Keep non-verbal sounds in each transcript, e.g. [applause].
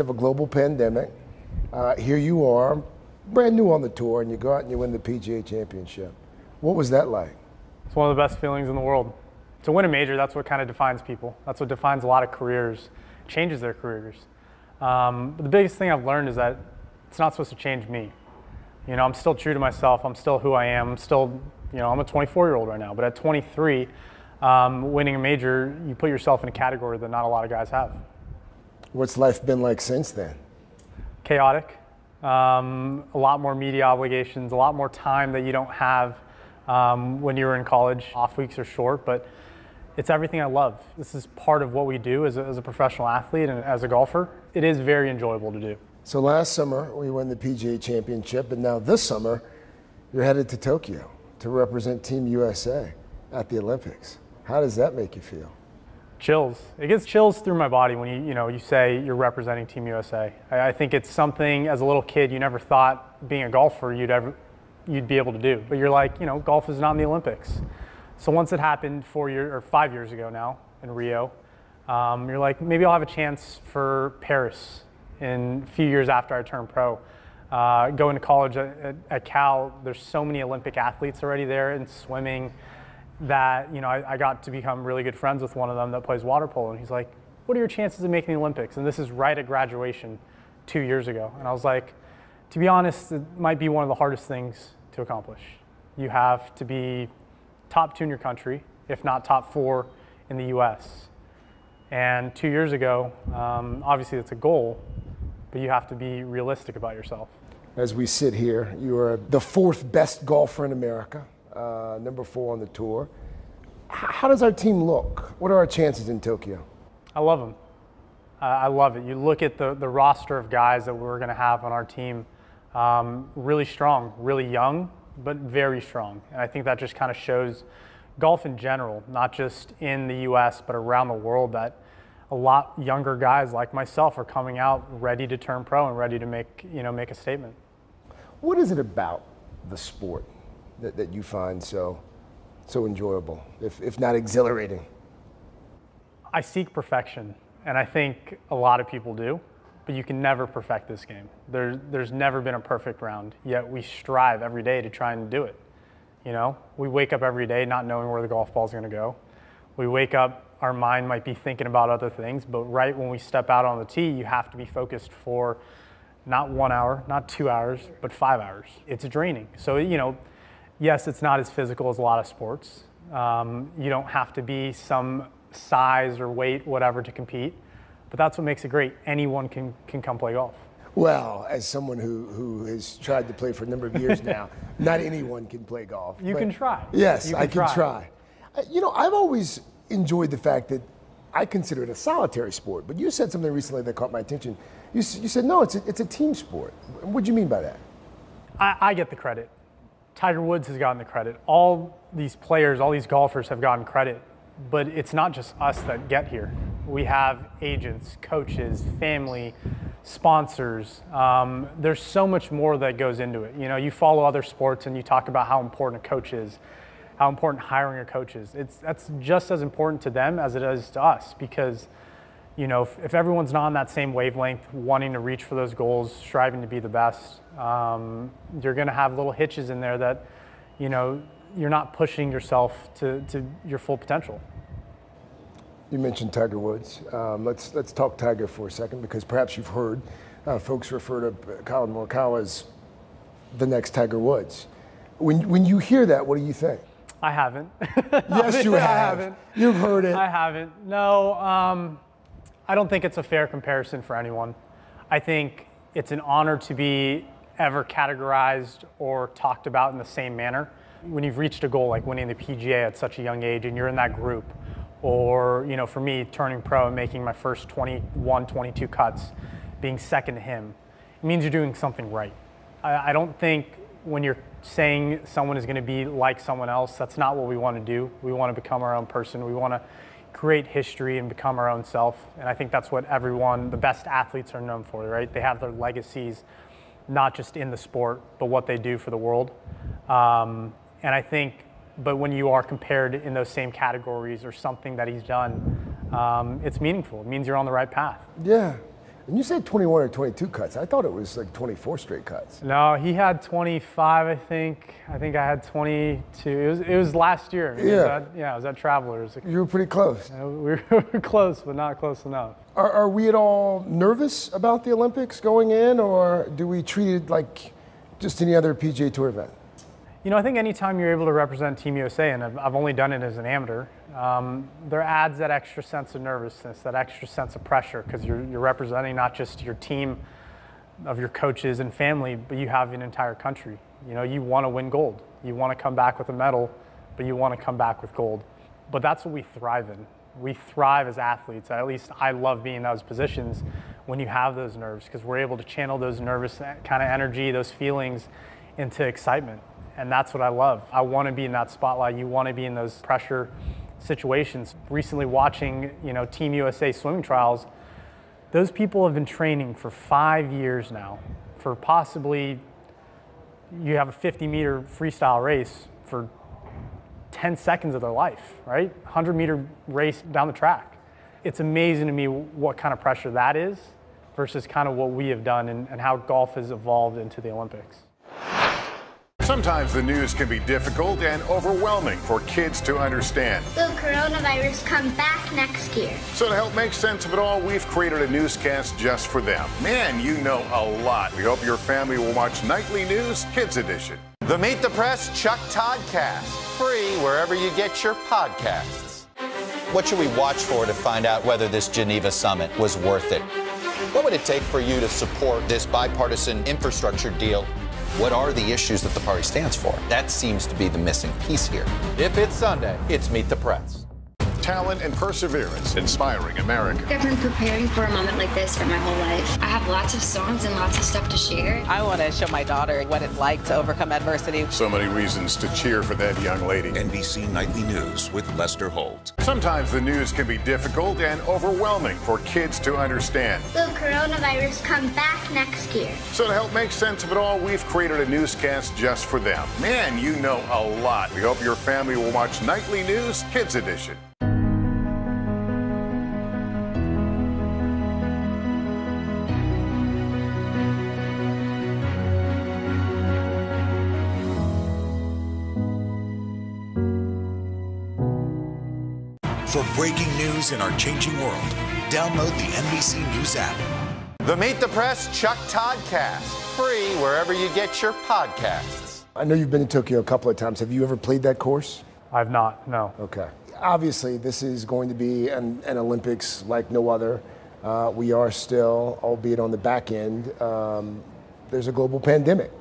of a global pandemic. Uh, here you are, brand new on the tour, and you go out and you win the PGA Championship. What was that like? It's one of the best feelings in the world. To win a major, that's what kind of defines people. That's what defines a lot of careers, changes their careers. Um, the biggest thing I've learned is that it's not supposed to change me. You know, I'm still true to myself. I'm still who I am. I'm still, you know, I'm a 24 year old right now. But at 23, um, winning a major, you put yourself in a category that not a lot of guys have. What's life been like since then? Chaotic. Um, a lot more media obligations, a lot more time that you don't have um, when you were in college. Off weeks are short, but it's everything I love. This is part of what we do as a, as a professional athlete and as a golfer. It is very enjoyable to do. So last summer we won the PGA Championship, and now this summer you're headed to Tokyo to represent Team USA at the Olympics. How does that make you feel? Chills. It gets chills through my body when you you know you say you're representing Team USA. I, I think it's something as a little kid you never thought being a golfer you'd ever you'd be able to do. But you're like you know golf is not in the Olympics. So once it happened four years or five years ago now in Rio, um, you're like maybe I'll have a chance for Paris in a few years after I turn pro. Uh, going to college at, at, at Cal, there's so many Olympic athletes already there in swimming that you know I, I, got to become really good friends with one of them that plays water polo, and he's like, "What are your chances of making the Olympics?" And this is right at graduation, two years ago, and I was like, "To be honest, it might be one of the hardest things to accomplish. You have to be top two in your country, if not top four in the U.S." And two years ago, um, obviously it's a goal, but you have to be realistic about yourself. As we sit here, you are the fourth best golfer in America uh, number four on the tour. How does our team look? What are our chances in Tokyo? I love them. Uh, I love it. You look at the, the roster of guys that we're going to have on our team, um, really strong, really young, but very strong. And I think that just kind of shows golf in general, not just in the US, but around the world, that a lot younger guys like myself are coming out ready to turn pro and ready to make, you know, make a statement. What is it about the sport that, that you find so so enjoyable, if, if not exhilarating? I seek perfection, and I think a lot of people do, but you can never perfect this game. There, there's never been a perfect round, yet we strive every day to try and do it. You know, we wake up every day not knowing where the golf ball is going to go. We wake up, our mind might be thinking about other things, but right when we step out on the tee, you have to be focused for not one hour, not two hours, but five hours. It's draining. So, you know, yes, it's not as physical as a lot of sports. Um, you don't have to be some size or weight, whatever, to compete. But that's what makes it great. Anyone can, can come play golf. Well, as someone who, who has tried to play for a number of years now, [laughs] not anyone can play golf. You can try. Yes, can I can try. try. Uh, you know, I've always enjoyed the fact that I consider it a solitary sport, but you said something recently that caught my attention. You, you said, no, it's a, it's a team sport. What do you mean by that? I, I get the credit. Tiger Woods has gotten the credit. All these players, all these golfers have gotten credit, but it's not just us that get here. We have agents, coaches, family, sponsors. Um, there's so much more that goes into it. You know, you follow other sports and you talk about how important a coach is, how important hiring a coach is. It's that's just as important to them as it is to us because you know, if, if, everyone's not on that same wavelength, wanting to reach for those goals, striving to be the best, um, you're going to have little hitches in there that, you know, you're not pushing yourself to, to your full potential. You mentioned Tiger Woods. Um, let's let's talk Tiger for a second because perhaps you've heard uh, folks refer to Collin Morikawa as the next Tiger Woods. When when you hear that, what do you think? I haven't. [laughs] yes, you [laughs] have. I haven't. You've heard it. I haven't. No. Um, I don't think it's a fair comparison for anyone. I think it's an honor to be ever categorized or talked about in the same manner. When you've reached a goal like winning the PGA at such a young age and you're in that group, or you know, for me, turning pro and making my first 21, 22 cuts, being second to him, it means you're doing something right. I, I don't think when you're saying someone is going to be like someone else, that's not what we want to do. We want to become our own person. We want to create history and become our own self. And I think that's what everyone, the best athletes are known for, right? They have their legacies, not just in the sport, but what they do for the world. Um, and I think, but when you are compared in those same categories or something that he's done, um, it's meaningful. It means you're on the right path. Yeah. And you said 21 or 22 cuts. I thought it was like 24 straight cuts. No, he had 25, I think. I think I had 22. It was, it was last year. It Yeah. at- yeah, I was at Travelers. You were pretty close. Uh, We [laughs] were close, but not close enough. Are, are we at all nervous about the Olympics going in, or do we treat it like just any other PGA Tour event? You know, I think anytime you're able to represent Team USA, and I've, I've only done it as an amateur, um, there adds that extra sense of nervousness, that extra sense of pressure, because you're, you're representing not just your team of your coaches and family, but you have an entire country. You know, you want to win gold. You want to come back with a medal, but you want to come back with gold. But that's what we thrive in. We thrive as athletes. At least I love being in those positions when you have those nerves because we're able to channel those nervous kind of energy, those feelings into excitement. And that's what I love. I want to be in that spotlight. You want to be in those pressure situations. Recently watching, you know, Team USA swimming trials, those people have been training for five years now for possibly you have a 50 meter freestyle race for 10 seconds of their life, right? 100 meter race down the track. It's amazing to me what kind of pressure that is versus kind of what we have done and, and how golf has evolved into the Olympics. Sometimes the news can be difficult and overwhelming for kids to understand. Will coronavirus come back next year? So to help make sense of it all, we've created a newscast just for them. Man, you know a lot. We hope your family will watch Nightly News Kids Edition. The Meet the Press Chuck Toddcast, free wherever you get your podcasts. What should we watch for to find out whether this Geneva summit was worth it? What would it take for you to support this bipartisan infrastructure deal? What are the issues that the party stands for? That seems to be the missing piece here. If it's Sunday, it's Meet the Press. Talent and perseverance, inspiring America. I've been preparing for a moment like this for my whole life. I have lots of songs and lots of stuff to share. I want to show my daughter what it's like to overcome adversity. So many reasons to cheer for that young lady. NBC Nightly News with Lester Holt. Sometimes the news can be difficult and overwhelming for kids to understand. Will coronavirus come back next year? So to help make sense of it all, we've created a newscast just for them. Man, you know a lot. We hope your family will watch Nightly News Kids Edition. For breaking news in our changing world, download the NBC News app. The Meet the Press Chuck Toddcast, free wherever you get your podcasts. I know you've been to Tokyo a couple of times. Have you ever played that course? I've not, no. Okay. Obviously, this is going to be an, an Olympics like no other. Uh, we are still, albeit on the back end, um, there's a global pandemic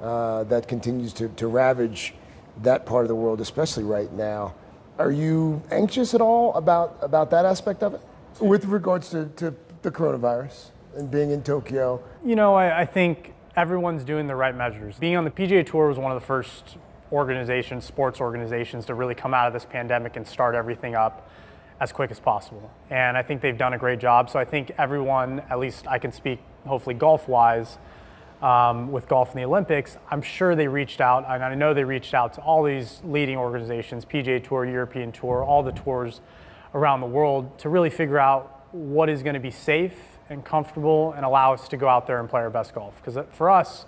uh, that continues to, to ravage that part of the world, especially right now. Are you anxious at all about, about that aspect of it? With regards to, to the coronavirus and being in Tokyo, You know, I, I think everyone's doing the right measures. Being on the PGA Tour was one of the first organizations, sports organizations, to really come out of this pandemic and start everything up as quick as possible. And I think they've done a great job. So I think everyone, at least I can speak, hopefully golf wise, um, with golf in the Olympics, I'm sure they reached out, and I know they reached out to all these leading organizations PGA Tour, European Tour, all the tours around the world to really figure out what is going to be safe and comfortable and allow us to go out there and play our best golf. Because for us,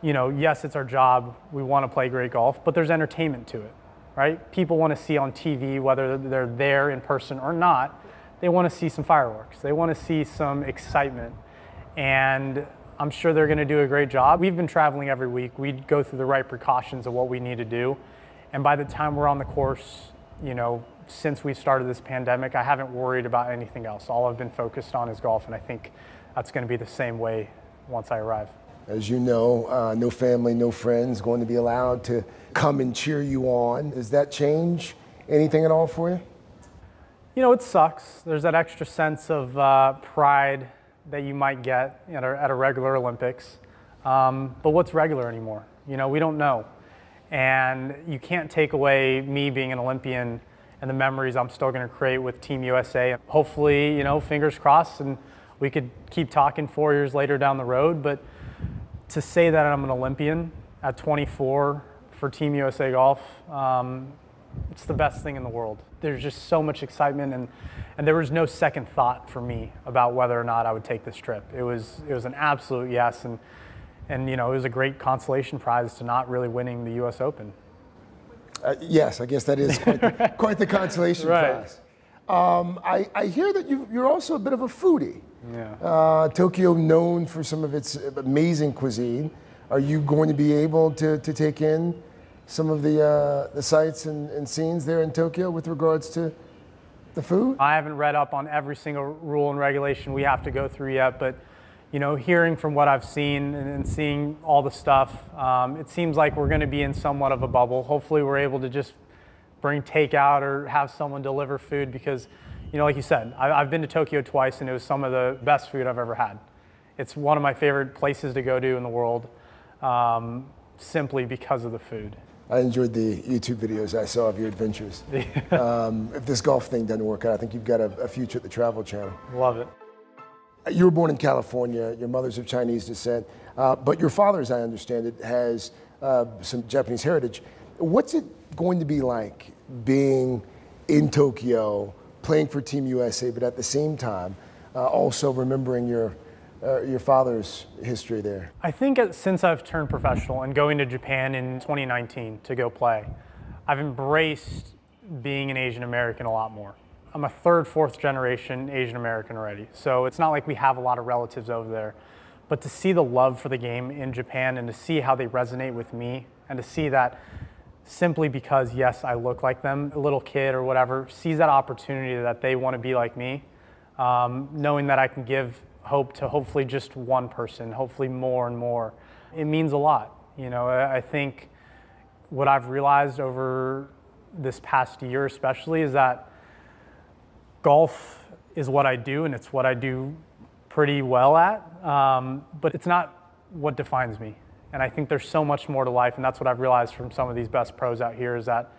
you know, yes, it's our job. We want to play great golf, but there's entertainment to it, right? People want to see on TV, whether they're there in person or not, they want to see some fireworks. They want to see some excitement. And I'm sure they're going to do a great job. We've been traveling every week. We go through the right precautions of what we need to do. And by the time we're on the course, you know, since we started this pandemic, I haven't worried about anything else. All I've been focused on is golf, and I think that's going to be the same way once I arrive. As you know, uh, no family, no friends going to be allowed to come and cheer you on. Does that change anything at all for you? You know, it sucks. There's that extra sense of uh, pride that you might get at a, at a regular Olympics. Um, but what's regular anymore? You know, we don't know. And you can't take away me being an Olympian and the memories I'm still going to create with Team USA. Hopefully, you know, fingers crossed, and we could keep talking four years later down the road. But to say that I'm an Olympian at 24 for Team USA Golf, um, it's the best thing in the world. There's just so much excitement, and, and there was no second thought for me about whether or not I would take this trip. It was, it was an absolute yes, and, and you know, it was a great consolation prize to not really winning the U.S. Open. Uh, yes, I guess that is quite the, [laughs] quite the consolation Right. prize. Um, I, I hear that you, you're also a bit of a foodie. Yeah. Uh, Tokyo known for some of its amazing cuisine. Are you going to be able to, to take in some of the, uh, the sights and, and scenes there in Tokyo with regards to the food? I haven't read up on every single rule and regulation we have to go through yet, but you know, hearing from what I've seen and, seeing all the stuff, um, it seems like we're going to be in somewhat of a bubble. Hopefully, we're able to just bring takeout or have someone deliver food because, you know, like you said, I, I've been to Tokyo twice and it was some of the best food I've ever had. It's one of my favorite places to go to in the world, um, simply because of the food. I enjoyed the YouTube videos I saw of your adventures. [laughs] um, if this golf thing doesn't work out, I think you've got a, a future at the Travel Channel. Love it. You were born in California. Your mother's of Chinese descent, uh, but your father, as I understand it, has uh, some Japanese heritage. What's it going to be like being in Tokyo, playing for Team USA, but at the same time uh, also remembering your uh, your father's history there? I think since I've turned professional and going to Japan in 2019 to go play, I've embraced being an Asian American a lot more. I'm a third, fourth generation Asian American already, so it's not like we have a lot of relatives over there. But to see the love for the game in Japan and to see how they resonate with me and to see that simply because, yes, I look like them, a little kid or whatever, sees that opportunity that they want to be like me, um, knowing that I can give hope to hopefully just one person, hopefully more and more, it means a lot. You know, I think what I've realized over this past year, especially, is that golf is what I do and it's what I do pretty well at, um, but it's not what defines me. And I think there's so much more to life, and that's what I've realized from some of these best pros out here is that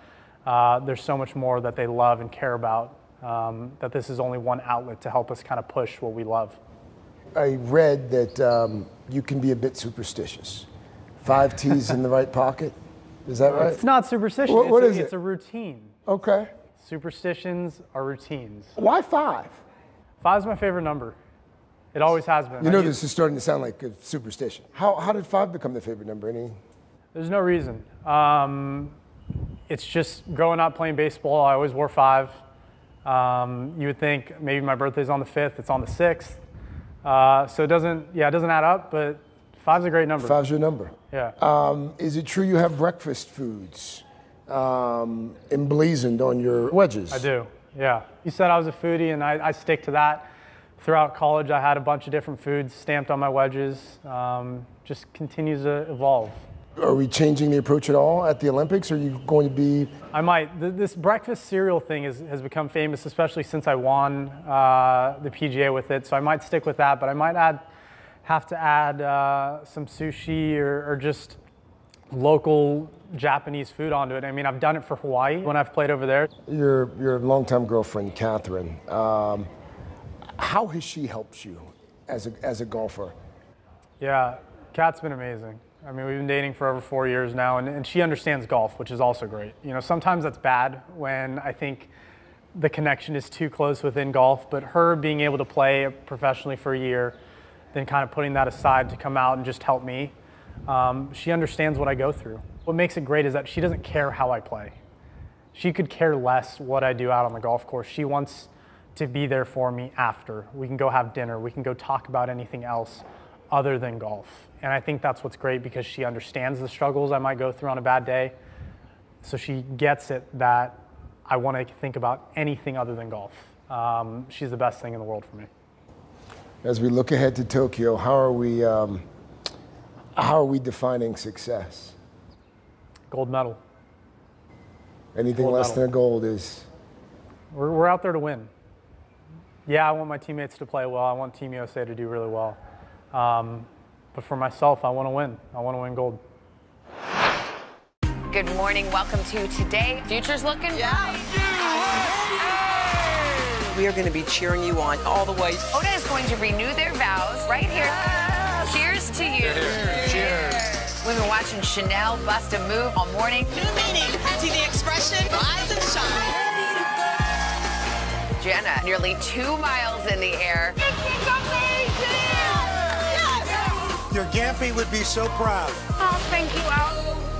uh, there's so much more that they love and care about. Um, that this is only one outlet to help us kind of push what we love. I read that um, you can be a bit superstitious. Five T's in the right pocket. Is that right? It's not superstition. What- it's, what a, is it's a routine. Okay. Superstitions are routines. Why five? Five's my favorite number. It always has been. You I know, use- this is starting to sound like a superstition. How, how did five become the favorite number? Any? There's no reason. Um, it's just growing up playing baseball. I always wore five. Um, you would think maybe my birthday's on the fifth. It's on the sixth. Uh, so it doesn't. Yeah, it doesn't add up. But five's a great number. Five's your number. Yeah. Um, is it true you have breakfast foods um, emblazoned on your wedges? I do. Yeah. You said I was a foodie, and I, I stick to that. Throughout college, I had a bunch of different foods stamped on my wedges. Um, just continues to evolve. Are we changing the approach at all at the Olympics? Are you going to be? I might. This breakfast cereal thing is, has become famous, especially since I won uh, the PGA with it. So I might stick with that, but I might add, have to add uh, some sushi or, or just local Japanese food onto it. I mean, I've done it for Hawaii when I've played over there. Your your longtime girlfriend, Catherine. Um, how has she helped you as a as a golfer? Yeah, Kat's been amazing. I mean, we've been dating for over four years now, and, and she understands golf, which is also great. You know, sometimes that's bad when I think the connection is too close within golf, but her being able to play professionally for a year, then kind of putting that aside to come out and just help me, um, she understands what I go through. What makes it great is that she doesn't care how I play. She could care less what I do out on the golf course. She wants to be there for me after. We can go have dinner. We can go talk about anything else other than golf. And I think that's what's great because she understands the struggles I might go through on a bad day. So she gets it that I want to think about anything other than golf. Um, she's the best thing in the world for me. As we look ahead to Tokyo, how are we? Um, how are we defining success? Gold medal. Anything Gold less medal. than a gold is. We're, we're out there to win. Yeah, I want my teammates to play well. I want Team USA to do really well. Um, but for myself, I want to win. I want to win gold. Good morning. Welcome to today. Future's looking bright. We are going to be cheering you on all the way. Hoda is going to renew their vows right here. Cheers to you. Cheers. We've been watching Sheinelle bust a move all morning. New meaning to the expression rise and shine. Jenna, nearly two miles in the air. Your Gampy would be so proud. Oh, thank you, Al.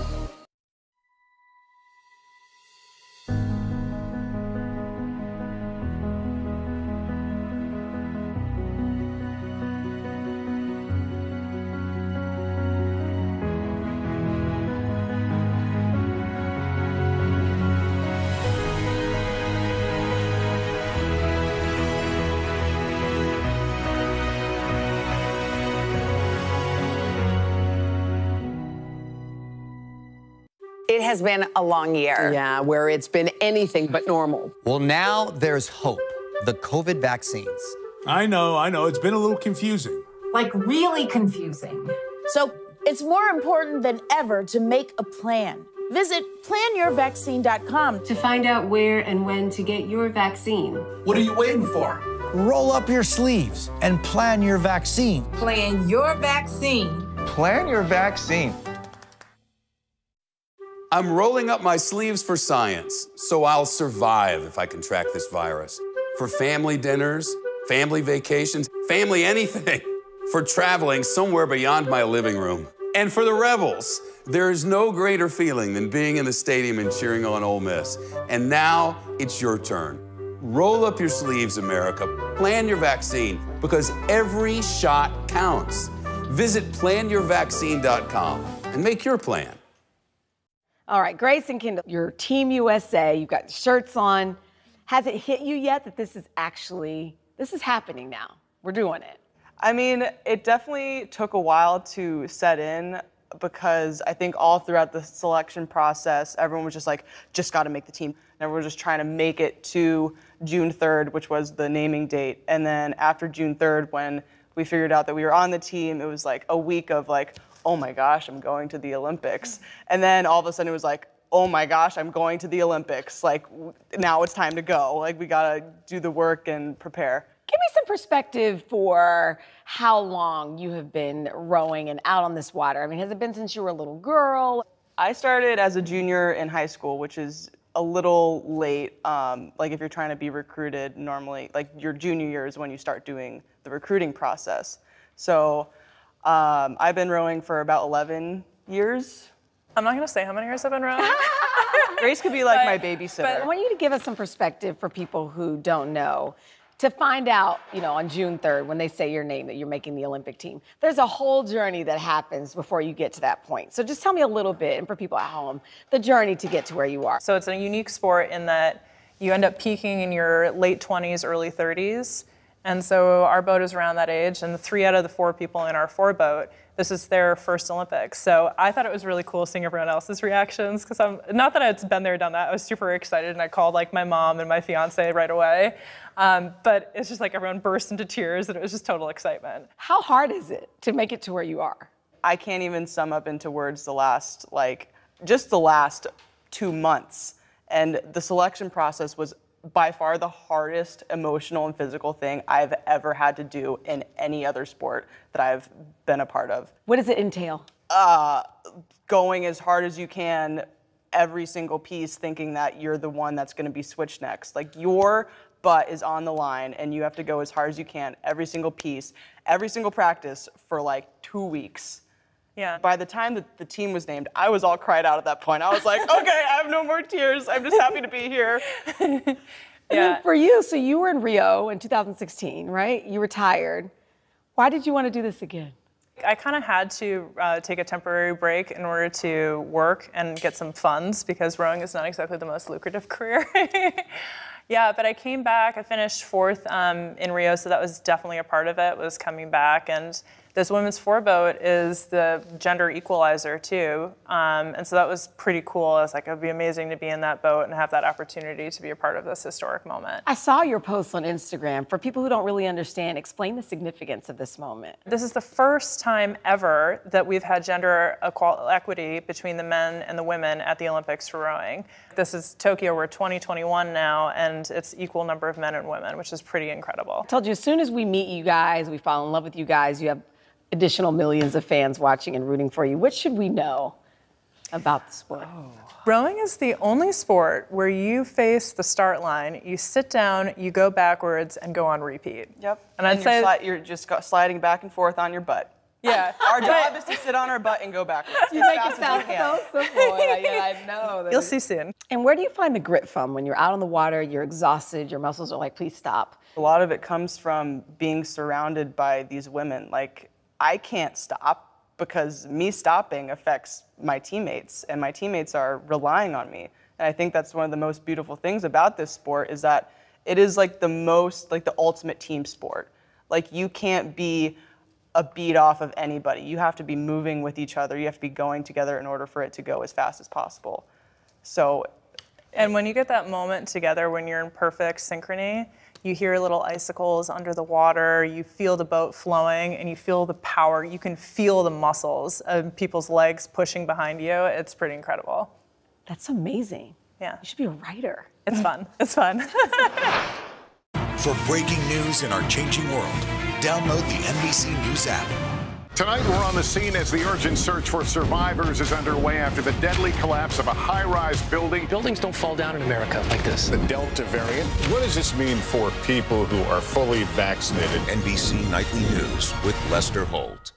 It has been a long year. Yeah, where it's been anything but normal. Well, now there's hope. The COVID vaccines. I know, I know. It's been a little confusing. Like, really confusing. So, it's more important than ever to make a plan. Visit planyourvaccine.com to find out where and when to get your vaccine. What are you waiting for? Roll up your sleeves and plan your vaccine. Plan your vaccine. Plan your vaccine. I'm rolling up my sleeves for science, so I'll survive if I contract this virus. For family dinners, family vacations, family anything. [laughs] For traveling somewhere beyond my living room. And for the Rebels, there is no greater feeling than being in the stadium and cheering on Ole Miss. And now it's your turn. Roll up your sleeves, America. Plan your vaccine because every shot counts. Visit planyourvaccine.com and make your plan. All right, Grace and Kendall, your Team USA, you've got shirts on. Has it hit you yet that this is actually, this is happening now? We're doing it. I mean, it definitely took a while to set in because I think all throughout the selection process, everyone was just like, just got to make the team. And everyone was just trying to make it to June 3rd, which was the naming date. And then after June 3rd, when we figured out that we were on the team, it was like a week of like, oh my gosh, I'm going to the Olympics. And then all of a sudden it was like, oh my gosh, I'm going to the Olympics. Like now it's time to go. Like we gotta do the work and prepare. Give me some perspective for how long you have been rowing and out on this water. I mean, has it been since you were a little girl? I started as a junior in high school, which is a little late. Um, like if you're trying to be recruited normally, like your junior year is when you start doing the recruiting process. So um, I've been rowing for about 11 years. I'm not gonna say how many years I've been rowing. [laughs] Grace could be like But- my babysitter. But I want you to give us some perspective for people who don't know. To find out, you know, on June 3rd, when they say your name that you're making the Olympic team, there's a whole journey that happens before you get to that point. So just tell me a little bit, and for people at home, the journey to get to where you are. So it's a unique sport in that you end up peaking in your late 20s, early 30s. And so our boat is around that age, and three out of the four people in our four boat, this is their first Olympics. So I thought it was really cool seeing everyone else's reactions because I'm not that I'd been there, done that. I was super excited, and I called like my mom and my fiance right away. Um, but it's just like everyone burst into tears, and it was just total excitement. How hard is it to make it to where you are? I can't even sum up into words the last, like, just the last two months. And the selection process was by far the hardest emotional and physical thing I've ever had to do in any other sport that I've been a part of. What does it entail? Uh, going as hard as you can every single piece thinking that you're the one that's going to be switched next. Like your butt is on the line and you have to go as hard as you can every single piece, every single practice for like two weeks. Yeah. By the time that the team was named, I was all cried out at that point. I was like, [laughs] okay, I have no more tears. I'm just happy to be here. [laughs] [laughs] And for you, so you were in Rio in 2016, right? You retired. Why did you want to do this again? I kind of had to uh, take a temporary break in order to work and get some funds because rowing is not exactly the most lucrative career. yeah, but I came back. I finished fourth um, in Rio, so that was definitely a part of it. Was coming back, and this women's four boat is the gender equalizer too, um, and so that was pretty cool. I was like, it'd be amazing to be in that boat and have that opportunity to be a part of this historic moment. I saw your post on Instagram. For people who don't really understand, explain the significance of this moment. This is the first time ever that we've had gender equal- equity between the men and the women at the Olympics for rowing. This is Tokyo, we're 2021 now, and it's equal number of men and women, which is pretty incredible. I told you as soon as we meet you guys, we fall in love with you guys. You have additional millions of fans watching and rooting for you. What should we know about the sport? Oh. Rowing is the only sport where you face the start line, you sit down, you go backwards, and go on repeat. Yep. And, And, I'd you're, say, sli- you're just sliding back and forth on your butt. yeah, [laughs] Our job is to sit on our butt and go backwards. You as make fast it as sound we so [laughs] simple. and I, I know. you'll see soon. And where do you find the grit from when you're out on the water, you're exhausted, your muscles are like, please stop? A lot of it comes from being surrounded by these women. Like, I can't stop because me stopping affects my teammates, and my teammates are relying on me. And I think that's one of the most beautiful things about this sport is that it is like the most, like the ultimate team sport. Like, you can't be a beat off of anybody. You have to be moving with each other. You have to be going together in order for it to go as fast as possible. So And when you get that moment together when you're in perfect synchrony, you hear little icicles under the water, you feel the boat flowing, and you feel the power. You can feel the muscles of people's legs pushing behind you. It's pretty incredible. That's amazing. Yeah. You should be a writer. It's fun. [laughs] It's fun. For breaking news in our changing world, download the NBC News app. Tonight, we're on the scene as the urgent search for survivors is underway after the deadly collapse of a high rise building. Buildings don't fall down in America like this. The Delta variant. What does this mean for people who are fully vaccinated? NBC Nightly News with Lester Holt.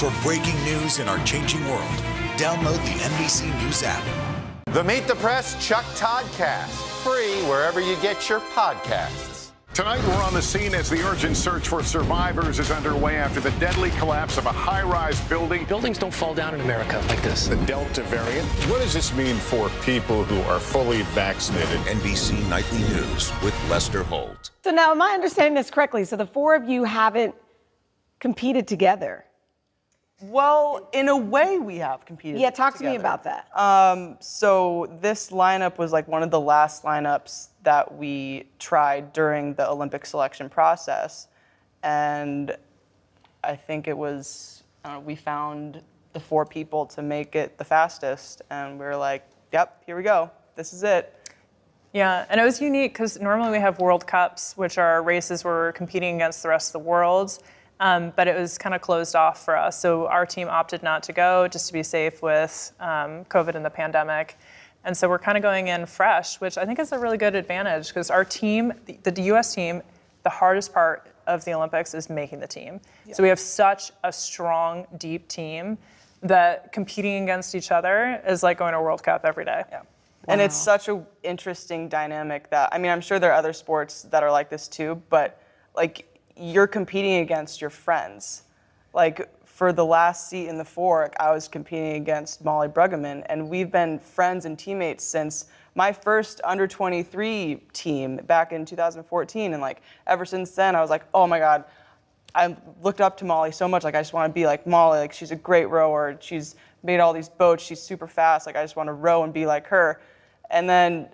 For breaking news in our changing world, download the NBC News app. The Meet the Press Chuck Toddcast, free wherever you get your podcasts. Tonight, we're on the scene as the urgent search for survivors is underway after the deadly collapse of a high rise building. Buildings don't fall down in America like this. The Delta variant. What does this mean for people who are fully vaccinated? NBC Nightly News with Lester Holt. So now, am I understanding this correctly? So the four of you haven't competed together. Well, in a way, we have competed. Yeah, talk to me about that. Um, so this lineup was like one of the last lineups that we tried during the Olympic selection process, and I think it was uh, we found the four people to make it the fastest, and we were like, "Yep, here we go. This is it." Yeah, and it was unique because normally we have World Cups, which are races where we're competing against the rest of the world. Um, but it was kind of closed off for us. So our team opted not to go just to be safe with um, COVID and the pandemic. And so we're kind of going in fresh, which I think is a really good advantage because our team, the, the US team, the hardest part of the Olympics is making the team. So we have such a strong, deep team that competing against each other is like going to a World Cup every day. Yeah. And it's such an interesting dynamic that I mean, I'm sure there are other sports that are like this too, but like you're competing against your friends. Like for the last seat in the fork, I was competing against Molly Bruggeman, and we've been friends and teammates since my first under 23 team back in 2014. And like ever since then, I was like, oh my God, I looked up to Molly so much. Like I just want to be like Molly. Like she's a great rower. She's made all these boats. She's super fast. Like I just want to row and be like her. And then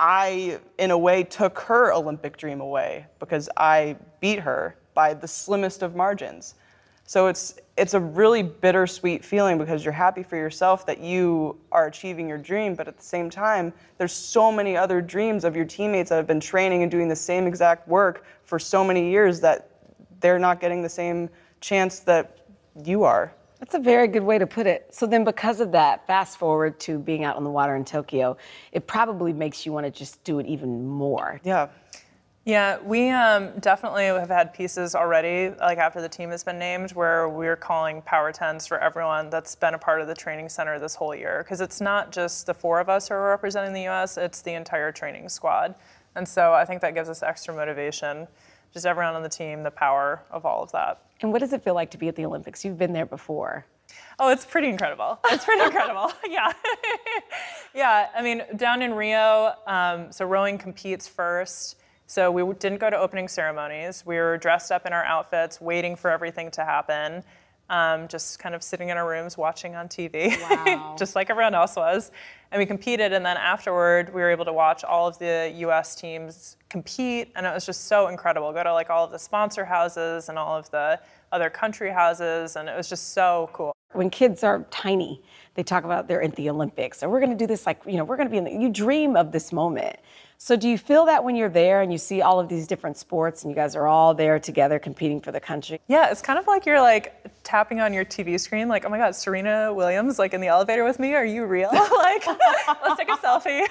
I, in a way, took her Olympic dream away because I beat her by the slimmest of margins. So it's it's a really bittersweet feeling because you're happy for yourself that you are achieving your dream, but at the same time, there's so many other dreams of your teammates that have been training and doing the same exact work for so many years that they're not getting the same chance that you are. That's a very good way to put it. So then, because of that, fast forward to being out on the water in Tokyo, it probably makes you want to just do it even more. Yeah. Yeah, we um, definitely have had pieces already, like after the team has been named, where we're calling Power 10s for everyone that's been a part of the training center this whole year. Because it's not just the four of us who are representing the US, it's the entire training squad. And so I think that gives us extra motivation. Just everyone on the team, the power of all of that. And what does it feel like to be at the Olympics? You've been there before. Oh, it's pretty incredible. [laughs] It's pretty incredible. [laughs] yeah. [laughs] yeah. I mean, down in Rio, um, so rowing competes first. So we didn't go to opening ceremonies. We were dressed up in our outfits, waiting for everything to happen. Um, just kind of sitting in our rooms watching on TV, wow. [laughs] just like everyone else was. And we competed, and then afterward, we were able to watch all of the US teams compete, and it was just so incredible. Go to like all of the sponsor houses and all of the other country houses, and it was just so cool. When kids are tiny, they talk about they're at the Olympics, or we're going to do this like, you know, we're going to be in the, you dream of this moment. So do you feel that when you're there and you see all of these different sports and you guys are all there together competing for the country? Yeah, it's kind of like you're like tapping on your TV screen, like, oh my God, Serena Williams, like in the elevator with me. Are you real? [laughs] like, let's take a selfie.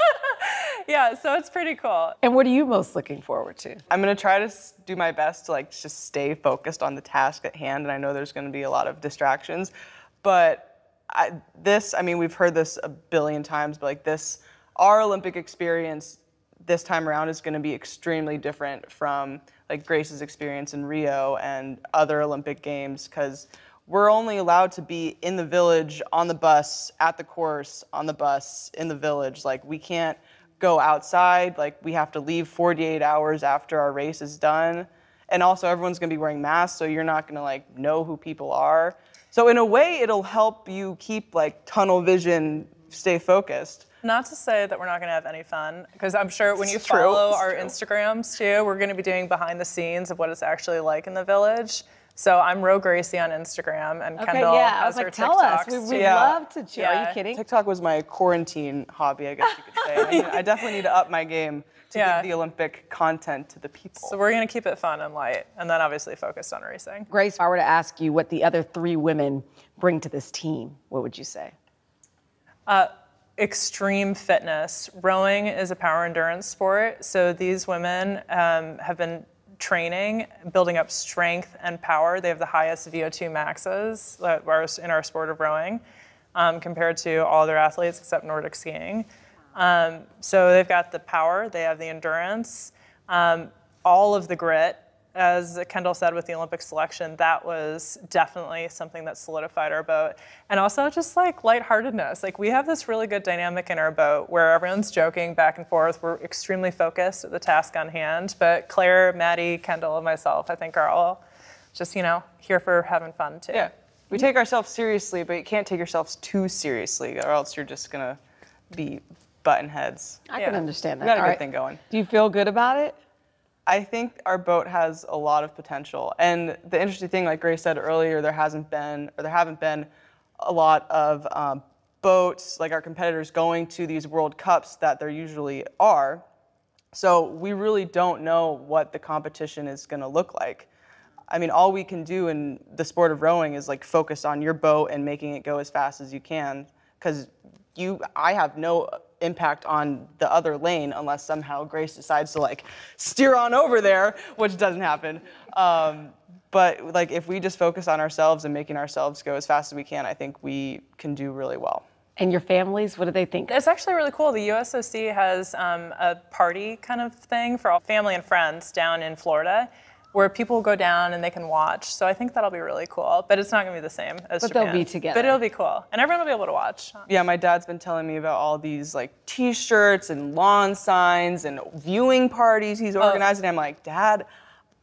[laughs] yeah, so it's pretty cool. And what are you most looking forward to? I'm gonna try to do my best to like just stay focused on the task at hand, and I know there's gonna be a lot of distractions, but I, this, I mean, we've heard this a billion times, but like this our Olympic experience this time around is going to be extremely different from like Grace's experience in Rio and other Olympic games because we're only allowed to be in the village, on the bus, at the course, on the bus, in the village. Like we can't go outside. Like we have to leave 48 hours after our race is done. And also everyone's gonna be wearing masks, so you're not gonna like know who people are. So in a way, it'll help you keep like tunnel vision, stay focused. Not to say that we're not going to have any fun, because I'm sure when you it's follow our true. Instagrams too, we're going to be doing behind the scenes of what it's actually like in the village. So I'm Row Gracie on Instagram, and okay, Kendall yeah. has I was her like, tell TikToks. us. We, would yeah. love to cheer. Yeah. Are you kidding? TikTok was my quarantine hobby, I guess you could say. [laughs] I, mean, I definitely need to up my game to yeah. give the Olympic content to the people. So we're going to keep it fun and light, and then obviously focused on racing. Grace, if I were to ask you what the other three women bring to this team, what would you say? Uh, extreme fitness. Rowing is a power endurance sport, so these women um, have been training, building up strength and power. They have the highest VO2 maxes in our sport of rowing um, compared to all other athletes except Nordic skiing. Um, so they've got the power, they have the endurance, um, all of the grit, as Kendall said with the Olympic selection, that was definitely something that solidified our boat. And also just like lightheartedness. Like we have this really good dynamic in our boat where everyone's joking back and forth. We're extremely focused at the task on hand. But Claire, Maddie, Kendall, and myself, I think are all just, you know, here for having fun too. Yeah. We take ourselves seriously, but you can't take yourselves too seriously, or else you're just gonna be button heads. I yeah. can understand that. We got a all good right. thing going. Do you feel good about it? I think our boat has a lot of potential. And the interesting thing, like Grace said earlier, there hasn't been, or there haven't been a lot of um, boats, like our competitors, going to these World Cups that there usually are. So we really don't know what the competition is going to look like. I mean, all we can do in the sport of rowing is like focus on your boat and making it go as fast as you can, because you, I have no impact on the other lane unless somehow Grace decides to like steer on over there, which doesn't happen. Um, but like if we just focus on ourselves and making ourselves go as fast as we can, I think we can do really well. And your families, what do they think? It's actually really cool. The USOC has um, a party kind of thing for all family and friends down in Florida where people go down and they can watch. So I think that'll be really cool. But it's not going to be the same as but Japan. they'll be together. But it'll be cool, and everyone will be able to watch. Yeah, my dad's been telling me about all these like T-shirts and lawn signs and viewing parties he's oh. organizing. I'm like, Dad.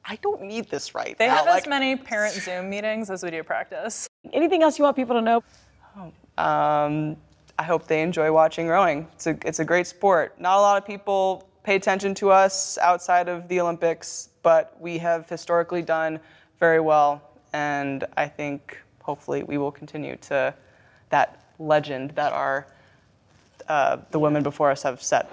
I don't need this right now. they now. have like, as many parent Zoom meetings as we do practice. Anything else you want people to know? Um, I hope they enjoy watching rowing. It's a, it's a great sport. Not a lot of people pay attention to us outside of the Olympics, but we have historically done very well, and I think hopefully we will continue to that legend that our uh, the women before us have set.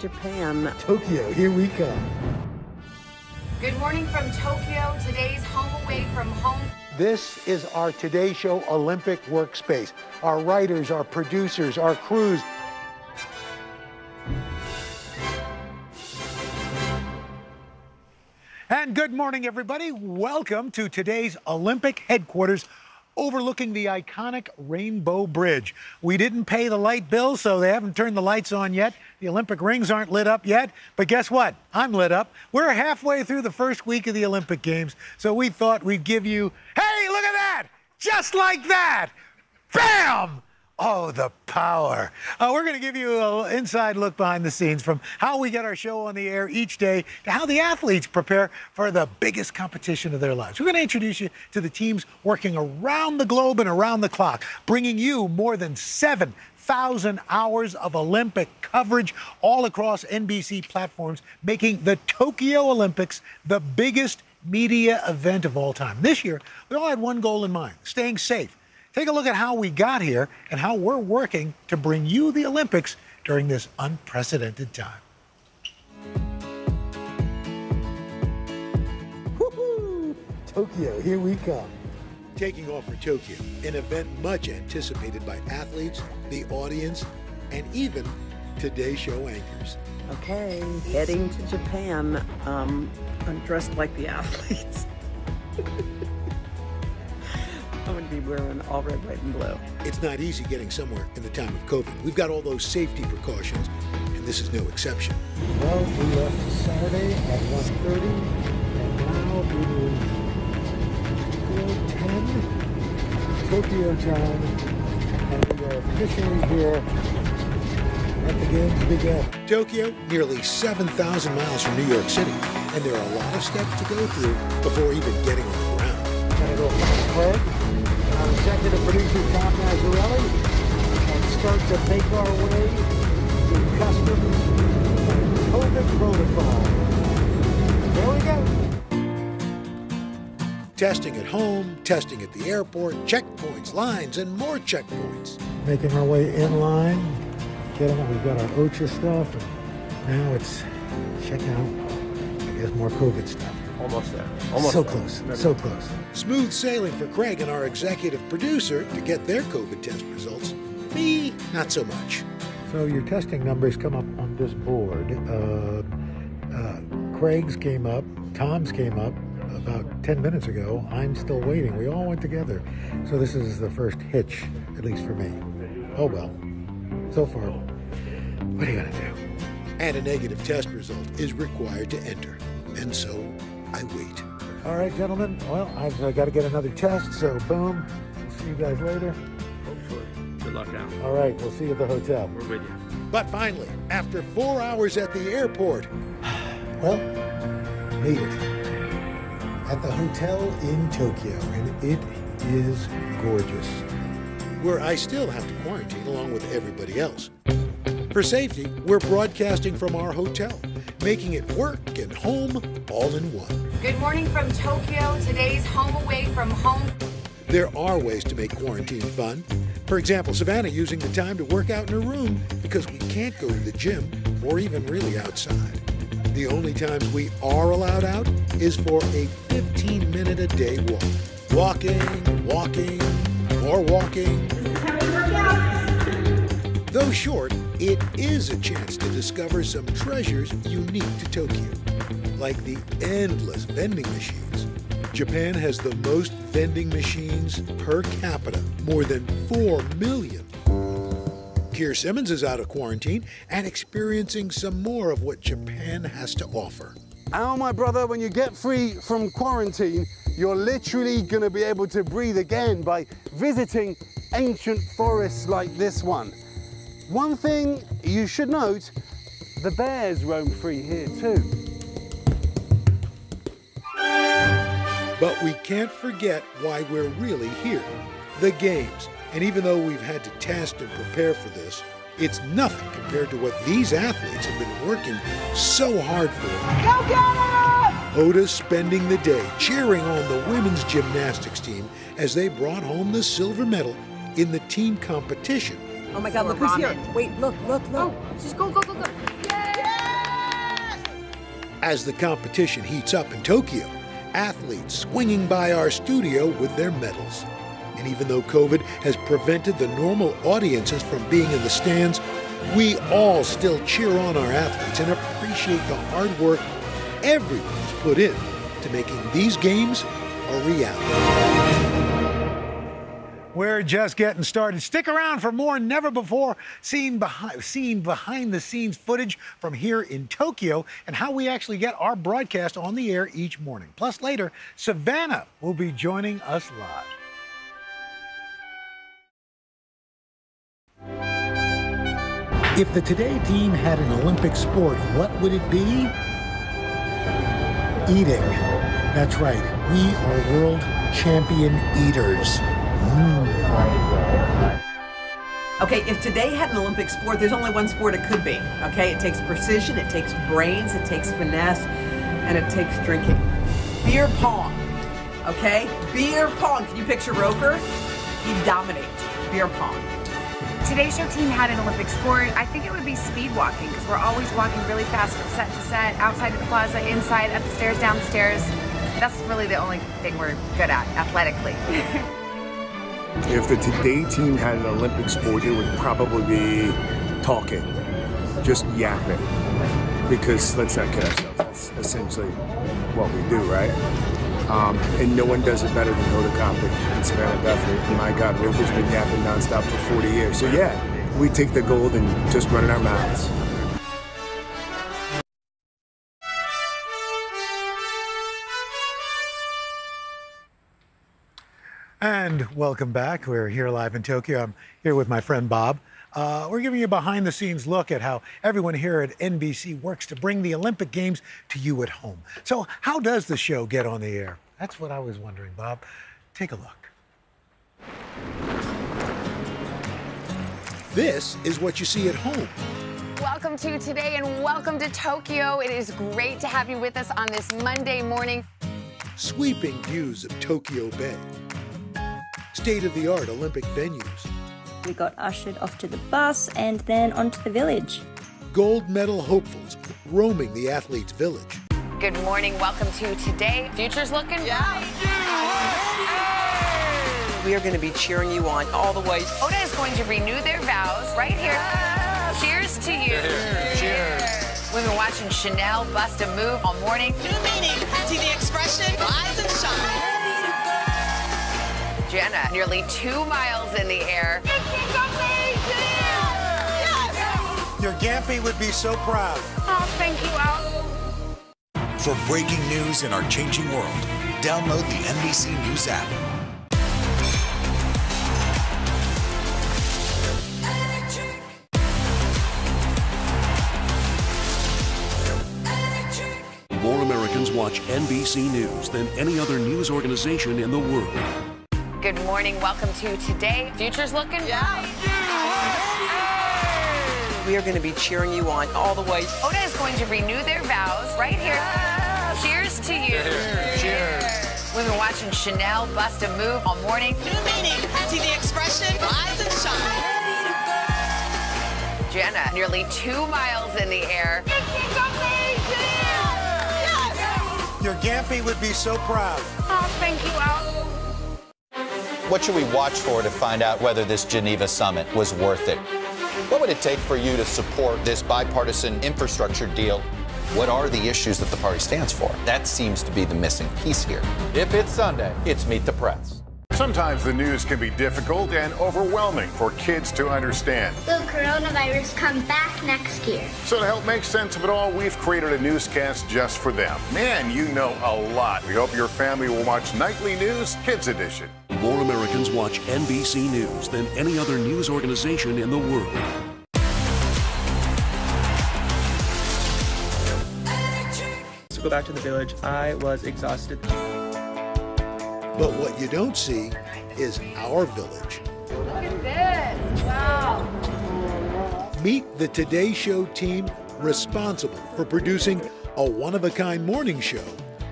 Japan. Tokyo, here we come. Good morning from Tokyo. Today's home away from home. This is our Today Show Olympic workspace. Our writers, our producers, our crews. And good morning, everybody. Welcome to today's Olympic headquarters overlooking the iconic Rainbow Bridge. We didn't pay the light bill, so they haven't turned the lights on yet. The Olympic rings aren't lit up yet. But guess what? I'm lit up. We're halfway through the first week of the Olympic Games, so we thought we'd give you, hey, look at that! Just like that! Bam! Oh, the power. Uh, we're going to give you an inside look behind the scenes from how we get our show on the air each day to how the athletes prepare for the biggest competition of their lives. We're going to introduce you to the teams working around the globe and around the clock, bringing you more than 7,000 hours of Olympic coverage all across NBC platforms, making the Tokyo Olympics the biggest media event of all time. This year, we all had one goal in mind staying safe. Take a look at how we got here and how we're working to bring you the Olympics during this unprecedented time. Woo-hoo! Tokyo, here we come. Taking off for Tokyo, an event much anticipated by athletes, the audience, and even Today Show anchors. Okay, heading to Japan. Um, I'm dressed like the athletes. [laughs] I'm going to be wearing all red, white, and blue. It's not easy getting somewhere in the time of COVID. We've got all those safety precautions, and this is no exception. Well, we left Saturday at 1.30, and now it is 4.10 Tokyo time, and we are officially here at the games begin. Tokyo, nearly 7,000 miles from New York City, and there are a lot of steps to go through before even getting on the ground. Gonna go find Craig, our executive producer Tom Mazzarelli, and start to make our way to customs COVID protocol. There we go. Testing at home, testing at the airport, checkpoints, lines, and more checkpoints. Making our way in line, getting We've got our OCHA stuff, and now it's check out, I guess, more COVID stuff. Almost there. Almost so there. close, Never so close. Smooth sailing for Craig and our executive producer to get their COVID test results. Me, not so much. So your testing numbers come up on this board. Uh, uh, Craig's came up, Tom's came up about 10 minutes ago. I'm still waiting. We all went together. So this is the first hitch, at least for me. Oh well. So far, what are you gonna do? And a negative test result is required to enter. And so I wait. All right, gentlemen. Well, I've uh, got to get another test, so boom. We'll see you guys later. Hopefully. Good luck out. All right, we'll see you at the hotel. We're with you. But finally, after four hours at the airport, [sighs] well, made it. At the hotel in Tokyo, and it is gorgeous. Where I still have to quarantine along with everybody else. For safety, we're broadcasting from our hotel, making it work and home all in one. Good morning from Tokyo. Today's home away from home. There are ways to make quarantine fun. For example, Savannah using the time to work out in her room because we can't go to the gym or even really outside. The only times we are allowed out is for a 15 minute a day walk. Walking, walking, more walking. Though short, it is a chance to discover some treasures unique to Tokyo, like the endless vending machines. Japan has the most vending machines per capita, more than 4 million. Keir Simmons is out of quarantine and experiencing some more of what Japan has to offer. Al, my brother, when you get free from quarantine, you're literally going to be able to breathe again by visiting ancient forests like this one. One thing you should note, the bears roam free here too. But we can't forget why we're really here the games. And even though we've had to test and prepare for this, it's nothing compared to what these athletes have been working so hard for. Go get Hoda spending the day cheering on the women's gymnastics team as they brought home the silver medal in the team competition Oh my God, look who's here. Wait, look, look, look. Oh, just go, go, go, go. As the competition heats up in Tokyo, athletes swinging by our studio with their medals. And even though COVID has prevented the normal audiences from being in the stands, we all still cheer on our athletes and appreciate the hard work everyone's put in to making these games a reality. We're just getting started. Stick around for more never before seen behind, seen behind the scenes footage from here in Tokyo and how we actually get our broadcast on the air each morning. Plus, later, Savannah will be joining us live. If the Today team had an Olympic sport, what would it be? Eating. That's right. We are world champion eaters. Okay, if today had an Olympic sport, there's only one sport it could be. Okay, it takes precision, it takes brains, it takes finesse, and it takes drinking. Beer pong. Okay, beer pong. Can you picture Roker? He dominates beer pong. Today's show team had an Olympic sport. I think it would be speed walking because we're always walking really fast from set to set, outside of the plaza, inside, up the stairs, down the stairs. That's really the only thing we're good at athletically. [laughs] If the Today team had an Olympic sport, it would probably be talking, just yapping. Because let's not kid ourselves, that's essentially what we do, right? Um, and no one does it better than Hoda Kotb and Savannah Guthrie. And my God, Roker's been yapping nonstop for 40 years. So yeah, we take the gold and just run in our mouths. And welcome back. We're here live in Tokyo. I'm here with my friend Bob. Uh, we're giving you a behind the scenes look at how everyone here at NBC works to bring the Olympic Games to you at home. So, how does the show get on the air? That's what I was wondering, Bob. Take a look. This is what you see at home. Welcome to today and welcome to Tokyo. It is great to have you with us on this Monday morning. Sweeping views of Tokyo Bay, state of the art Olympic venues, We got ushered off to the bus and then onto the village. gold medal hopefuls roaming the athletes' village. Good morning. Welcome to today. Future's looking bright. We are going to be cheering you on all the way. Hoda is going to renew their vows right here. Cheers to you. Cheers. We've been watching Sheinelle bust a move all morning. New meaning to the expression rise and shine. Jenna, nearly two miles in the air. Your Gampy would be so proud. Oh, thank you, Al. For breaking news in our changing world, download the NBC News app. More Americans watch NBC News than any other news organization in the world. Good morning. Welcome to today. Future's looking bright. We are going to be cheering you on all the way. Hoda is going to renew their vows right here. Cheers to you. Cheers. We've been watching Sheinelle bust a move all morning. New meaning to the expression rise and shine. Jenna, nearly two miles in the air. Your Gampy would be so proud. Oh, thank you, Al. What should we watch for to find out whether this Geneva summit was worth it? What would it take for you to support this bipartisan infrastructure deal? What are the issues that the party stands for? That seems to be the missing piece here. If it's Sunday, it's Meet the Press. Sometimes the news can be difficult and overwhelming for kids to understand. Will coronavirus come back next year? So to help make sense of it all, we've created a newscast just for them. Man, you know a lot. We hope your family will watch Nightly News Kids Edition. More Americans watch NBC News than any other news organization in the world. To go back to the village, I was exhausted. But what you don't see is our village. Look at this. Wow. Meet the Today Show team responsible for producing a one of a kind morning show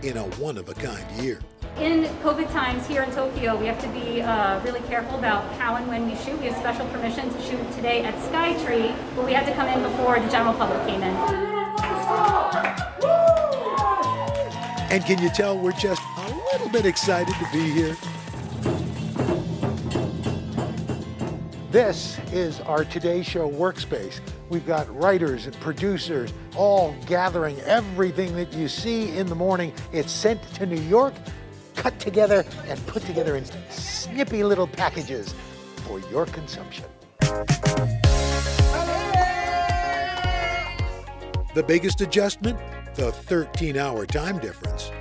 in a one of a kind year. In COVID times here in Tokyo, we have to be uh, really careful about how and when we shoot. We have special permission to shoot today at Skytree, but we had to come in before the general public came in. And can you tell we're just little bit excited to be here? This is our Today Show workspace. We've got writers and producers all gathering everything that you see in the morning. It's sent to New York, cut together, and put together in snippy little packages for your consumption. The biggest adjustment? The 13 hour time difference.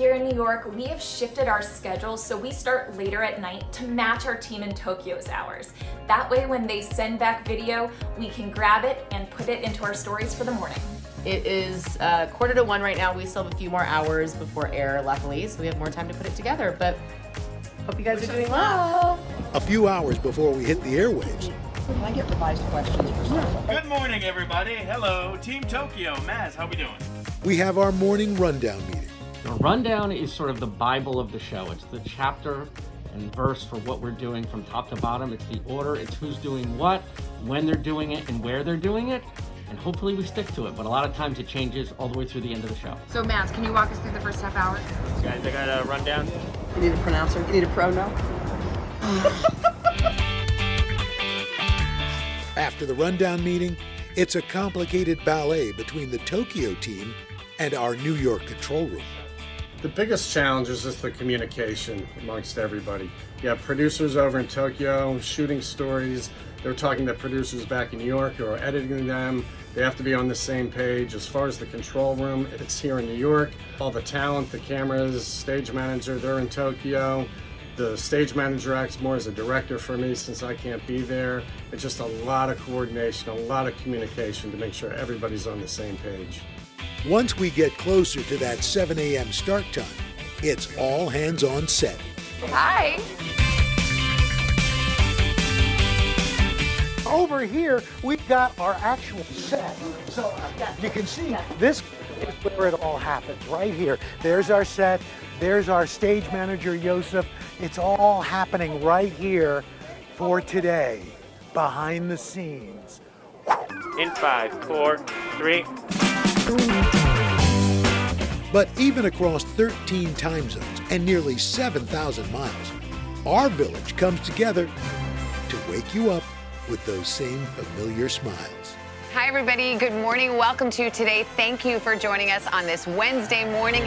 Here in New York, we have shifted our schedule so we start later at night to match our team in Tokyo's hours. That way, when they send back video, we can grab it and put it into our stories for the morning. It is uh, quarter to one right now. We still have a few more hours before air, luckily, so we have more time to put it together. But hope you guys are doing well. A few hours before we hit the airwaves, Can I get revised questions for some? Good morning, everybody. Hello, Team Tokyo. Maz, how we doing? we have our morning rundown meeting. The rundown is sort of the Bible of the show. It's the chapter and verse for what we're doing from top to bottom. It's the order, it's who's doing what, when they're doing it, and where they're doing it. And hopefully we stick to it. But a lot of times it changes all the way through the end of the show. So, Maz, can you walk us through the first half hour? Guys, I got a rundown. You need a pronouncer? You need a prono? [laughs] After the rundown meeting, it's a complicated ballet between the Tokyo team and our New York control room. The biggest challenge is just the communication amongst everybody. You have producers over in Tokyo shooting stories. They're talking to producers back in New York who are editing them. They have to be on the same page. As far as the control room, it's here in New York. All the talent, the cameras, stage manager, they're in Tokyo. The stage manager acts more as a director for me since I can't be there. It's just a lot of coordination, a lot of communication to make sure everybody's on the same page. Once we get closer to that 7 a.m. start time, it's all hands on set. Hi. Over here, we've got our actual set. So you can see this is where it all happens, right here. There's our set. There's our stage manager, Yosef. It's all happening right here for today, behind the scenes. In five, four, three. But even across 13 time zones and nearly 7,000 miles, our village comes together to wake you up with those same familiar smiles. Hi, everybody. Good morning. Welcome to today. Thank you for joining us on this Wednesday morning.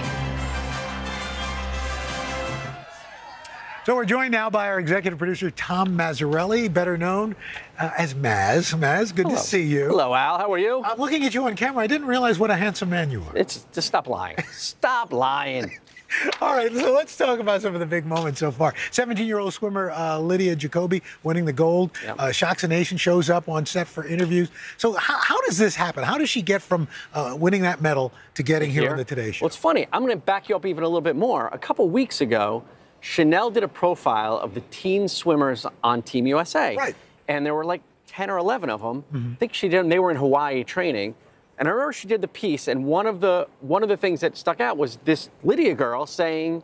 So we're joined now by our executive producer, Tom Mazzarelli, better known uh, as Maz. Maz, good Hello. to see you. Hello, Al. How are you? I'm looking at you on camera. I didn't realize what a handsome man you are. It's just stop lying. stop lying. [laughs] All right, so let's talk about some of the big moments so far. 17-year-old swimmer uh, Lydia Jacoby winning the gold. Yep. Uh, Shocks a Nation shows up on set for interviews. So how, how does this happen? How does she get from uh, winning that medal to getting here, on the Today Show? Well, it's funny. I'm going to back you up even a little bit more. A couple weeks ago, Sheinelle did a profile of the teen swimmers on Team USA. Right. And there were like 10 or 11 of them. Mhm. I think she did them. They were in Hawaii training. And I remember she did the piece, and one of the one of the things that stuck out was this Lydia girl saying,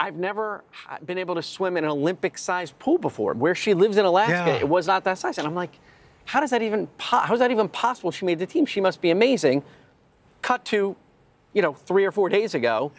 "I've never been able to swim in an Olympic-sized pool before." Where she lives in Alaska, Yeah. it was not that size, and I'm like, "How does that even po- how is that even possible?" She made the team. She must be amazing. Cut to, you know, three or four days ago,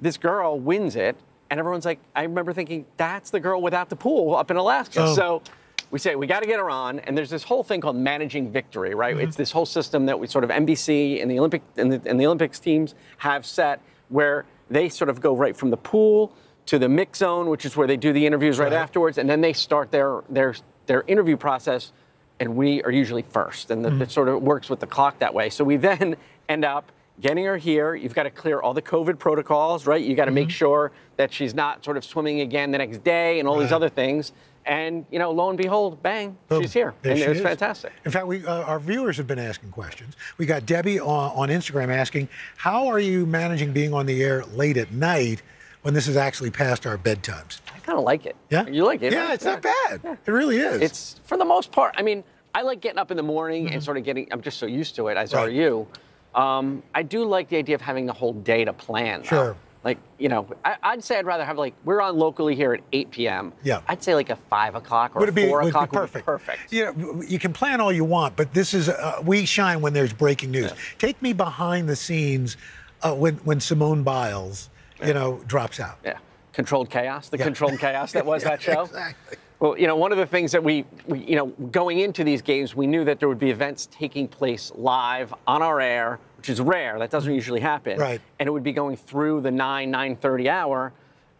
this girl wins it, and everyone's like, I remember thinking, that's the girl without the pool up in Alaska. Oh. So we say we got to get her on, and there's this whole thing called managing victory, right? Mm-hmm. It's this whole system that we sort of NBC and the Olympic and the, and the Olympics teams have set, where they sort of go right from the pool to the mix zone, which is where they do the interviews right, Right. afterwards, and then they start their their their interview process, and we are usually first, and the, it mm-hmm. sort of works with the clock that way. So we then end up getting her here. You've got to clear all the COVID protocols, right? You got to make sure that she's not sort of swimming again the next day and all these other things. And you know, lo and behold, bang, Boom. she's here, There and she was is. fantastic. In fact, we uh, our viewers have been asking questions. We got Debbie on, on Instagram asking, "How are you managing being on the air late at night when this is actually past our bedtimes?" I kind of like it. Yeah, you like it? Yeah, right? it's not bad. It really is. It's for the most part. I mean, I like getting up in the morning and sort of getting. I'm just so used to it, as are Mm-hmm. You. Um, I do like the idea of having the whole day to plan. though. Sure. Like, you know, I, I'd say I'd rather have like we're on locally here at 8 p.m. Yeah. I'd say like a five o'clock or Would be, four would it be o'clock would be perfect? perfect. You know, you can plan all you want, but this is uh, we shine when there's breaking news. Take me behind the scenes uh, when when Simone Biles, you know, drops out. Yeah. Controlled chaos, the Yeah. controlled chaos that was Yeah, [laughs] that show. exactly. Well, you know, one of the things that we, we, you know, going into these games, we knew that there would be events taking place live on our air, which is rare. That doesn't usually happen. Right. And it would be going through the 9, 9.30 hour.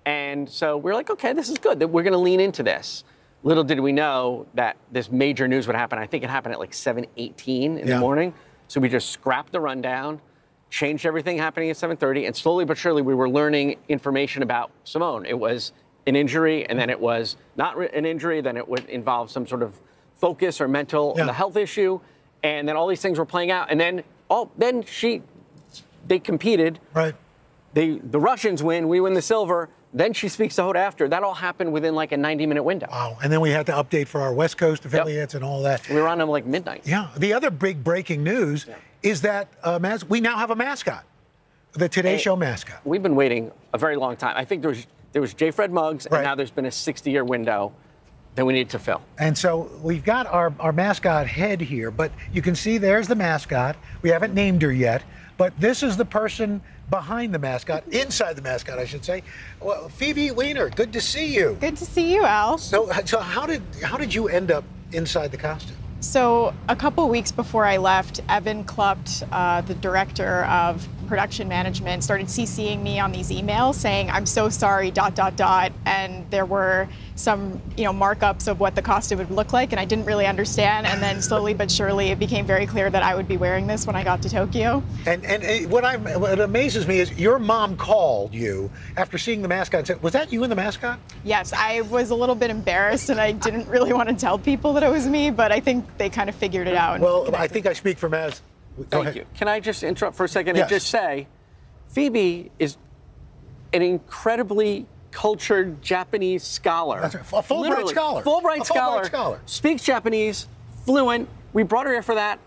And so we're like, okay, this is good. That We're going to lean into this. Little did we know that this major news would happen. I think it happened at like 7.18 in Yeah. the morning. So we just scrapped the rundown, changed everything happening at 7.30, and slowly but surely we were learning information about Simone. It was an injury, and then it was not re- an injury, then it would involve some sort of focus or mental Yeah. health issue, and then all these things were playing out, and then oh, then she, they competed. Right. They the Russians win, we win the silver. Then she speaks to Hoda after. That all happened within like a 90-minute window. Wow. And then we had to update for our West Coast affiliates and all that. We were on them like midnight. Yeah. The other big breaking news is that uh, mas- we now have a mascot, the Today. Show mascot. We've been waiting a very long time. I think there was there was J. Fred Muggs, Right. and now there's been a 60-year window that we need to fill. And so we've got our, our mascot head here, but you can see there's the mascot. We haven't named her yet, but this is the person behind the mascot, [laughs] inside the mascot, I should say. Well, Phoebe Weiner, good to see you. Good to see you, Al. So, so how did how did you end up inside the costume? So, a couple weeks before I left, Evan Klupt, uh, the director of production management, started CCing me on these emails saying, I'm so sorry, dot, dot, dot. And there were some, you know, markups of what the costume would look like, and I didn't really understand. And then slowly but surely, it became very clear that I would be wearing this when I got to Tokyo. And and what I what amazes me is your mom called you after seeing the mascot and said, "Was that you in the mascot?" Yes, I was a little bit embarrassed, and I didn't really want to tell people that it was me, but I think they kind of figured it out. Well, I think I speak for Maz. Thank you. Can I just interrupt for a second Yes. and just say, Phoebe is an incredibly cultured Japanese scholar. That's right. A Fulbright scholar. Fulbright A Fulbright scholar. scholar. Speaks Japanese, fluent. We brought her here for that.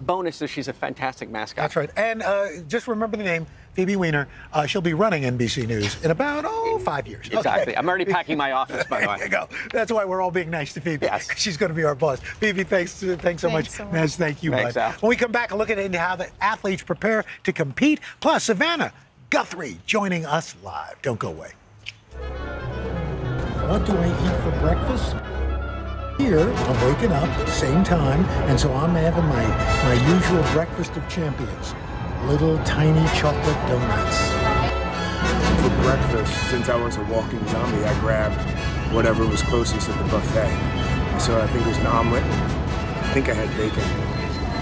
Bonus is she's a fantastic mascot. That's right. And uh, just remember the name, Phoebe Weiner. Uh, she'll be running NBC News in about oh five years. Exactly. Okay. I'm already packing my office, by the [laughs] way. There you go. That's why we're all being nice to Phoebe. Yes. [laughs] She's going to be our boss. Phoebe, thanks, thanks so much. Thanks so much. Maz, thank you, Thanks, bud. Al. When we come back, a look at into how the athletes prepare to compete. Plus, Savannah Guthrie joining us live. Don't go away. What do I eat for breakfast? Here, I'm waking up at the same time, and so I'm having my, my usual breakfast of champions. Little tiny chocolate donuts. For breakfast, since I was a walking zombie, I grabbed whatever was closest at the buffet. So I think it was an omelet. I think I had bacon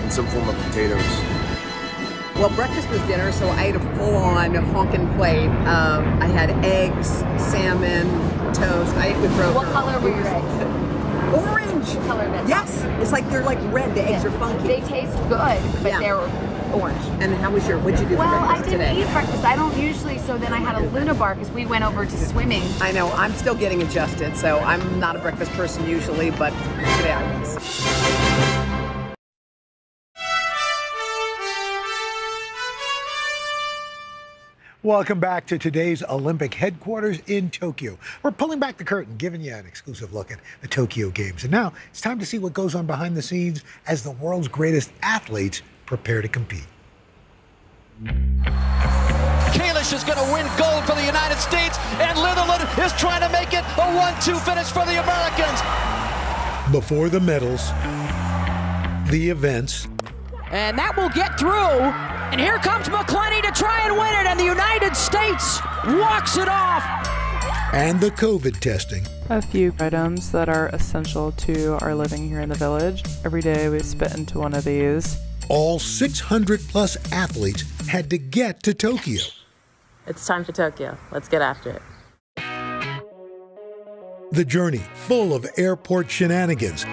and some form of potatoes. Well, breakfast was dinner, so I ate a full-on honkin' plate. Um, I had eggs, salmon, toast. I ate with roast. What color were your eggs? Orange. Color of that? Yes, it's like they're like red. The eggs Yeah. are funky. They taste good, but Yeah. they're orange. And how was your? What'd you do for Well, I didn't today? eat breakfast. I don't usually. So then I had a Luna bar because we went over to swimming. I know. I'm still getting adjusted, so I'm not a breakfast person usually, but today I was. Welcome back to today's Olympic headquarters in Tokyo. We're pulling back the curtain, giving you an exclusive look at the Tokyo Games. And now it's time to see what goes on behind the scenes as the world's greatest athletes prepare to compete. Kalisz is going to win gold for the United States, and Litherland is trying to make it a 1-2 finish for the Americans. Before the medals, the events, And that will get through. And here comes McClenny to try and win it, and the United States walks it off. and the COVID testing. A few items that are essential to our living here in the village. Every day we spit into one of these. All 600 plus athletes had to get to Tokyo. It's time for Tokyo. Let's get after it. The journey full of airport shenanigans,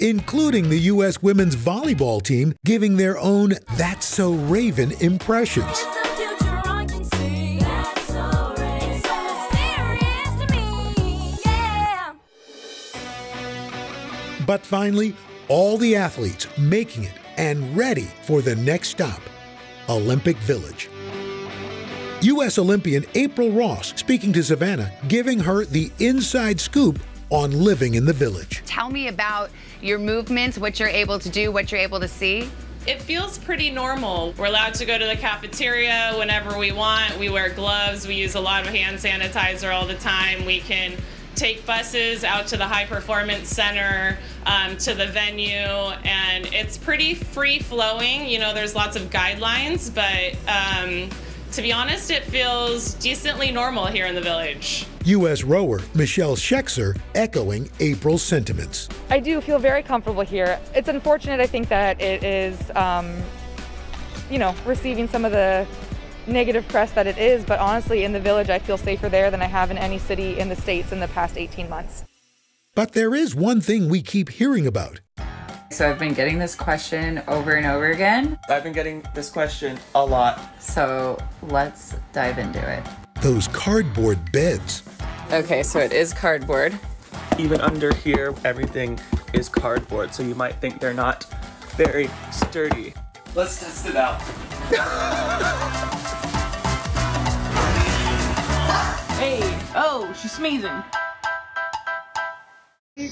including the U.S. women's volleyball team giving their own That's So Raven impressions. But finally, all the athletes making it and ready for the next stop Olympic Village. U.S. Olympian April Ross speaking to Savannah, giving her the inside scoop on living in the village. Tell me about your movements, what you're able to do, what you're able to see. It feels pretty normal. We're allowed to go to the cafeteria whenever we want. We wear gloves. We use a lot of hand sanitizer all the time. We can take buses out to the high performance center, um, to the venue, and it's pretty free flowing. You know, there's lots of guidelines, but um, to be honest, it feels decently normal here in the village. U.S. rower Michelle Sechser echoing April's sentiments. I do feel very comfortable here. It's unfortunate, I think, that it is, um, you know, receiving some of the negative press that it is, but honestly, in the village, I feel safer there than I have in any city in the States in the past 18 months. But there is one thing we keep hearing about. So I've been getting this question over and over again. I've been getting this question a lot. So let's dive into it. Those cardboard beds. Okay, so it is cardboard. Even under here, everything is cardboard, so you might think they're not very sturdy. Let's test it out. Hey, oh, she's sneezing.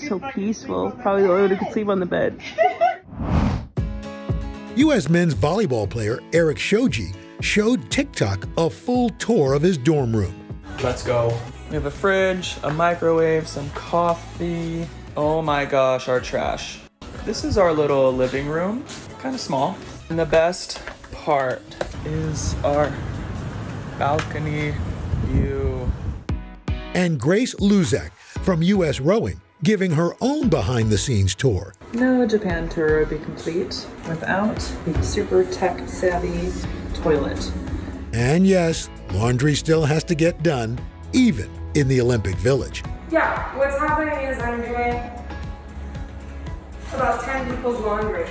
So peaceful. Probably the only one who could sleep on the bed. [laughs] U.S. men's volleyball player Eric Shoji showed TikTok a full tour of his dorm room. Let's go. We have a fridge, a microwave, some coffee. Oh my gosh, our trash. This is our little living room, kind of small. And the best part is our balcony view. And Grace Luczak from U.S. Rowing giving her own behind the scenes tour. No Japan tour would be complete without the super tech savvy toilet. And yes, laundry still has to get done, even in the Olympic Village. Yeah, what's happening is I'm doing about 10 people's laundry.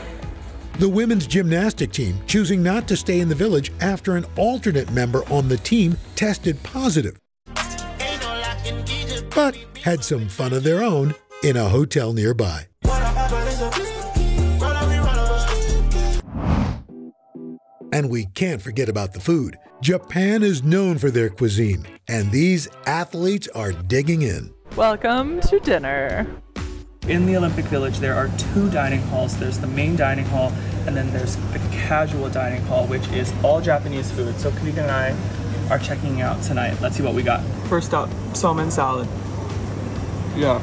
The women's gymnastic team choosing not to stay in the village after an alternate member on the team tested positive. But had some fun of their own in a hotel nearby. And we can't forget about the food. Japan is known for their cuisine, and these athletes are digging in. Welcome to dinner. In the Olympic Village, there are two dining halls. There's the main dining hall, and then there's the casual dining hall, which is all Japanese food. So Kawika and I are checking out tonight. Let's see what we got. First up, salmon salad. Yeah.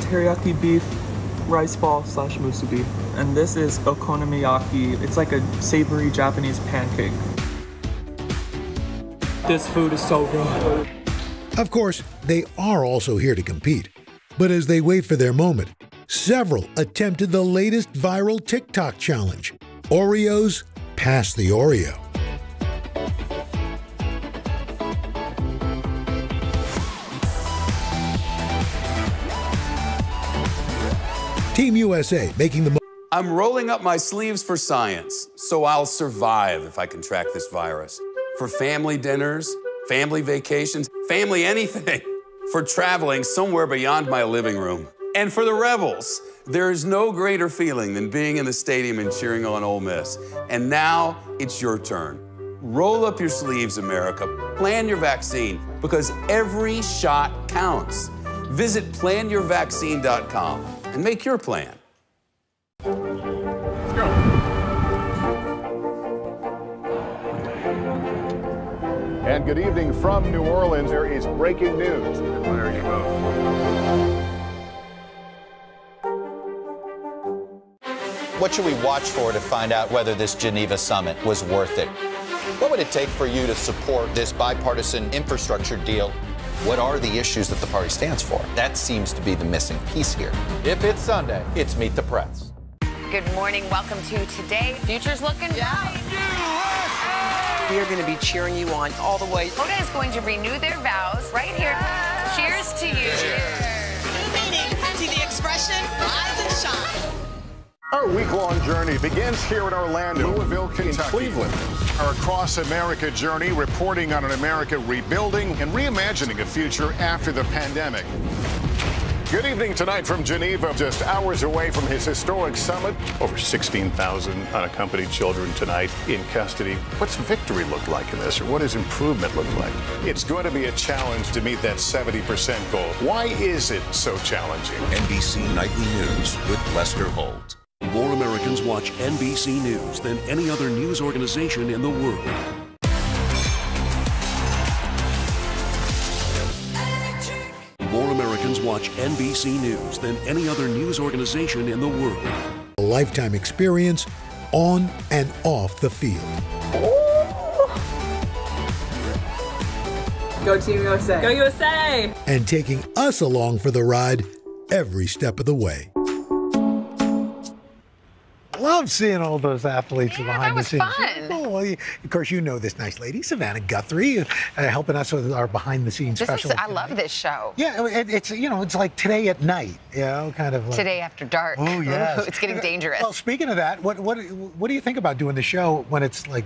Teriyaki beef, rice ball slash musubi. And this is okonomiyaki. It's like a savory Japanese pancake. This food is so good. Of course, they are also here to compete. But as they wait for their moment, several attempted the latest viral TikTok challenge Oreos Pass the Oreo. Team USA making the I'm rolling up my sleeves for science, so I'll survive if I contract this virus. For family dinners, family vacations, family anything. [laughs] For traveling somewhere beyond my living room. And for the Rebels, there is no greater feeling than being in the stadium and cheering on Ole Miss. And now it's your turn. Roll up your sleeves, America. Plan your vaccine because every shot counts. Visit planyourvaccine.com and make your plan. Let's go. And good evening from New Orleans. There is breaking news. There you go. What should we watch for to find out whether this Geneva summit was worth it? What would it take for you to support this bipartisan infrastructure deal? What are the issues that the party stands for? That seems to be the missing piece here. If it's Sunday, it's Meet the Press. Good morning. Welcome to Today. Future's looking bright. We are going to be cheering you on all the way. Hoda is going to renew their vows right here. Cheers to you. New meaning to the expression rise and shine. Our week-long journey begins here in Orlando, Louisville, Kentucky, Cleveland. Our Across America journey reporting on an America rebuilding and reimagining a future after the pandemic. Good evening tonight from Geneva, just hours away from his historic summit. Over 16,000 unaccompanied children tonight in custody. What's victory look like in this, or what does improvement look like? It's going to be a challenge to meet that 70% goal. Why is it so challenging? NBC Nightly News with Lester Holt. More Americans watch NBC News than any other news organization in the world. Watch NBC News than any other news organization in the world. A lifetime experience on and off the field. Go Team USA. Go USA. And taking us along for the ride every step of the way. I love seeing all those athletes Yeah, behind the scenes. fun. Oh, well, you- of course, you know this nice lady, Savannah Guthrie, uh, helping us with our behind the scenes This is, special. I love this show. Yeah, it, it's you know it's like today at night, you know, kind of. Like, Today after dark. Oh [laughs] yes, it's getting dangerous. Well, speaking of that, what what what do you think about doing the show when it's like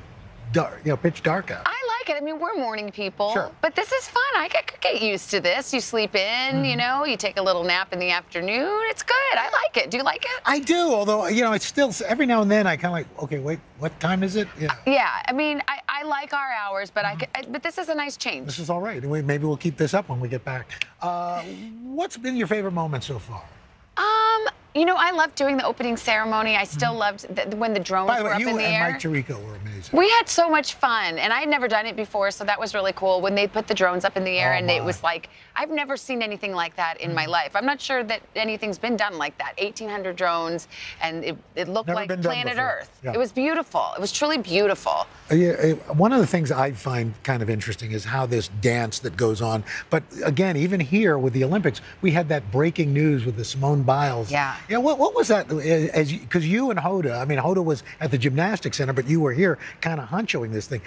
dark, you know, pitch dark out? I like it. I mean, we're morning people, Sure. but this is fun. I could could get used to this. You sleep in, Mm-hmm. you know, you take a little nap in the afternoon. It's good. I like it. Do you like it? I do, although you know, it's still every now and then I kind of like, okay, wait, what time is it? Know, Yeah. I mean, I, I like our hours, but I, could, I but this is a nice change. Mm-hmm. this is all right. Maybe we'll keep this up when we get back. Uh, what's been your favorite moment so far? Um, you know, I loved doing the opening ceremony. I still loved the, when the drones. By the were way, up you in the and air. Mike Tirico were amazing. We had so much fun, and I had never done it before, so that was really cool. When they put the drones up in the air, Oh, and my. it was like, I've never seen anything like that in my life. I'm not sure that anything's been done like that. 1,800 drones, and it, it looked Never like planet. Earth. Yeah. It was beautiful. It was truly beautiful. Uh, Yeah, uh, one of the things I find kind of interesting is how this dance that goes on. But again, even here with the Olympics, we had that breaking news with the Simone Biles. Yeah. Yeah. What, what was that? uh, As because you, and Hoda, I mean, Hoda was at the gymnastics center, but you were here, kind of honchoing this thing.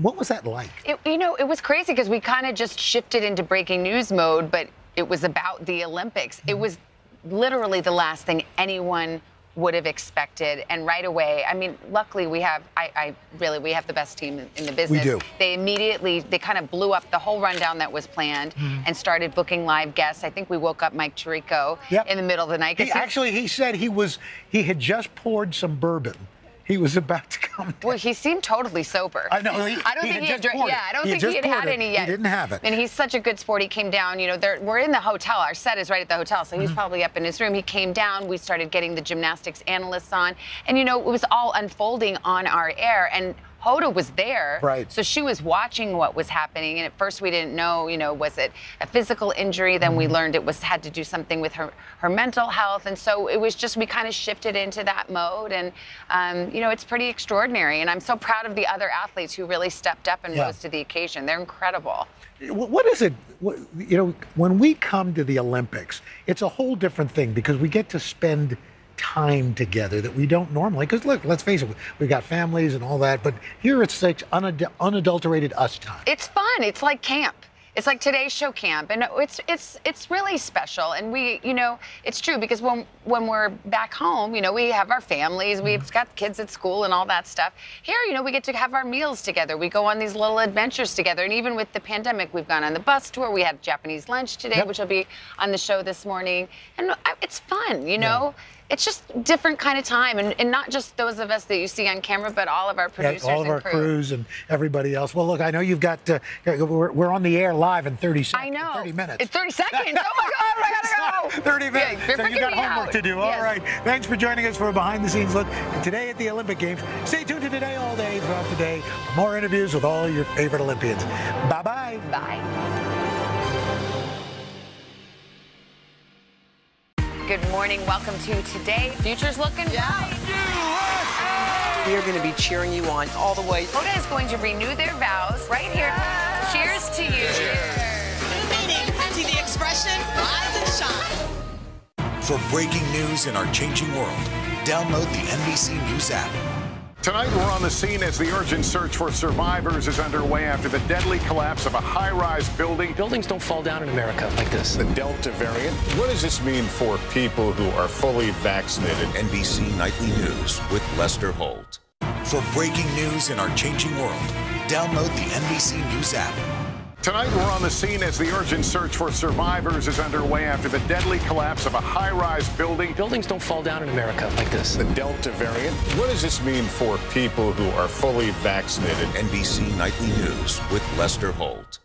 What was that like? It, you know, it was crazy because we kind of just shifted into breaking news mode, but it was about the Olympics. Mm-hmm. It was literally the last thing anyone would have expected. And right away, I mean, luckily we have, I, I really, we have the best team in, in the business. We do. They immediately, they kind of blew up the whole rundown that was planned Mhm. and started booking live guests. I think we woke up Mike Tirico Yep. in the middle of the night. He, actually, he said he was he had just poured some bourbon. He was about to come. Down. Well, he seemed totally sober. I know, he- I don't he think he had drank. Yeah, I don't He think he had had it. any yet. He didn't have it. And he's such a good sport. He came down. You know, we're in the hotel. Our set is right at the hotel, so he's mm. probably up in his room. He came down. We started getting the gymnastics analysts on, and you know, it was all unfolding on our air. And Hoda was there, Right. So she was watching what was happening. And at first, we didn't know. You know, was it a physical injury? Then Mm-hmm. we learned it was had to do something with her her mental health. And so it was just we kind of shifted into that mode. And um, you know, it's pretty extraordinary. And I'm so proud of the other athletes who really stepped up and Yeah. rose to the occasion. They're incredible. What is it? What, you know, when we come to the Olympics, it's a whole different thing because we get to spend time together that we don't normally. Because look, let's face it, we've got families and all that, but here it's like unad- unadulterated us time. It's fun. It's like camp. It's like today's show camp, and it's it's it's really special. And we, you know, it's true because when when we're back home, you know, we have our families, we've mm-hmm. got kids at school and all that stuff. Here, you know, we get to have our meals together. We go on these little adventures together. And even with the pandemic, we've gone on the bus tour. We had Japanese lunch today, Yep. which will be on the show this morning, and uh, it's fun. You know. It's just different kind of time, and, and not just those of us that you see on camera, but all of our Yeah, producers all of and our crew. crews and everybody else. Well, look, I know you've got, uh, we're, we're on the air live in 30 seconds. I know. 30 minutes. It's 30 seconds. [laughs] Oh my God, I gotta go. 30 minutes. Yeah, so you got homework out. to do. All Yes. right. Thanks for joining us for a behind the scenes look today at the Olympic Games. Stay tuned to Today All Day throughout the day for more interviews with all your favorite Olympians. Bye bye. Bye. Good morning. Welcome to today. Future's looking bright. We are going to be cheering you on all the way. Hoda is going to renew their vows right here. Cheers to you. Meaning to the expression rise and shine. For breaking news in our changing world, download the NBC News app. Tonight, we're on the scene as the urgent search for survivors is underway after the deadly collapse of a high rise building. Buildings don't fall down in America like this. The Delta variant. What does this mean for people who are fully vaccinated? NBC Nightly News with Lester Holt. For breaking news in our changing world, download the NBC News app. Tonight, we're on the scene as the urgent search for survivors is underway after the deadly collapse of a high rise building. Buildings don't fall down in America like this. The Delta variant. What does this mean for people who are fully vaccinated? NBC Nightly News with Lester Holt.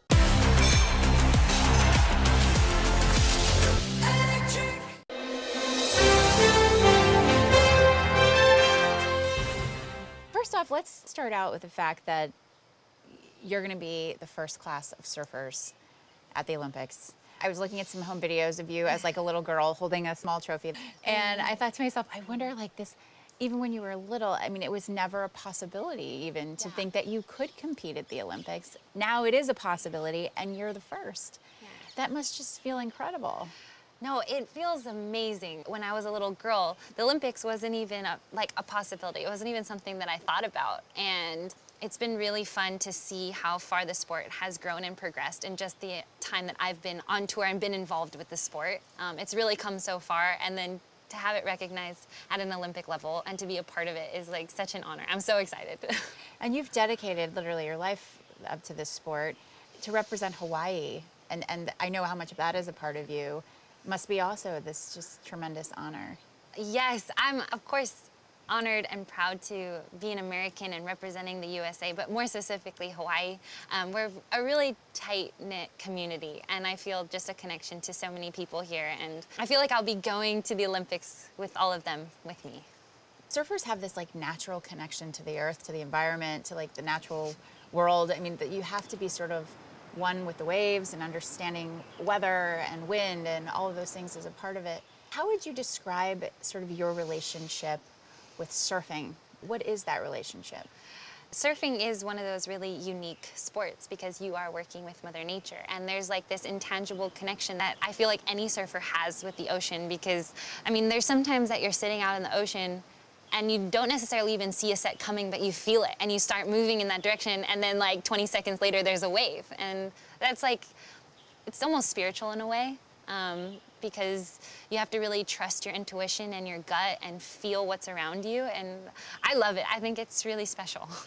First off, let's start out with the fact that you're going to be the first class of surfers at the Olympics. I was looking at some home videos of you as like a little girl holding a small trophy. And I thought to myself, I wonder like this, even when you were little, I mean, it was never a possibility even to think that you could compete at the Olympics. Now it is a possibility and you're the first. That must just feel incredible. No, it feels amazing. When I was a little girl, the Olympics wasn't even a, like a possibility. It wasn't even something that I thought about. And it's been really fun to see how far the sport has grown and progressed in just the time that I've been on tour and been involved with the sport. Um, it's really come so far, and then to have it recognized at an Olympic level and to be a part of it is like such an honor. I'm so excited. [laughs] And you've dedicated literally your life up to this sport to represent Hawaii. And, and I know how much that is a part of you. Must be also this just tremendous honor. Yes, I'm of course honored and proud to be an American and representing the USA, but more specifically Hawaii. Um, we're a really tight-knit community and I feel just a connection to so many people here and I feel like I'll be going to the Olympics with all of them with me. Surfers have this like natural connection to the earth, to the environment, to like the natural world. I mean, that you have to be sort of one with the waves and understanding weather and wind and all of those things as a part of it. How would you describe sort of your relationship with surfing? What is that relationship? Surfing is one of those really unique sports because you are working with Mother Nature. And there's like this intangible connection that I feel like any surfer has with the ocean because, I mean, there's sometimes that you're sitting out in the ocean and you don't necessarily even see a set coming, but you feel it and you start moving in that direction. And then like 20 seconds later, there's a wave. And that's like, it's almost spiritual in a way. Um, because you have to really trust your intuition and your gut and feel what's around you. And I love it. I think it's really special. [laughs]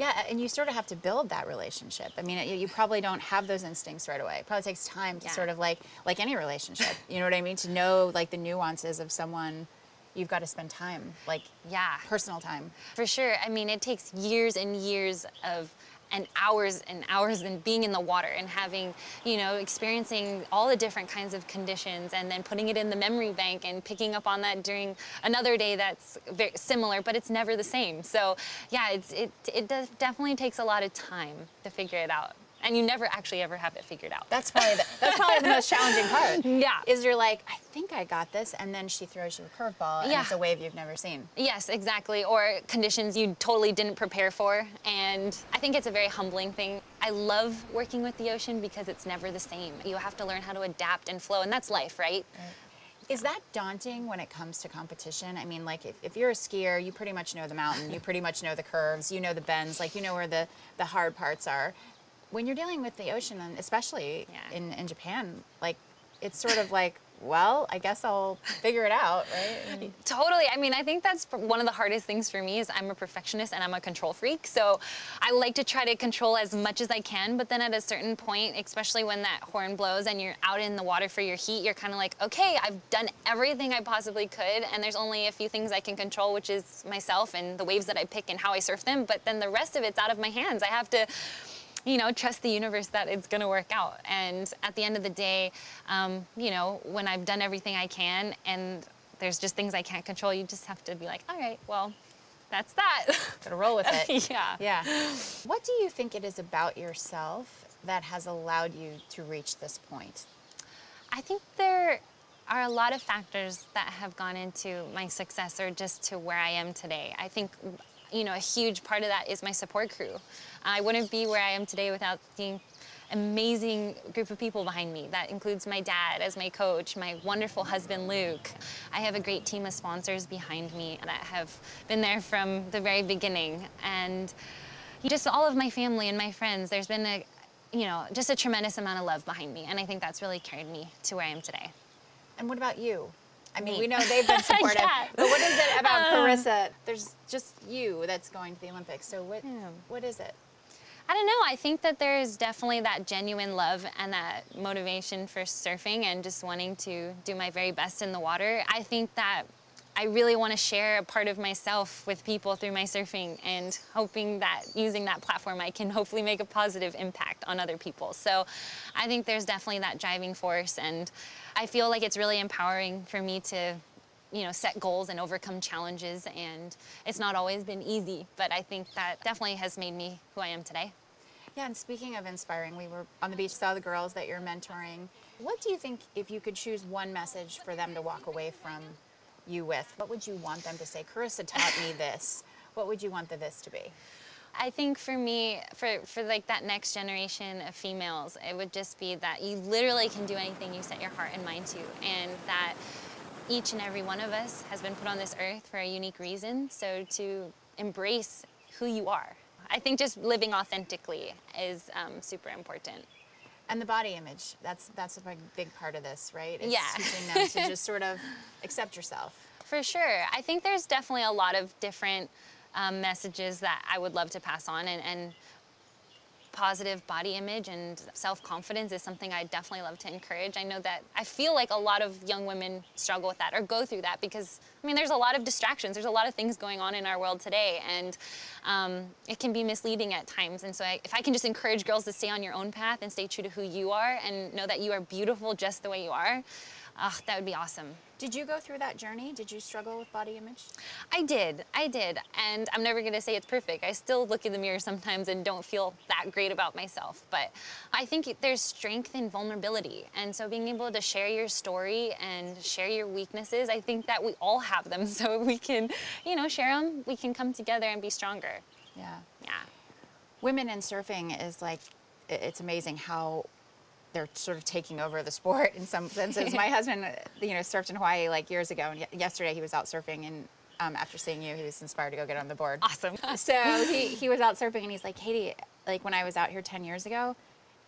Yeah, and you sort of have to build that relationship. I mean, you, you probably don't have those instincts right away. It probably takes time to Yeah. sort of like like any relationship. You know what I mean? To know like the nuances of someone, you've got to spend time, like yeah, personal time. For sure. I mean, it takes years and years of and hours and hours and being in the water and having, you know, experiencing all the different kinds of conditions and then putting it in the memory bank and picking up on that during another day that's very similar, but it's never the same. So, yeah, it, it definitely takes a lot of time to figure it out. And you never actually ever have it figured out. That's probably the, that's probably the most challenging part. [laughs] Yeah. Is you're like, I think I got this, and then she throws you a curveball, and Yeah. it's a wave you've never seen. Yes, exactly. Or conditions you totally didn't prepare for. And I think it's a very humbling thing. I love working with the ocean because it's never the same. You have to learn how to adapt and flow, and that's life, right? Is that daunting when it comes to competition? I mean, like if, if you're a skier, you pretty much know the mountain, you pretty much know the curves, you know the bends, like you know where the, the hard parts are. When you're dealing with the ocean, and especially in, in Japan, like it's sort of like, well, I guess I'll figure it out, right? [laughs] Totally. I mean, I think that's one of the hardest things for me is I'm a perfectionist and I'm a control freak. So I like to try to control as much as I can, but then at a certain point, especially when that horn blows and you're out in the water for your heat, you're kind of like, okay, I've done everything I possibly could, and there's only a few things I can control, which is myself and the waves that I pick and how I surf them. But then the rest of it's out of my hands. I have to you know, trust the universe that it's going to work out. And at the end of the day, um, you know, when I've done everything I can and there's just things I can't control, you just have to be like, all right, well, that's that. [laughs] Gotta roll with it. [laughs] yeah. Yeah. What do you think it is about yourself that has allowed you to reach this point? I think there are a lot of factors that have gone into my success or just to where I am today. I think, you know, a huge part of that is my support crew. I wouldn't be where I am today without the amazing group of people behind me. That includes my dad as my coach, my wonderful husband Luke. I have a great team of sponsors behind me that have been there from the very beginning. And just all of my family and my friends, there's been a, you know, just a tremendous amount of love behind me. And I think that's really carried me to where I am today. And what about you? I mean, we know they've been [laughs] supportive, Yeah. but what is it about Um, Carissa? There's just you that's going to the Olympics. So what? What is it? I don't know. I think that there's definitely that genuine love and that motivation for surfing and just wanting to do my very best in the water. I think that I really want to share a part of myself with people through my surfing and hoping that using that platform I can hopefully make a positive impact on other people. So I think there's definitely that driving force and I feel like it's really empowering for me to you know, set goals and overcome challenges and it's not always been easy, but I think that definitely has made me who I am today. Yeah, and speaking of inspiring, we were on the beach, saw the girls that you're mentoring. What do you think, if you could choose one message for them to walk away from you with, what would you want them to say? Carissa taught me this. What would you want the this to be? I think for me, for, for like that next generation of females, it would just be that you literally can do anything you set your heart and mind to, and that each and every one of us has been put on this earth for a unique reason. So to embrace who you are. I think just living authentically is um, super important. And the body image, that's that's a big, part of this, right? It's Yeah. teaching them to just sort of [laughs] accept yourself. For sure. I think there's definitely a lot of different um, messages that I would love to pass on, and, and positive body image and self-confidence is something I definitely love to encourage. I know that I feel like a lot of young women struggle with that or go through that because, I mean, there's a lot of distractions. There's a lot of things going on in our world today, and um, it can be misleading at times. And so I, if I can just encourage girls to stay on your own path and stay true to who you are and know that you are beautiful just the way you are, uh, that would be awesome. Did you go through that journey? Did you struggle with body image? I did, I did, and I'm never gonna say it's perfect. I still look in the mirror sometimes and don't feel that great about myself, but I think there's strength in vulnerability, and so being able to share your story and share your weaknesses, I think that we all have them, [laughs] so we can, you know, share them, we can come together and be stronger. Yeah. Yeah. Women in surfing is like, it's amazing how they're sort of taking over the sport in some senses. My [laughs] husband, you know, surfed in Hawaii like years ago, and yesterday he was out surfing, and um, after seeing you, he was inspired to go get on the board. Awesome. [laughs] So he, he was out surfing, and he's like, Katie, like when I was out here 10 years ago,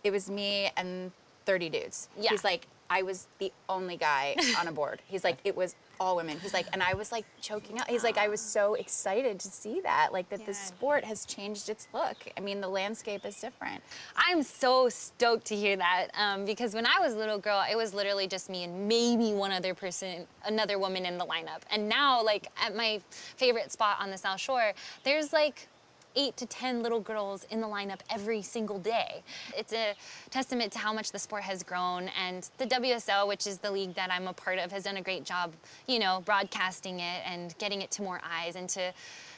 it was me and 30 dudes. Yeah. He's like, I was the only guy on a board. He's like, it was all women. He's like, and I was like choking up. He's like, I was so excited to see that, like that the sport has changed its look. I mean, the landscape is different. I'm so stoked to hear that um, because when I was a little girl, it was literally just me and maybe one other person, another woman in the lineup. And now, like at my favorite spot on the South Shore, there's like eight to 10 little girls in the lineup every single day. It's a testament to how much the sport has grown and the WSL, which is the league that I'm a part of, has done a great job, you know, broadcasting it and getting it to more eyes and to,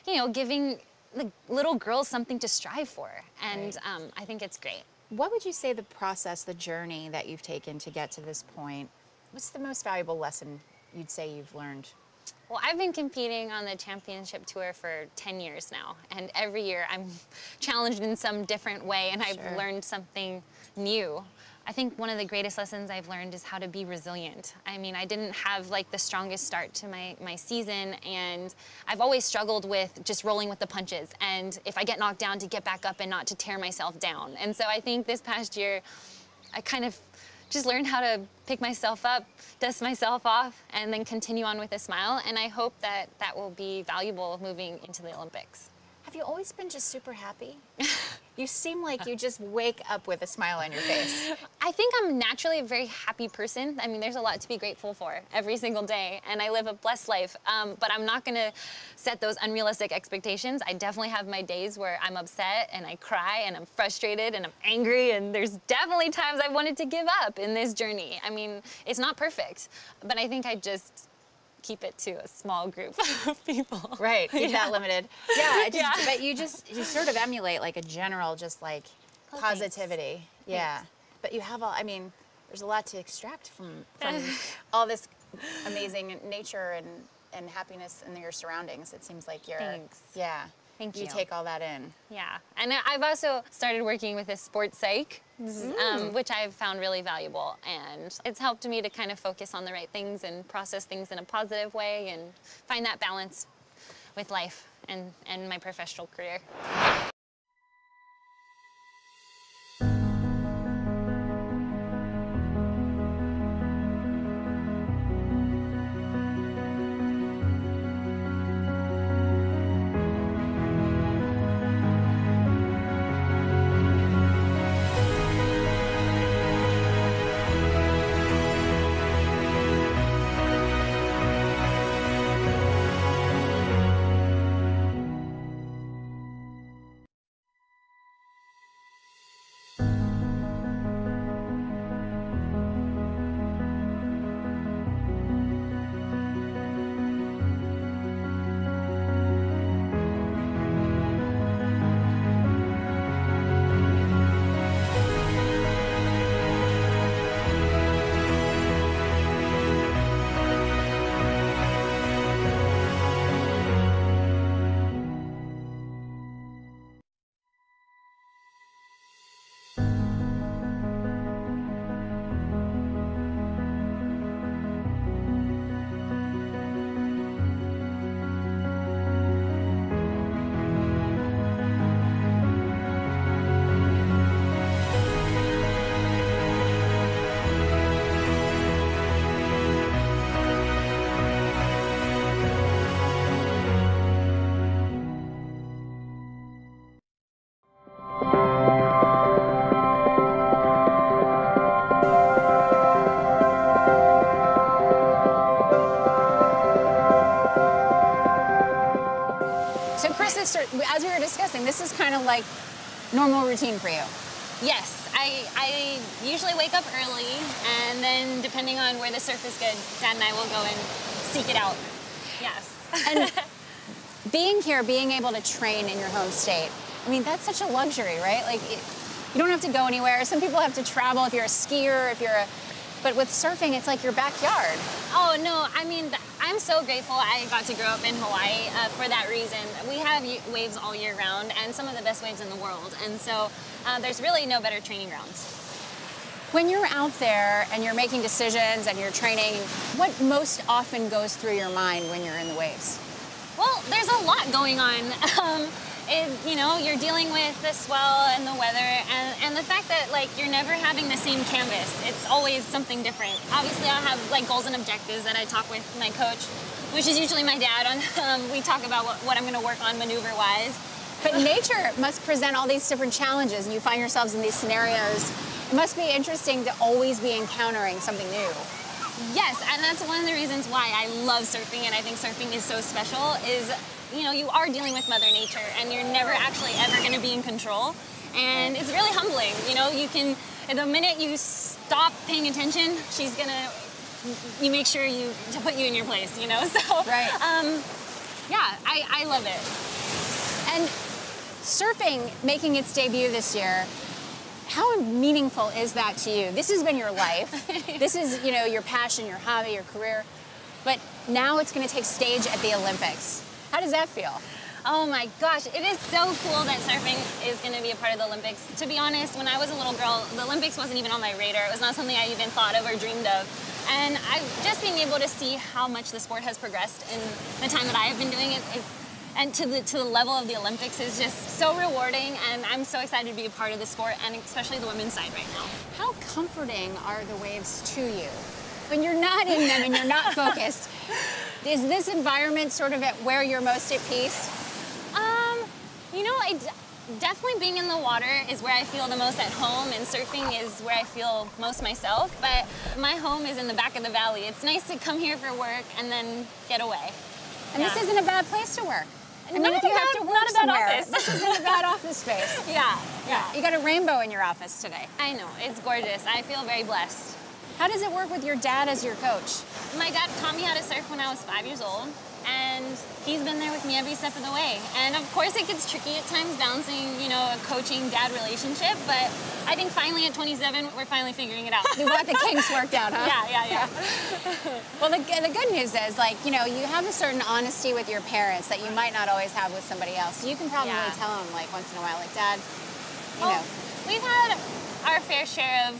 you know, giving the little girls something to strive for. And Right. um, I think it's great. What would you say the process, the journey that you've taken to get to this point? What's the most valuable lesson you'd say you've learned? Well, I've been competing on the championship tour for 10 years now, and every year I'm [laughs] challenged in some different way, and I've Sure. learned something new. I think one of the greatest lessons I've learned is how to be resilient. I mean, I didn't have like the strongest start to my, my season, and I've always struggled with just rolling with the punches. And if I get knocked down, to get back up and not to tear myself down. And so I think this past year, I kind of just learned how to pick myself up, dust myself off, and then continue on with a smile. And I hope that that will be valuable moving into the Olympics. Have you always been just super happy? [laughs] you seem like you just wake up with a smile on your face. I think I'm naturally a very happy person. I mean, there's a lot to be grateful for every single day, and I live a blessed life. Um, but I'm not gonna set those unrealistic expectations. I definitely have my days where I'm upset and I cry and I'm frustrated and I'm angry, and there's definitely times I've wanted to give up in this journey. I mean, it's not perfect, but I think I just keep it to a small group [laughs] of people. Right, keep Yeah. that limited. Yeah, just, Yeah. but you just you sort of emulate like a general just like Oh, thanks. positivity. Yeah. Thanks. But you have all I mean, there's a lot to extract from from [laughs] all this amazing nature and and happiness in your surroundings. It seems like you're Thanks. yeah. Thank you. you. take all that in. Yeah, and I've also started working with a sports psych, this um, Mm. which I've found really valuable, and it's helped me to kind of focus on the right things and process things in a positive way and find that balance with life and, and my professional career. Is kind of like normal routine for you. Yes, I, I usually wake up early, and then depending on where the surf is good, Dad and I will go and seek it out. Yes. And [laughs] being here, being able to train in your home state, I mean, that's such a luxury, right? Like, it, you don't have to go anywhere. Some people have to travel if you're a skier, if you're a, but with surfing, it's like your backyard. Oh no, I mean, I'm so grateful I got to grow up in Hawaii uh, for that reason. We have waves all year round, and some of the best waves in the world, and so uh, there's really no better training grounds. When you're out there and you're making decisions and you're training, what most often goes through your mind when you're in the waves? Well, there's a lot going on. [laughs] Um, it, you know, you're dealing with the swell and the weather, and, and the fact that like you're never having the same canvas. It's always something different. Obviously, I have like goals and objectives that I talk with my coach, which is usually my dad. On [laughs] um, we talk about what, what I'm going to work on maneuver-wise. But nature must present all these different challenges, and you find yourselves in these scenarios. It must be interesting to always be encountering something new. Yes, and that's one of the reasons why I love surfing and I think surfing is so special is, you know, you are dealing with Mother Nature and you're never actually ever going to be in control. And it's really humbling, you know, you can, the minute you stop paying attention, she's going to, you make sure you, to put you in your place, you know, [laughs] so. Right. Um, yeah, I, I love it. And surfing making its debut this year, how meaningful is that to you? This has been your life. [laughs] this is, you know, your passion, your hobby, your career. But now it's going to take stage at the Olympics. How does that feel? Oh my gosh, it is so cool that surfing is going to be a part of the Olympics. To be honest, when I was a little girl, the Olympics wasn't even on my radar. It was not something I even thought of or dreamed of. And I just being able to see how much the sport has progressed in the time that I have been doing it, is, and to the to the level of the Olympics is just so rewarding. And I'm so excited to be a part of the sport, and especially the women's side right now. How comforting are the waves to you? When you're not in them and you're not [laughs] focused, is this environment sort of at where you're most at peace? Um, you know, I d- definitely being in the water is where I feel the most at home, and surfing is where I feel most myself. But my home is in the back of the valley. It's nice to come here for work and then get away. And Yeah. this isn't a bad place to work. I mean, if you have to work not a bad somewhere, office. this isn't a bad office space. [laughs] Yeah, yeah. You got a rainbow in your office today. I know, it's gorgeous. I feel very blessed. How does it work with your dad as your coach? My dad taught me how to surf when I was five years old, and he's been there with me every step of the way. And of course, it gets tricky at times balancing, you know, a coaching dad relationship. But I think finally at 27, we're finally figuring it out. You want the kinks worked out, huh? Yeah, yeah, yeah. [laughs] Well, the, the good news is, like, you know, you have a certain honesty with your parents that you might not always have with somebody else. So you can probably Yeah. tell them, like, once in a while, like, Dad, you Oh, know, we've had our fair share of,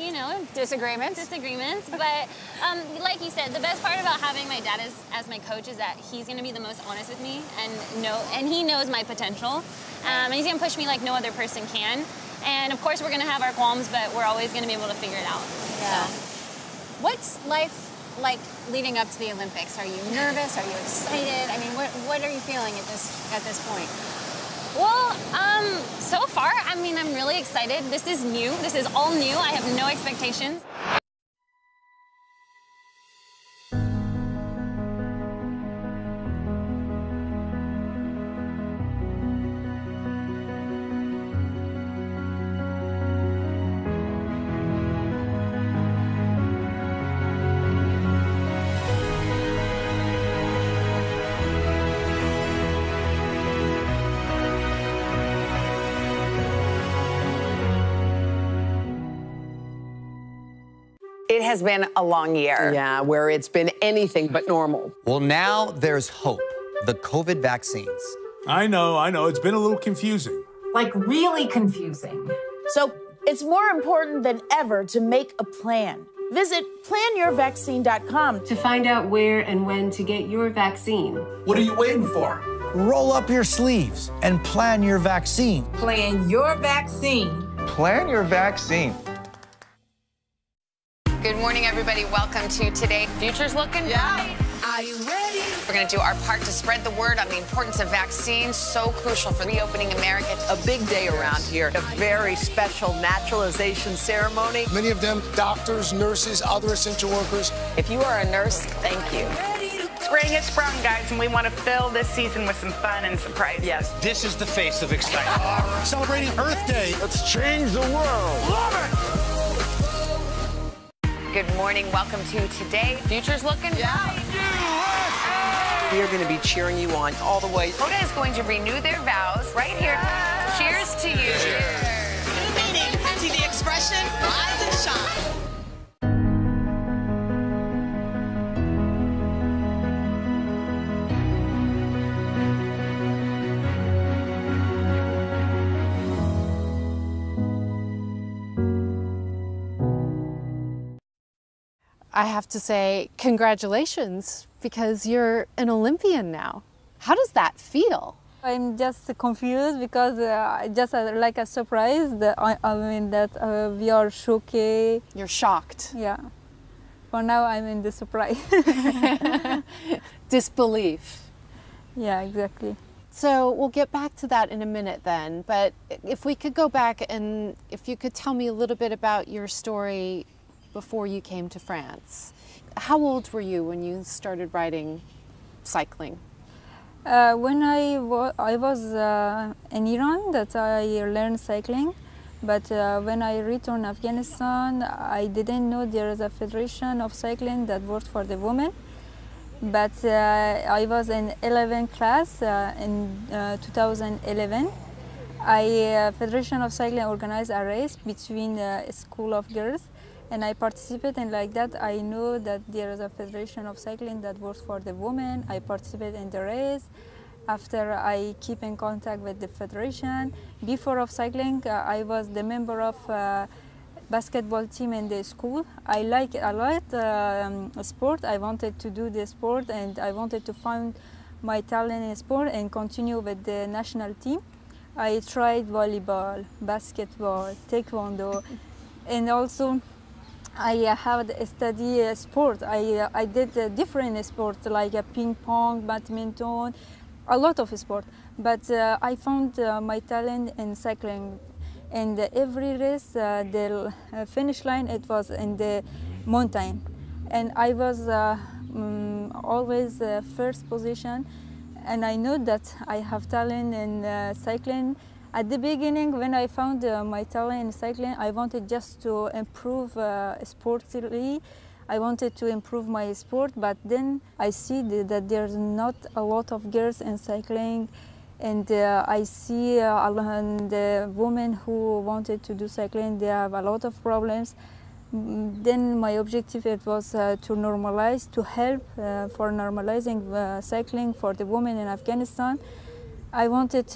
you know, disagreements. disagreements. But um, like you said, the best part about having my dad as, as my coach is that he's going to be the most honest with me and know, and he knows my potential. Um, and he's going to push me like no other person can. And of course, we're going to have our qualms, but we're always going to be able to figure it out. Yeah. So. What's life like leading up to the Olympics? Are you nervous? Are you excited? I mean, what, what are you feeling at this at this point? Well, um, so far, I mean, I'm really excited. This is new. This is all new. I have no expectations. It has been a long year. Yeah, where it's been anything but normal. Well, now there's hope the COVID vaccines. I know, I know. It's been a little confusing. Like, really confusing. So it's more important than ever to make a plan. Visit planyourvaccine.com To find out where and when to get your vaccine. What are you waiting for? Roll up your sleeves and plan your vaccine. Plan your vaccine. Plan your vaccine. Good morning, everybody. Welcome to today. Future's looking bright. Are you ready? We're going to do our part to spread the word on the importance of vaccines, so crucial for reopening America. A big day around here. A very special naturalization ceremony. Many of them doctors, nurses, other essential workers. If you are a nurse, thank you. Spring has sprung, guys, and we want to fill this season with some fun and surprises. Yes. This is the face of excitement. Celebrating Earth Day. Let's change the world. Love it. Good morning. Welcome to today. Future's looking bright. We are going to be cheering you on all the way. Hoda is going to renew their vows right here. Cheers to you. Cheers. Meaning to the expression, rise and shine. I have to say, congratulations, because you're an Olympian now. How does that feel? I'm just confused because uh, just uh, like a surprise that I, I mean that uh, we are shocked. You're shocked. Yeah. For now, I'm in the surprise. [laughs] Disbelief. Yeah, exactly. So we'll get back to that in a minute then. But if we could go back and if you could tell me a little bit about your story before you came to France. How old were you when you started riding cycling? Uh, when I, wa I was uh, in Iran that I learned cycling, but uh, when I returned Afghanistan, I didn't know there is a federation of cycling that worked for the women. But uh, I was in 11th class uh, in uh, 2011. I Federation of Cycling organized a race between a school of girls and I participate and like that I know that there is a federation of cycling that works for the women. I participate in the race. After I keep in contact with the federation. Before of cycling, uh, I was the member of uh, basketball team in the school. I like a lot um, sport. I wanted to do the sport and I wanted to find my talent in sport and continue with the national team. I tried volleyball, basketball, taekwondo, and also I have studied sport. I, I did different sports like a ping pong, badminton, a lot of sport. But uh, I found uh, my talent in cycling. And every race, uh, the finish line, it was in the mountain. And I was um, always first position. And I know that I have talent in cycling at the beginning, when I found uh, my talent in cycling, I wanted just to improve uh, sportively. I wanted to improve my sport, but then I see that there's not a lot of girls in cycling, and uh, I see uh, the women who wanted to do cycling, they have a lot of problems. Mm, then my objective it was uh, to normalize, to help uh, for normalizing cycling for the women in Afghanistan. I wanted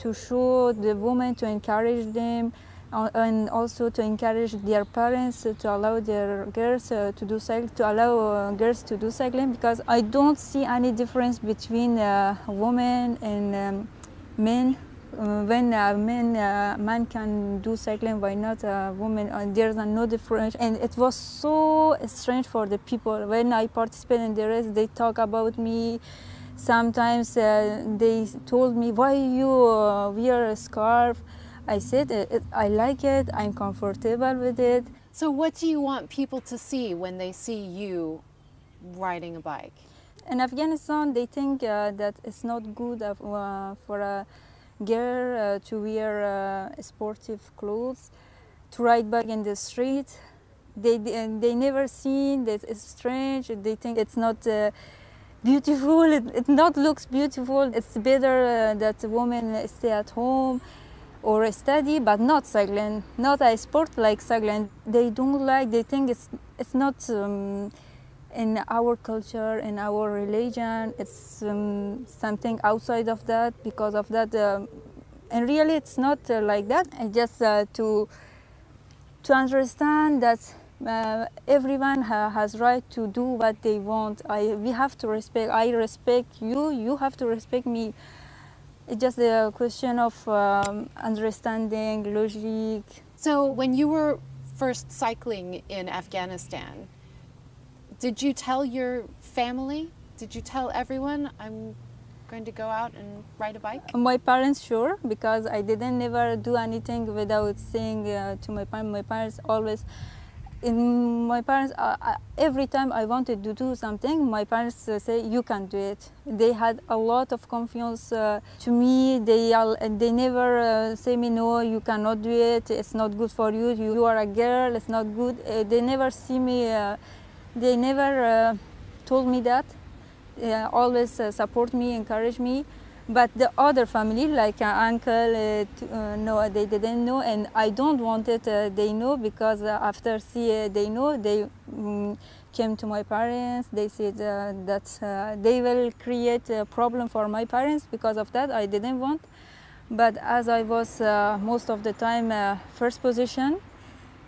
to show the women, to encourage them, uh, and also to encourage their parents to allow their girls uh, to do cycle, to allow uh, girls to do cycling because I don't see any difference between uh, women and um, men. Uh, when a man, uh, man can do cycling, why not a woman? there's no difference. And it was so strange for the people. When I participated in the race, they talk about me, Sometimes uh, they told me, why you uh, wear a scarf? I said, I like it, I'm comfortable with it. So what do you want people to see when they see you riding a bike? In Afghanistan, they think uh, that it's not good uh, for a girl uh, to wear uh, sportive clothes, to ride bike in the street. They, they never seen that it's strange, they think it's not beautiful. It, it not looks beautiful. It's better uh, that women stay at home or study, but not cycling, not a sport like cycling. They don't like, they think it's, it's not um, in our culture, in our religion. It's um, something outside of that because of that. Uh, and really it's not uh, like that. And just uh, to, to understand that uh, everyone ha has right to do what they want. I, we have to respect, I respect you, you have to respect me. It's just a question of um, understanding, logic. So when you were first cycling in Afghanistan, did you tell your family? Did you tell everyone, I'm going to go out and ride a bike? My parents, sure, because I didn't never do anything without saying uh, to my parents. My parents always in my parents, uh, uh, every time I wanted to do something, my parents uh, say, you can do it. They had a lot of confidence uh, to me. They, they never uh, say me, no, you cannot do it. It's not good for you. You, are a girl. It's not good. Uh, they never see me. they never told me that. They always support me, encourage me. But the other family, like uh, uncle, uh, uh, no, they didn't know, and I don't want it. Uh, they know because uh, after see uh, they know, they um, came to my parents. They said that they will create a problem for my parents because of that. I didn't want, but as I was most of the time first position,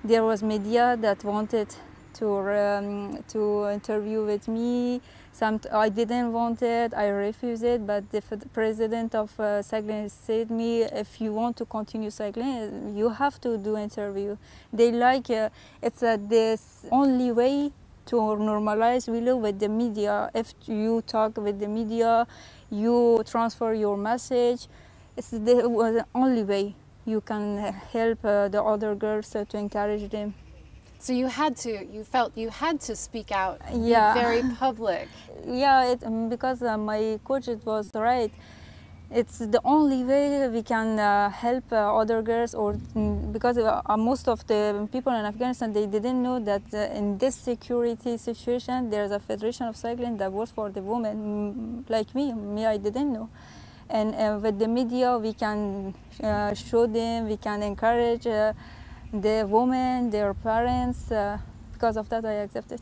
there was media that wanted to um, to interview with me some I didn't want it, I refused it, but the president of uh, cycling said me, if you want to continue cycling, you have to do interview. They like, uh, it's uh, this only way to normalize Willow with the media. If you talk with the media, you transfer your message. It's the only way you can help uh, the other girls uh, to encourage them. So you had to, you felt you had to speak out, yeah. very [laughs] public. Yeah, it, um, because uh, my coach it was right. It's the only way we can uh, help uh, other girls, or mm, because uh, most of the people in Afghanistan they didn't know that uh, in this security situation there's a federation of cycling that works for the women mm, like me. Me, I didn't know and uh, with the media we can uh, show them we can encourage uh, the women, their parents. Uh, because of that, I accepted.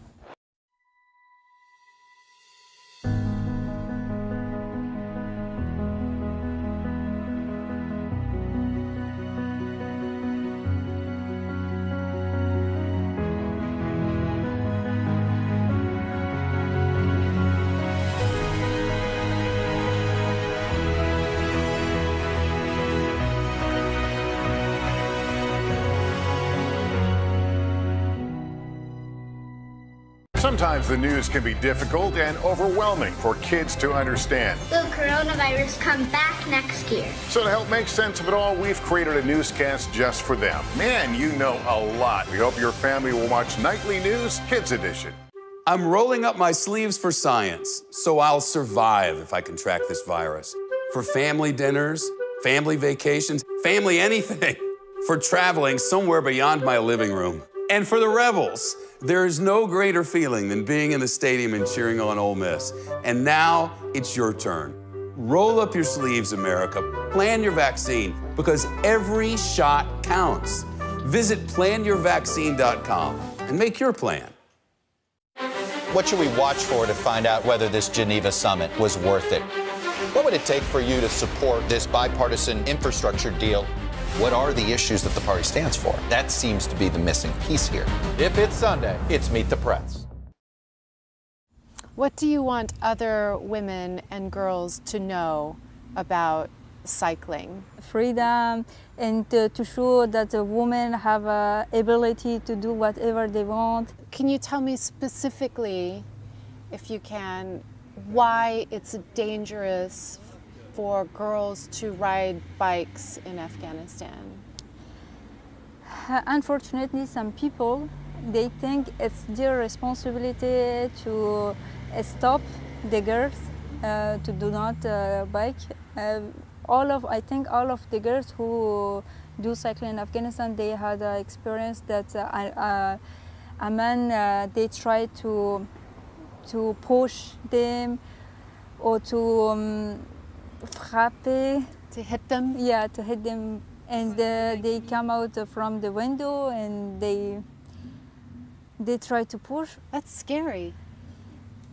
The news can be difficult and overwhelming for kids to understand. Will coronavirus come back next year? So to help make sense of it all, we've created a newscast just for them. Man, you know a lot. We hope your family will watch Nightly News Kids Edition. I'm rolling up my sleeves for science, so I'll survive if I contract this virus. For family dinners, family vacations, family anything. [laughs] For traveling somewhere beyond my living room. And for the Rebels, there is no greater feeling than being in the stadium and cheering on Ole Miss. And now it's your turn. Roll up your sleeves, America. Plan your vaccine because every shot counts. Visit planyourvaccine.com and make your plan. What should we watch for to find out whether this Geneva summit was worth it? What would it take for you to support this bipartisan infrastructure deal what are the issues that the party stands for? That seems to be the missing piece here. If it's Sunday, it's Meet the Press. What do you want other women and girls to know about cycling? Freedom and to, to show that the women have a ability to do whatever they want. Can you tell me specifically, if you can, why it's dangerous for girls to ride bikes in Afghanistan? [sighs] Unfortunately, some people they think it's their responsibility to uh, stop the girls uh, to do not uh, bike. Uh, all of I think all of the girls who do cycling in Afghanistan they had uh, experience that uh, a man they try to to push them or to um, frapper. To hit them? Yeah, to hit them. And uh, they come out from the window and they they try to push. That's scary.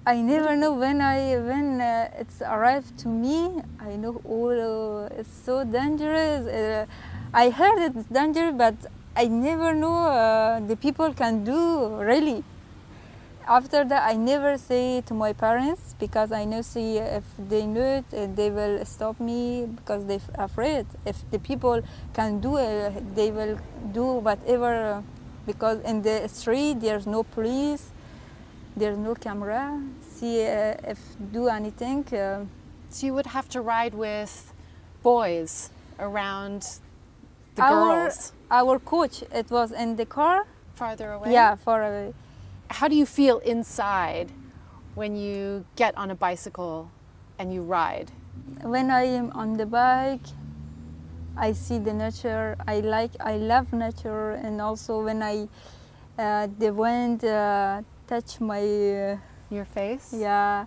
I never know when I when uh, it's arrived to me. I know all oh, it's so dangerous. Uh, I heard it's dangerous, but I never know uh, the people can do really. After that, I never say to my parents because I know see if they know it, they will stop me because they're afraid. If the people can do it, they will do whatever. Because in the street, there's no police, there's no camera. See uh, if do anything. Uh, so you would have to ride with boys around the our, girls. Our coach, it was in the car farther away? Yeah, far away. How do you feel inside when you get on a bicycle and you ride? When I am on the bike, I see the nature. I like, I love nature, and also when I, uh, the wind uh, touch my uh, your face. Yeah,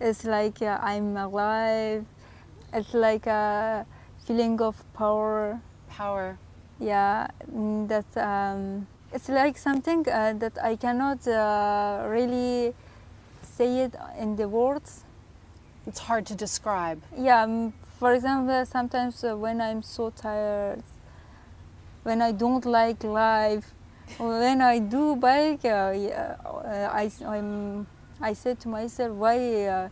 it's like uh, I'm alive. It's like a feeling of power. Power. Yeah, mm, that um, it's like something uh, that I cannot uh, really say it in the words. It's hard to describe. Yeah, um, for example, sometimes uh, when I'm so tired, when I don't like life, when I do bike, uh, yeah, uh, I, I'm, I said to myself, why uh,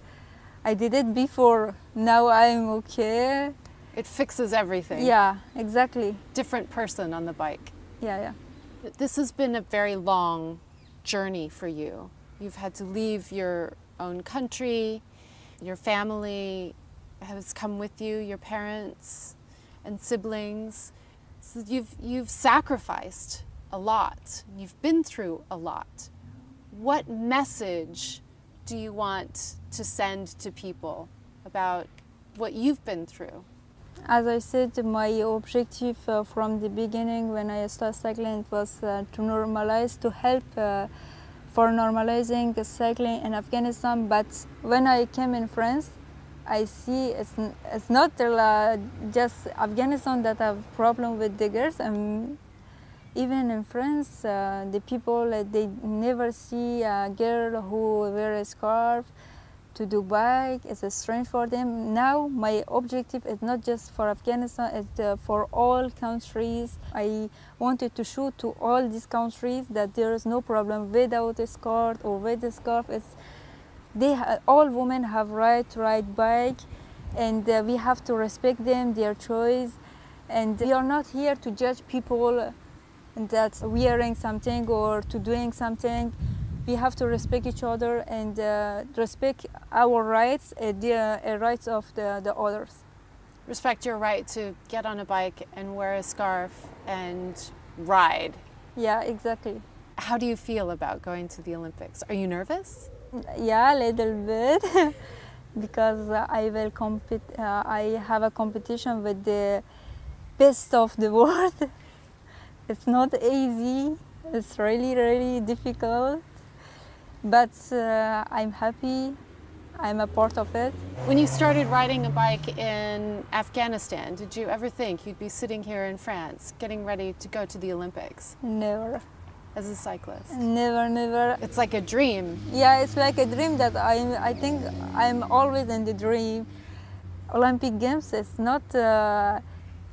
I did it before, now I'm okay. It fixes everything. Yeah, exactly. Different person on the bike. Yeah, yeah. This has been a very long journey for you. You've had to leave your own country, your family has come with you, your parents and siblings. So you've, you've sacrificed a lot. You've been through a lot. What message do you want to send to people about what you've been through? As I said, my objective uh, from the beginning when I started cycling was uh, to normalize, to help uh, for normalizing cycling in Afghanistan. But when I came in France, I see it's, it's not uh, just Afghanistan that have problem with diggers. And even in France, uh, the people, uh, they never see a girl who wear a scarf to. It's a strange for them. Now my objective is not just for Afghanistan, it's uh, for all countries. I wanted to show to all these countries that there is no problem without a scarf or with a scarf. It's, they all women have right to ride bike and uh, we have to respect them, their choice. And we are not here to judge people that wearing something or to doing something we have to respect each other and uh, respect our rights and the uh, rights of the, the others. Respect your right to get on a bike and wear a scarf and ride. Yeah, exactly. How do you feel about going to the Olympics? Are you nervous? Yeah, a little bit. [laughs] because I will compete. Uh, I have a competition with the best of the world. [laughs] it's not easy. It's really, really difficult but uh, I'm happy. I'm a part of it. When you started riding a bike in Afghanistan, did you ever think you'd be sitting here in France getting ready to go to the Olympics? Never. As a cyclist? Never, never. It's like a dream. Yeah, it's like a dream that I, I think I'm always in the dream. Olympic Games, it's not uh,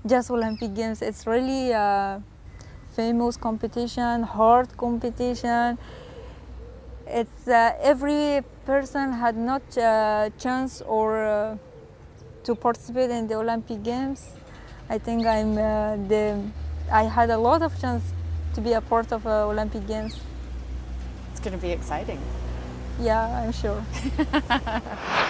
just Olympic Games, it's really a famous competition, hard competition it's uh, every person had not uh, chance or uh, to participate in the Olympic Games. I think I'm uh, the I had a lot of chance to be a part of uh, Olympic Games. It's going to be exciting. Yeah, I'm sure. [laughs]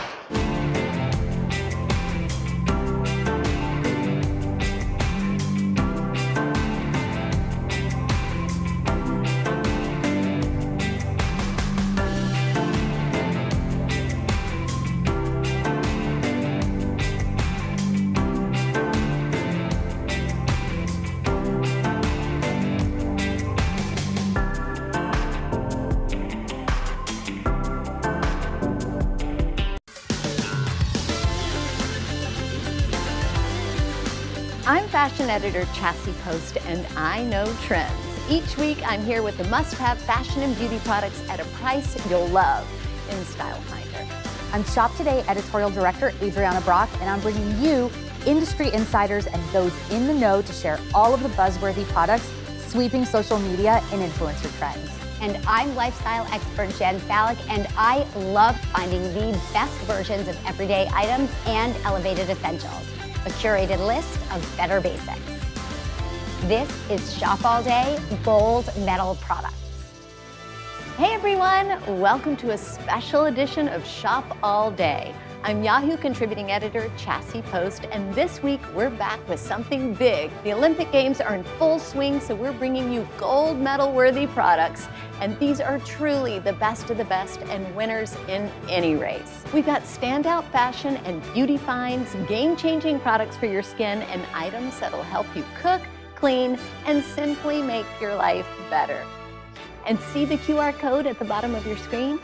editor Chassie Post, and I know trends. Each week, I'm here with the must-have fashion and beauty products at a price you'll love in Style Finder. I'm Shop Today editorial director Adrianna Brach, and I'm bringing you industry insiders and those in the know to share all of the buzzworthy products sweeping social media and influencer trends. And I'm lifestyle expert Jen Falik, and I love finding the best versions of everyday items and elevated essentials a curated list of better basics. This is Shop All Day Gold Medal Products. Hey everyone, welcome to a special edition of Shop All Day. I'm Yahoo contributing editor Chassie Post, and this week we're back with something big. The Olympic Games are in full swing, so we're bringing you gold medal worthy products, and these are truly the best of the best and winners in any race. We've got standout fashion and beauty finds, game changing products for your skin, and items that'll help you cook, clean, and simply make your life better and see the QR code at the bottom of your screen?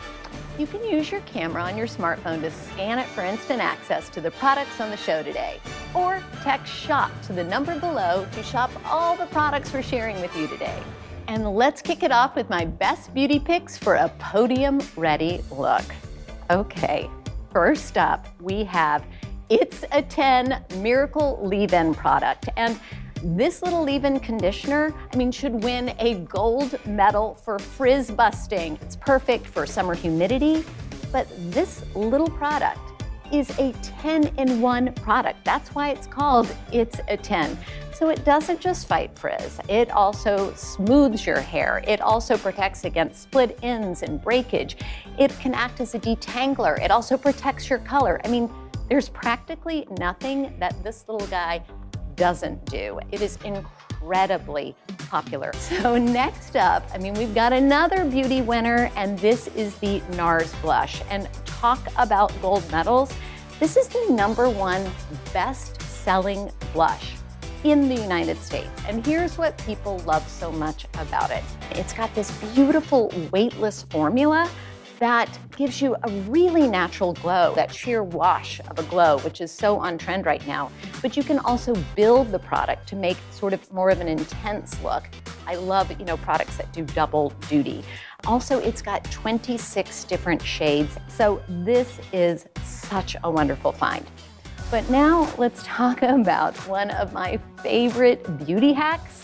You can use your camera on your smartphone to scan it for instant access to the products on the show today. Or text SHOP to the number below to shop all the products we're sharing with you today. And let's kick it off with my best beauty picks for a podium ready look. Okay, first up, we have It's a 10 Miracle Leave-In product. And this little leave-in conditioner, I mean, should win a gold medal for frizz busting. It's perfect for summer humidity, but this little product is a 10-in-1 product. That's why it's called It's a 10. So it doesn't just fight frizz, it also smooths your hair. It also protects against split ends and breakage. It can act as a detangler. It also protects your color. I mean, there's practically nothing that this little guy doesn't do. It is incredibly popular. [laughs] So next up, I mean, we've got another beauty winner, and this is the NARS blush. And talk about gold medals. This is the number one best-selling blush in the United States. And here's what people love so much about it. It's got this beautiful weightless formula that gives you a really natural glow, that sheer wash of a glow, which is so on trend right now. But you can also build the product to make sort of more of an intense look. I love, you know, products that do double duty. Also, it's got 26 different shades. So this is such a wonderful find. But now let's talk [laughs] about one of my favorite beauty hacks,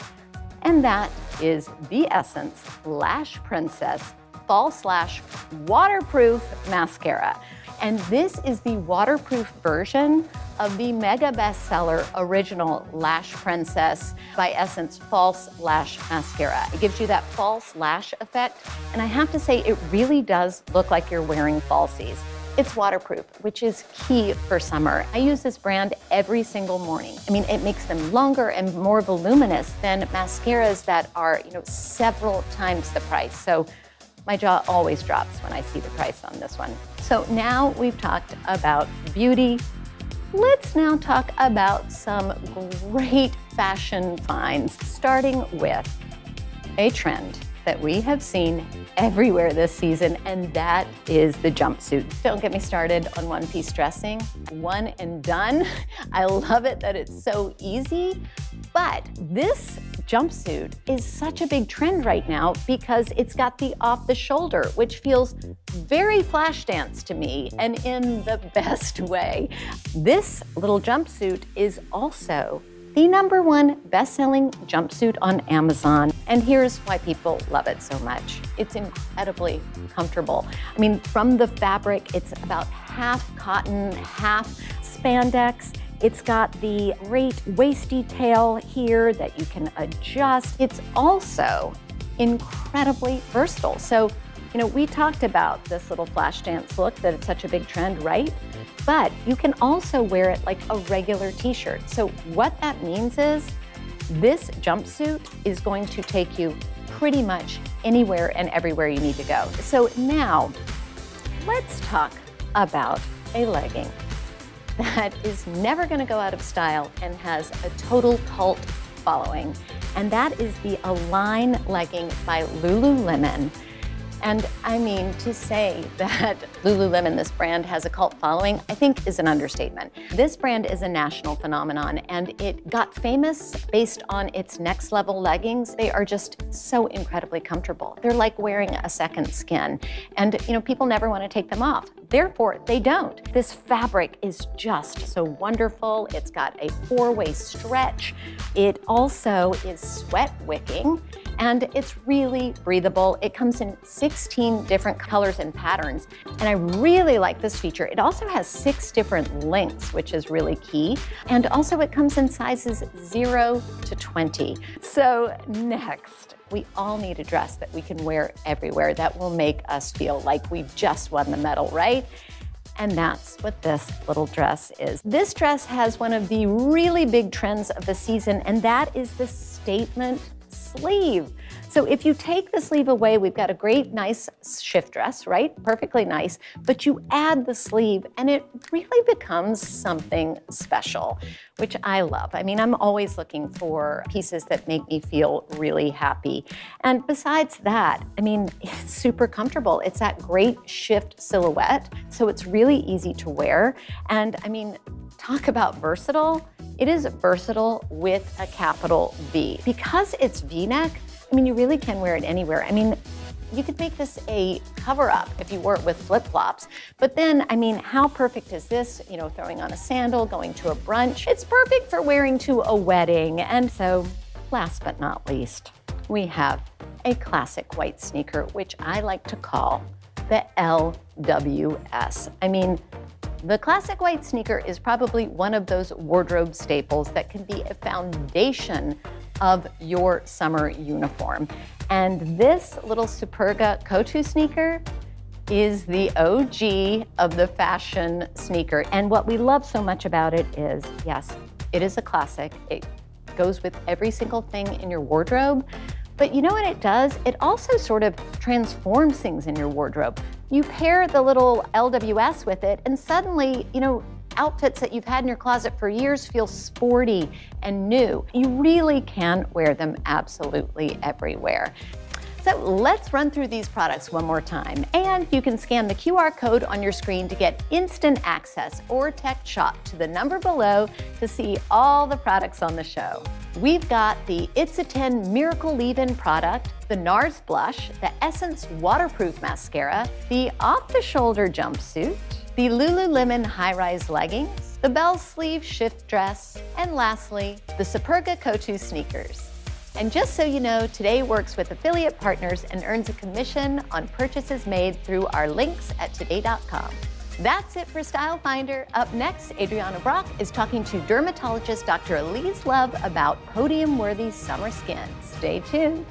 and that is the Essence Lash Princess False Lash Waterproof Mascara. And this is the waterproof version of the mega bestseller original Lash Princess by Essence False Lash Mascara. It gives you that false lash effect. And I have to say, it really does look like you're wearing falsies. It's waterproof, which is key for summer. I use this brand every single morning. I mean, it makes them longer and more voluminous than mascaras that are, you know, several times the price. So my jaw always drops when I see the price on this one. So now we've talked about beauty. Let's now talk about some great fashion finds, starting with a trend that we have seen everywhere this season, and that is the jumpsuit. Don't get me started on one-piece dressing. One and done. [laughs] I love it that it's so easy, but this jumpsuit is such a big trend right now because it's got the off the shoulder, which feels very Flashdance to me and in the [laughs] best way. This little jumpsuit is also the number one best-selling jumpsuit on Amazon. And here's why people love it so much. It's incredibly comfortable. I mean, from the fabric, it's about half cotton, half spandex. It's got the great waist detail here that you can adjust. It's also incredibly versatile. So, you know, we talked about this little flash dance look that it's such a big trend, right? But you can also wear it like a regular t-shirt. So what that means is this jumpsuit is going to take you pretty much anywhere and everywhere you need to go. So now let's talk about a legging that is never going to go out of style and has a total cult following. And that is the Align legging by Lululemon. And I mean, to say that [laughs] Lululemon, this brand, has a cult following, I think is an understatement. This brand is a national phenomenon and it got famous based on its next level leggings. They are just so incredibly comfortable. They're like wearing a second skin. And you know, people never want to take them off. Therefore, they don't. This fabric is just so wonderful. It's got a four-way stretch. It also is sweat wicking and it's really breathable. It comes in 16 different colors and patterns, and I really like this feature. It also has six different lengths, which is really key, and also it comes in sizes 0 to 20. So next, we all need a dress that we can wear everywhere that will make us feel like we've just won the medal, right? And that's what this little dress is. This dress has one of the really big trends of the season, and that is the statement sleeve. So if you take the sleeve away, we've got a great, nice shift dress, right? Perfectly nice. But you add the sleeve and it really becomes something special, which I love. I mean, I'm always looking for pieces that make me feel really happy. And besides that, I mean, [laughs] it's super comfortable. It's that great shift silhouette. So it's really easy to wear. And I mean, talk about versatile. It is versatile with a capital V. Because it's V-neck, I mean, you really can wear it anywhere. I mean, you could make this a cover up if you wore it with flip flops. But then, I mean, how perfect is this? You know, throwing on a sandal, going to a brunch. It's perfect for wearing to a wedding. And so, last but not least, we have a classic white sneaker, which I like to call the LWS. I mean, the classic white sneaker is probably one of those wardrobe staples that can be a foundation of your summer uniform. And this little Superga Cotu sneaker is the OG of the fashion sneaker. And what we love so much about it is, yes, it is a classic. It goes with every single thing in your wardrobe. But you know what it does? It also sort of transforms things in your wardrobe. You pair the little LWS with it, and suddenly, you know, outfits that you've had in your closet for years feel sporty and new. You really can wear them absolutely everywhere. So let's run through these products one more time. And you can scan the QR code on your screen to get instant access or text shop to the number below to see all the products on the show. We've got the It's a 10 Miracle Leave-In product, the NARS blush, the Essence waterproof mascara, the off-the-shoulder jumpsuit, the Lululemon high-rise leggings, the bell sleeve shift dress, and lastly, the Superga Cotu sneakers. And just so you know, Today works with affiliate partners and earns a commission on purchases made through our links at today.com. That's it for Style Finder. Up next, Adrianna Brach is talking to dermatologist Dr. Elyse Love about podium-worthy summer skin. Stay tuned.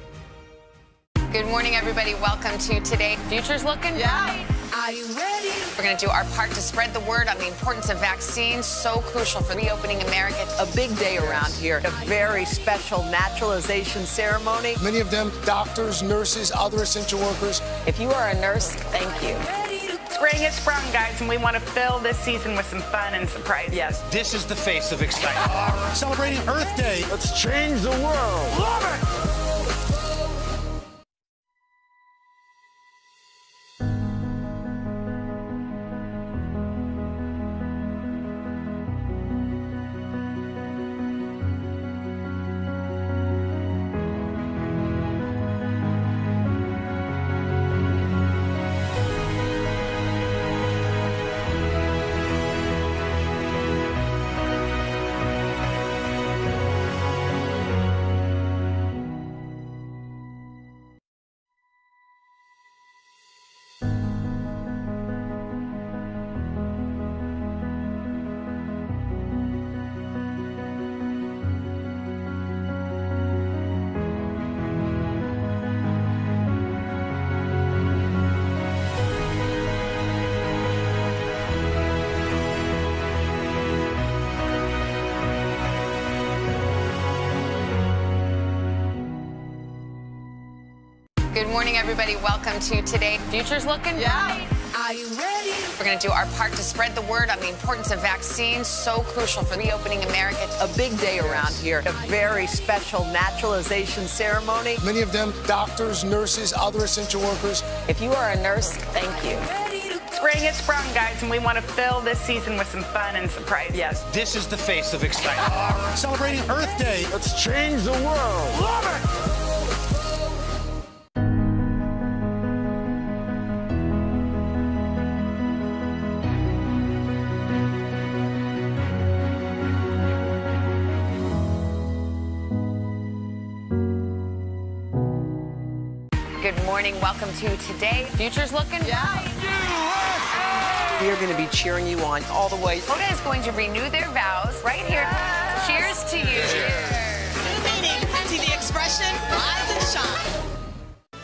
Good morning, everybody. Welcome to Today. Future's looking yeah. bright. Are you ready? We're going to do our part to spread the word on the importance of vaccines, so crucial for reopening America. A big day around here, a very special naturalization ceremony. Many of them doctors, nurses, other essential workers. If you are a nurse, thank you. Spring has sprung, guys, and we want to fill this season with some fun and surprises. Yes. This is the face of excitement. Celebrating Earth Day. Let's change the world. Love it! Good morning, everybody. Welcome to Today. Future's looking yeah. bright. Are you ready? We're going to do our part to spread the word on the importance of vaccines, so crucial for reopening America. A big day around here, a very special naturalization ceremony. Many of them doctors, nurses, other essential workers. If you are a nurse, thank you. Spring has sprung, guys, and we want to fill this season with some fun and surprises. Yes. This is the face of excitement. Celebrating Earth Day. Let's change the world. Love it! Morning. Welcome to today. Future's looking bright. We are going to be cheering you on all the way. Hoda is going to renew their vows right here. Cheers to you. New meaning to the expression rise and shine.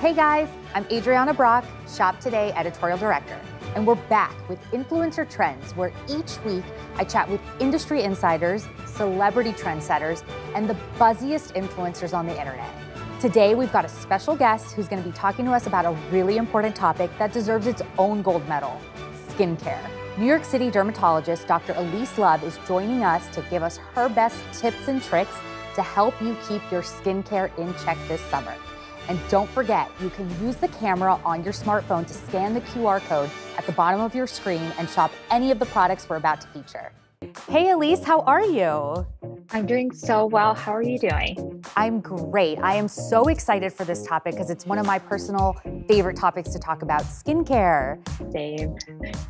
Hey guys, I'm Adrianna Brach, Shop Today editorial director, and we're back with Influencer Trends, where each week I chat with industry insiders, celebrity trendsetters, and the buzziest influencers on the internet. Today, we've got a special guest who's going to be talking to us about a really important topic that deserves its own gold medal skincare. New York City dermatologist Dr. Elyse Love is joining us to give us her best tips and tricks to help you keep your skincare in check this summer. And don't forget, you can use the camera on your smartphone to scan the QR code at the bottom of your screen and shop any of the products we're about to feature. Hey Elyse, how are you? I'm doing so well. How are you doing? I'm great. I am so excited for this topic because it's one of my personal favorite topics to talk about skincare. Same,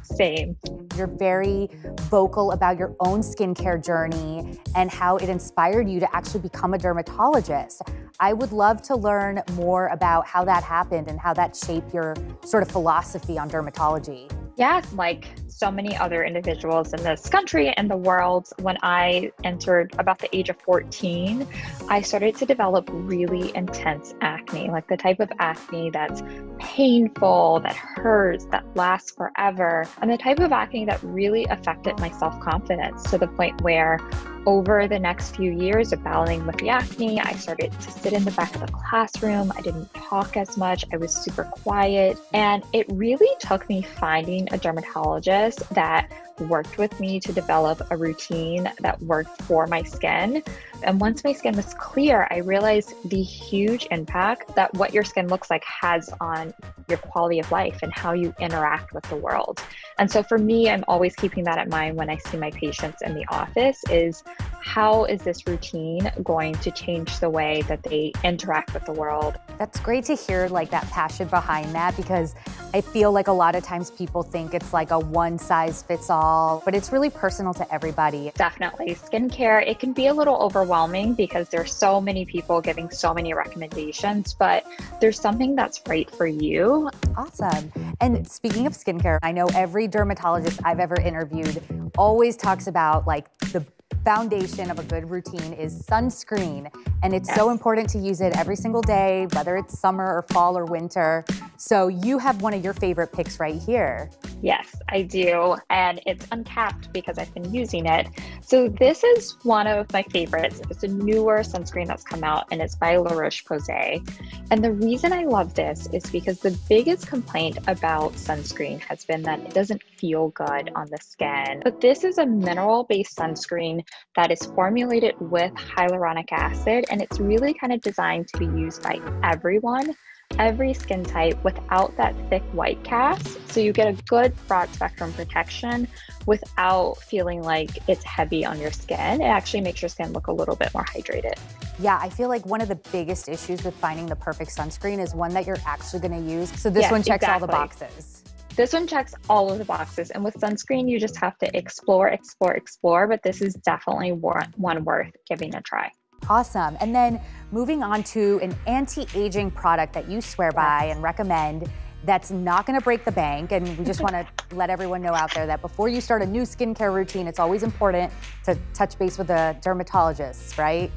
same. You're very vocal about your own skincare journey and how it inspired you to actually become a dermatologist. I would love to learn more about how that happened and how that shaped your sort of philosophy on dermatology. Yes, like so many other individuals in this country and the world, when I entered about the age of 14, I started to develop really intense acne, like the type of acne that's painful, that hurts, that lasts forever, and the type of acne that really affected my self confidence to the point where over the next few years of battling with the acne, I started to sit in the back of the classroom. I didn't talk as much. I was super quiet. And it really took me finding a dermatologist that worked with me to develop a routine that worked for my skin. And once my skin was clear, I realized the huge impact that what your skin looks like has on your quality of life and how you interact with the world. And so for me, I'm always keeping that in mind when I see my patients in the office is how is this routine going to change the way that they interact with the world? That's great to hear like that passion behind that because I feel like a lot of times people think it's like a one size fits all, but it's really personal to everybody. Definitely. Skincare, it can be a little overwhelming because there's so many people giving so many recommendations, but there's something that's right for you. Awesome. And speaking of skincare, I know every dermatologist I've ever interviewed always talks about like the foundation of a good routine is sunscreen. And it's yes. so important to use it every single day, whether it's summer or fall or winter. So you have one of your favorite picks right here. Yes, I do. And it's uncapped because I've been using it. So this is one of my favorites. It's a newer sunscreen that's come out and it's by La Roche-Posay. And the reason I love this is because the biggest complaint about sunscreen has been that it doesn't feel good on the skin. But this is a mineral-based sunscreen that is formulated with mm. hyaluronic acid and it's really kind of designed to be used by everyone every skin type without that thick white cast. So you get a good broad spectrum protection without feeling like it's heavy on your skin. It actually makes your skin look a little bit more hydrated. Yeah, I feel like one of the biggest issues with finding the perfect sunscreen is one that you're actually going to use. So this yes, one checks exactly. all the boxes. This one checks all of the boxes. And with sunscreen, you just have to explore, explore, explore. But this is definitely one worth giving a try. Awesome. And then moving on to an anti-aging product that you swear by and recommend that's not going to break the bank. And we just want to [laughs] let everyone know out there that before you start a new skincare routine, it's always important to touch base with a dermatologist, right?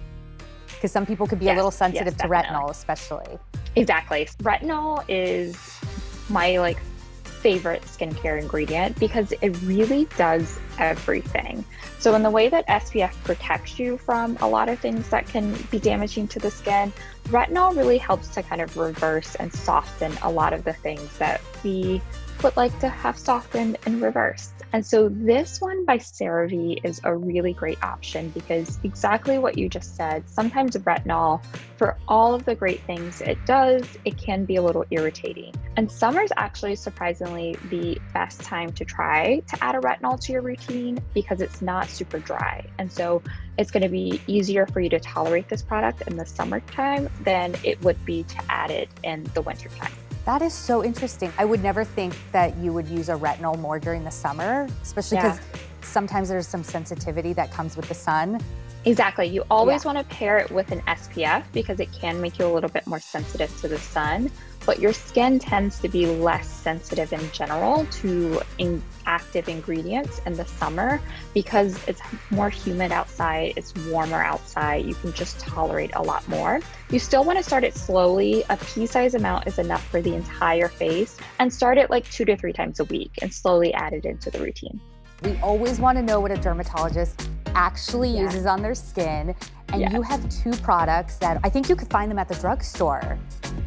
Because some people could be yes, a little sensitive yes, to retinol, especially. Exactly. Retinol is my like favorite skincare ingredient because it really does everything. So, in the way that SPF protects you from a lot of things that can be damaging to the skin, retinol really helps to kind of reverse and soften a lot of the things that we would like to have softened and reversed. And so this one by CeraVe is a really great option because exactly what you just said, sometimes retinol, for all of the great things it does, it can be a little irritating. And summer is actually surprisingly the best time to try to add a retinol to your routine because it's not super dry. And so it's going to be easier for you to tolerate this product in the summertime than it would be to add it in the wintertime. That is so interesting. I would never think that you would use a retinol more during the summer, especially because yeah. sometimes there's some sensitivity that comes with the sun. Exactly. You always Yeah. want to pair it with an SPF because it can make you a little bit more sensitive to the sun. But your skin tends to be less sensitive in general to in active ingredients in the summer because it's more humid outside, it's warmer outside. You can just tolerate a lot more. You still want to start it slowly. A pea size amount is enough for the entire face and start it like two to three times a week and slowly add it into the routine. We always want to know what a dermatologist actually uses on their skin. And Yes. you have two products that I think you could find them at the drugstore.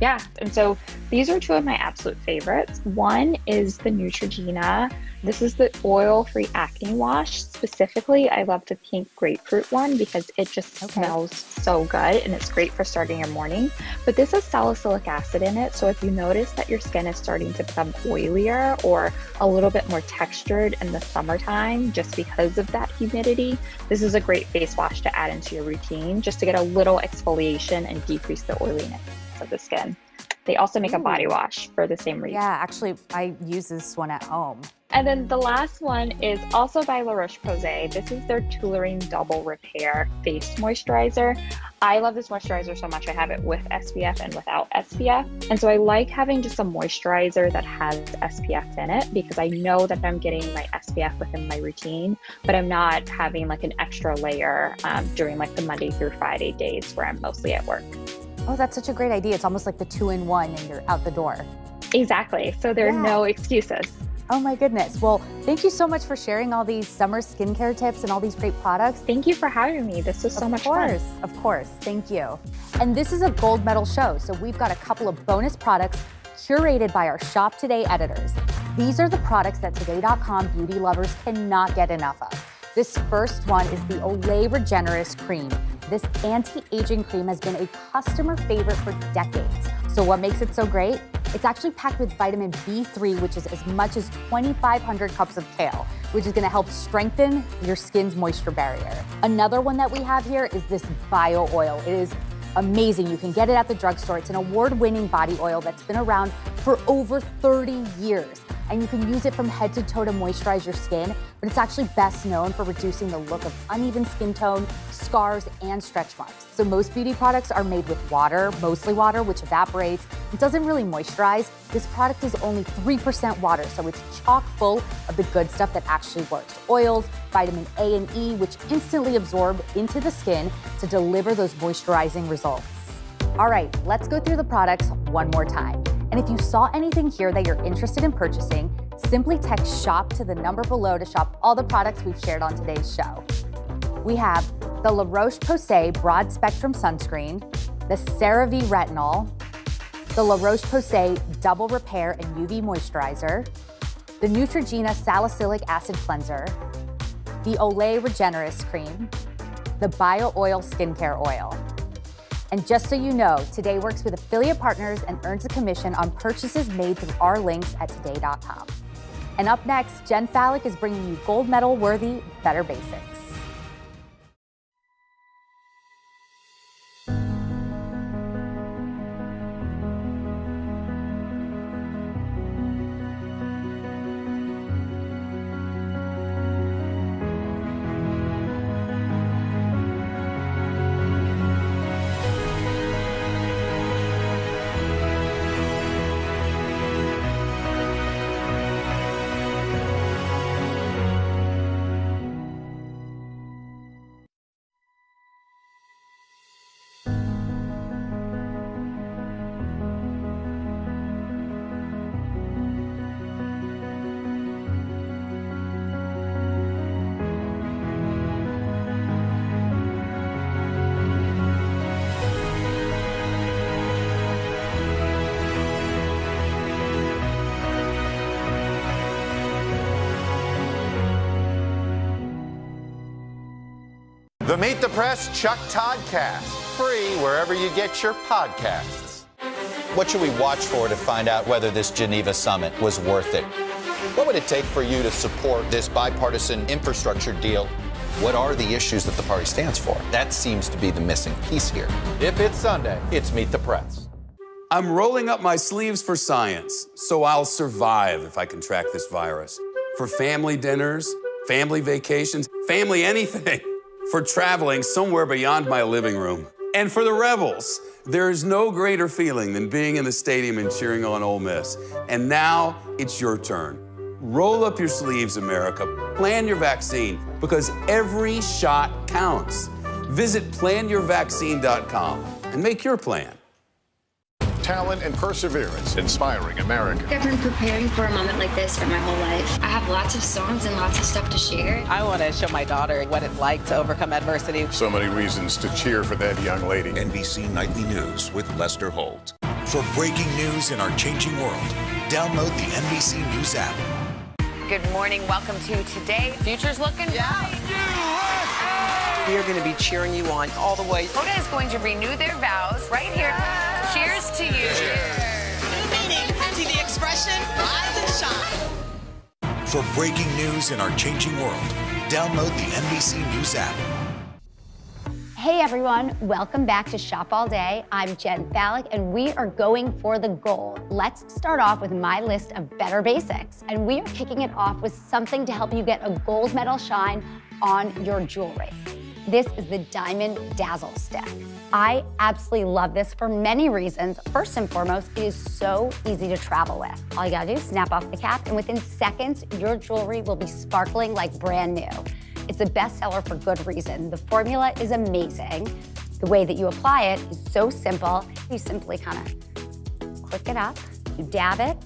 Yeah, and so these are two of my absolute favorites. One is the Neutrogena. This is the oil-free acne wash. Specifically, I love the pink grapefruit one because it just smells so good and it's great for starting your morning. But this has salicylic acid in it, so if you notice that your skin is starting to become oilier or a little bit more textured in the summertime just because of that humidity, this is a great face wash to add into your routine just to get a little exfoliation and decrease the oiliness of the skin. They also make a body wash for the same reason. Yeah, actually, I use this one at home. And then the last one is also by La Roche-Posay. This is their Toleriane Double Repair Face Moisturizer. I love this moisturizer so much. I have it with SPF and without SPF. And so I like having just a moisturizer that has SPF in it because I know that I'm getting my SPF within my routine, but I'm not having like an extra layer um, during like the Monday through Friday days where I'm mostly at work. Oh, that's such a great idea. It's almost like the two in one and you're out the door. Exactly. So there are Yeah. no excuses. Oh my goodness. Well, thank you so much for sharing all these summer skincare tips and all these great products. Thank you for having me. This was so of much fun. course, Of course. Thank you. And this is a gold medal show, so we've got a couple of bonus products curated by our Shop Today editors. These are the products that Today.com beauty lovers cannot get enough of. This first one is the Olay Regenerist Cream. This anti-aging cream has been a customer favorite for decades. So what makes it so great? It's actually packed with vitamin B3, which is as much as 2,500 cups of kale, which is gonna help strengthen your skin's moisture barrier. Another one that we have here is this bio oil. It is amazing. You can get it at the drugstore. It's an award-winning body oil that's been around for over 30 years. And you can use it from head to toe to moisturize your skin, but it's actually best known for reducing the look of uneven skin tone, scars, and stretch marks. So most beauty products are made with water, mostly water, which evaporates. It doesn't really moisturize. This product is only 3% water, so it's chock full of the good stuff that actually works. Oils, vitamin A and E, which instantly absorb into the skin to deliver those moisturizing results. All right, let's go through the products one more time. And if you saw anything here that you're interested in purchasing, simply text SHOP to the number below to shop all the products we've shared on today's show. We have the La Roche-Posay Broad Spectrum Sunscreen, the CeraVe Retinol, the La Roche-Posay Double Repair and UV Moisturizer, the Neutrogena Salicylic Acid Cleanser, the Olay Regenerist Cream, the Bio Oil Skincare Oil. And just so you know, Today works with affiliate partners and earns a commission on purchases made through our links at today.com. And up next, Jen Falik is bringing you gold medal worthy Better Basics. The Meet the Press Chuck Toddcast, free wherever you get your podcasts. What should we watch for to find out whether this Geneva summit was worth it? What would it take for you to support this bipartisan infrastructure deal? What are the issues that the party stands for? That seems to be the missing piece here. If it's Sunday, it's Meet the Press. I'm rolling up my sleeves for science, so I'll survive if I can track this virus. For family dinners, family vacations, family anything. [laughs] for traveling somewhere beyond my living room. And for the Rebels, there is no greater feeling than being in the stadium and cheering on Ole Miss. And now it's your turn. Roll up your sleeves, America. Plan your vaccine because every shot counts. Visit planyourvaccine.com and make your plan. Talent and perseverance, inspiring America. I've been preparing for a moment like this for my whole life. I have lots of songs and lots of stuff to share. I want to show my daughter what it's like to overcome adversity. So many reasons to cheer for that young lady. NBC Nightly News with Lester Holt. For breaking news in our changing world, download the NBC News app. Good morning. Welcome to Today. Future's looking bright. We are going to be cheering you on all the way. Hoda is going to renew their vows right here. Cheers to you. New meaning to the expression rise and shine. For breaking news in our changing world, download the NBC News app. Hey everyone, welcome back to Shop All Day. I'm Jen Falik and we are going for the gold. Let's start off with my list of better basics. And we are kicking it off with something to help you get a gold medal shine on your jewelry. This is the Diamond Dazzle Stick. I absolutely love this for many reasons. First and foremost, it is so easy to travel with. All you gotta do is snap off the cap and within seconds, your jewelry will be sparkling like brand new. It's a bestseller for good reason. The formula is amazing. The way that you apply it is so simple. You simply kind of click it up, you dab it,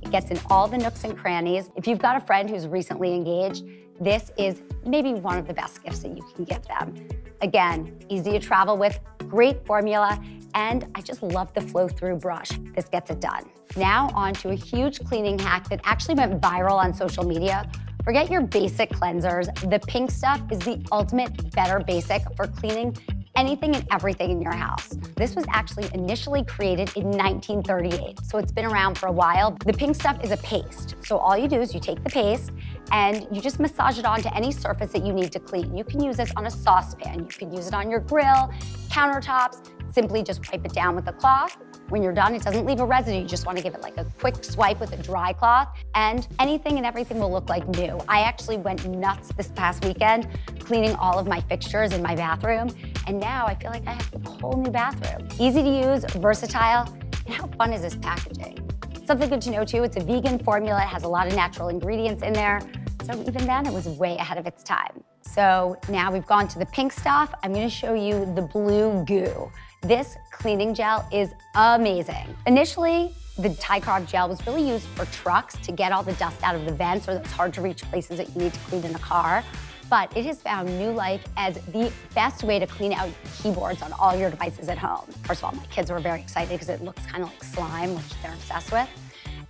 it gets in all the nooks and crannies. If you've got a friend who's recently engaged, this is maybe one of the best gifts that you can give them. Again, easy to travel with, great formula, and I just love the flow through brush. This gets it done. Now on to a huge cleaning hack that actually went viral on social media Forget your basic cleansers. The pink stuff is the ultimate better basic for cleaning anything and everything in your house. This was actually initially created in 1938, so it's been around for a while. The pink stuff is a paste. So all you do is you take the paste and you just massage it onto any surface that you need to clean. You can use this on a saucepan, you can use it on your grill, countertops, simply just wipe it down with a cloth. When you're done, it doesn't leave a residue. You just want to give it like a quick swipe with a dry cloth and anything and everything will look like new. I actually went nuts this past weekend cleaning all of my fixtures in my bathroom and now I feel like I have a whole new bathroom. Easy to use, versatile, and how fun is this packaging? Something good to know too, it's a vegan formula. It has a lot of natural ingredients in there. So even then, it was way ahead of its time. So now we've gone to the pink stuff. I'm gonna show you the blue goo. This cleaning gel is amazing. Initially, the TICARVE gel was really used for trucks to get all the dust out of the vents or those hard to reach places that you need to clean in a car. But it has found new life as the best way to clean out keyboards on all your devices at home. First of all, my kids were very excited because it looks kind of like slime, which they're obsessed with.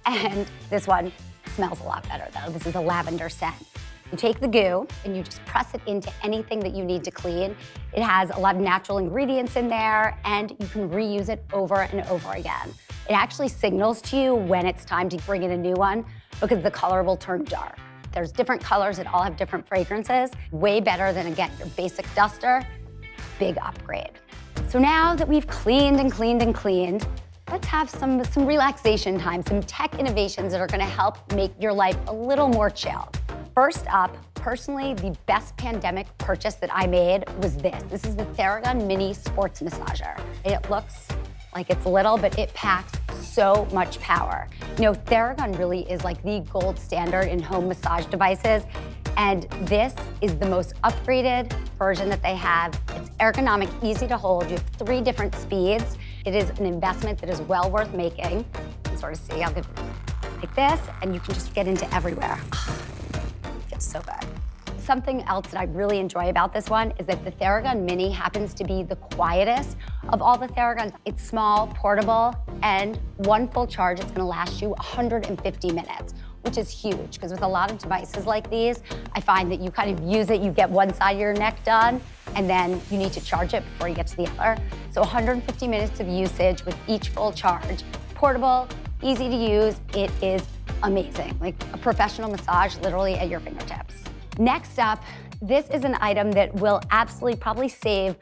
And this one smells a lot better though. This is a lavender scent. You take the goo and you just press it into anything that you need to clean. It has a lot of natural ingredients in there and you can reuse it over and over again. It actually signals to you when it's time to bring in a new one because the color will turn dark. There's different colors that all have different fragrances. Way better than, again, your basic duster. Big upgrade. So now that we've cleaned and cleaned and cleaned, let's have some, some relaxation time, some tech innovations that are gonna help make your life a little more chill. First up, personally, the best pandemic purchase that I made was this. This is the Theragun Mini Sports Massager. It looks like it's little, but it packs so much power. You know, Theragun really is like the gold standard in home massage devices. And this is the most upgraded version that they have. It's ergonomic, easy to hold. You have three different speeds. It is an investment that is well worth making. You sort of see, I'll give like this, and you can just get into everywhere. Feels so good. Something else that I really enjoy about this one is that the Theragun Mini happens to be the quietest of all the Theraguns. It's small, portable, and one full charge is gonna last you 150 minutes which is huge because with a lot of devices like these, I find that you kind of use it, you get one side of your neck done, and then you need to charge it before you get to the other. So 150 minutes of usage with each full charge. Portable, easy to use, it is amazing. Like a professional massage literally at your fingertips. Next up, this is an item that will absolutely probably save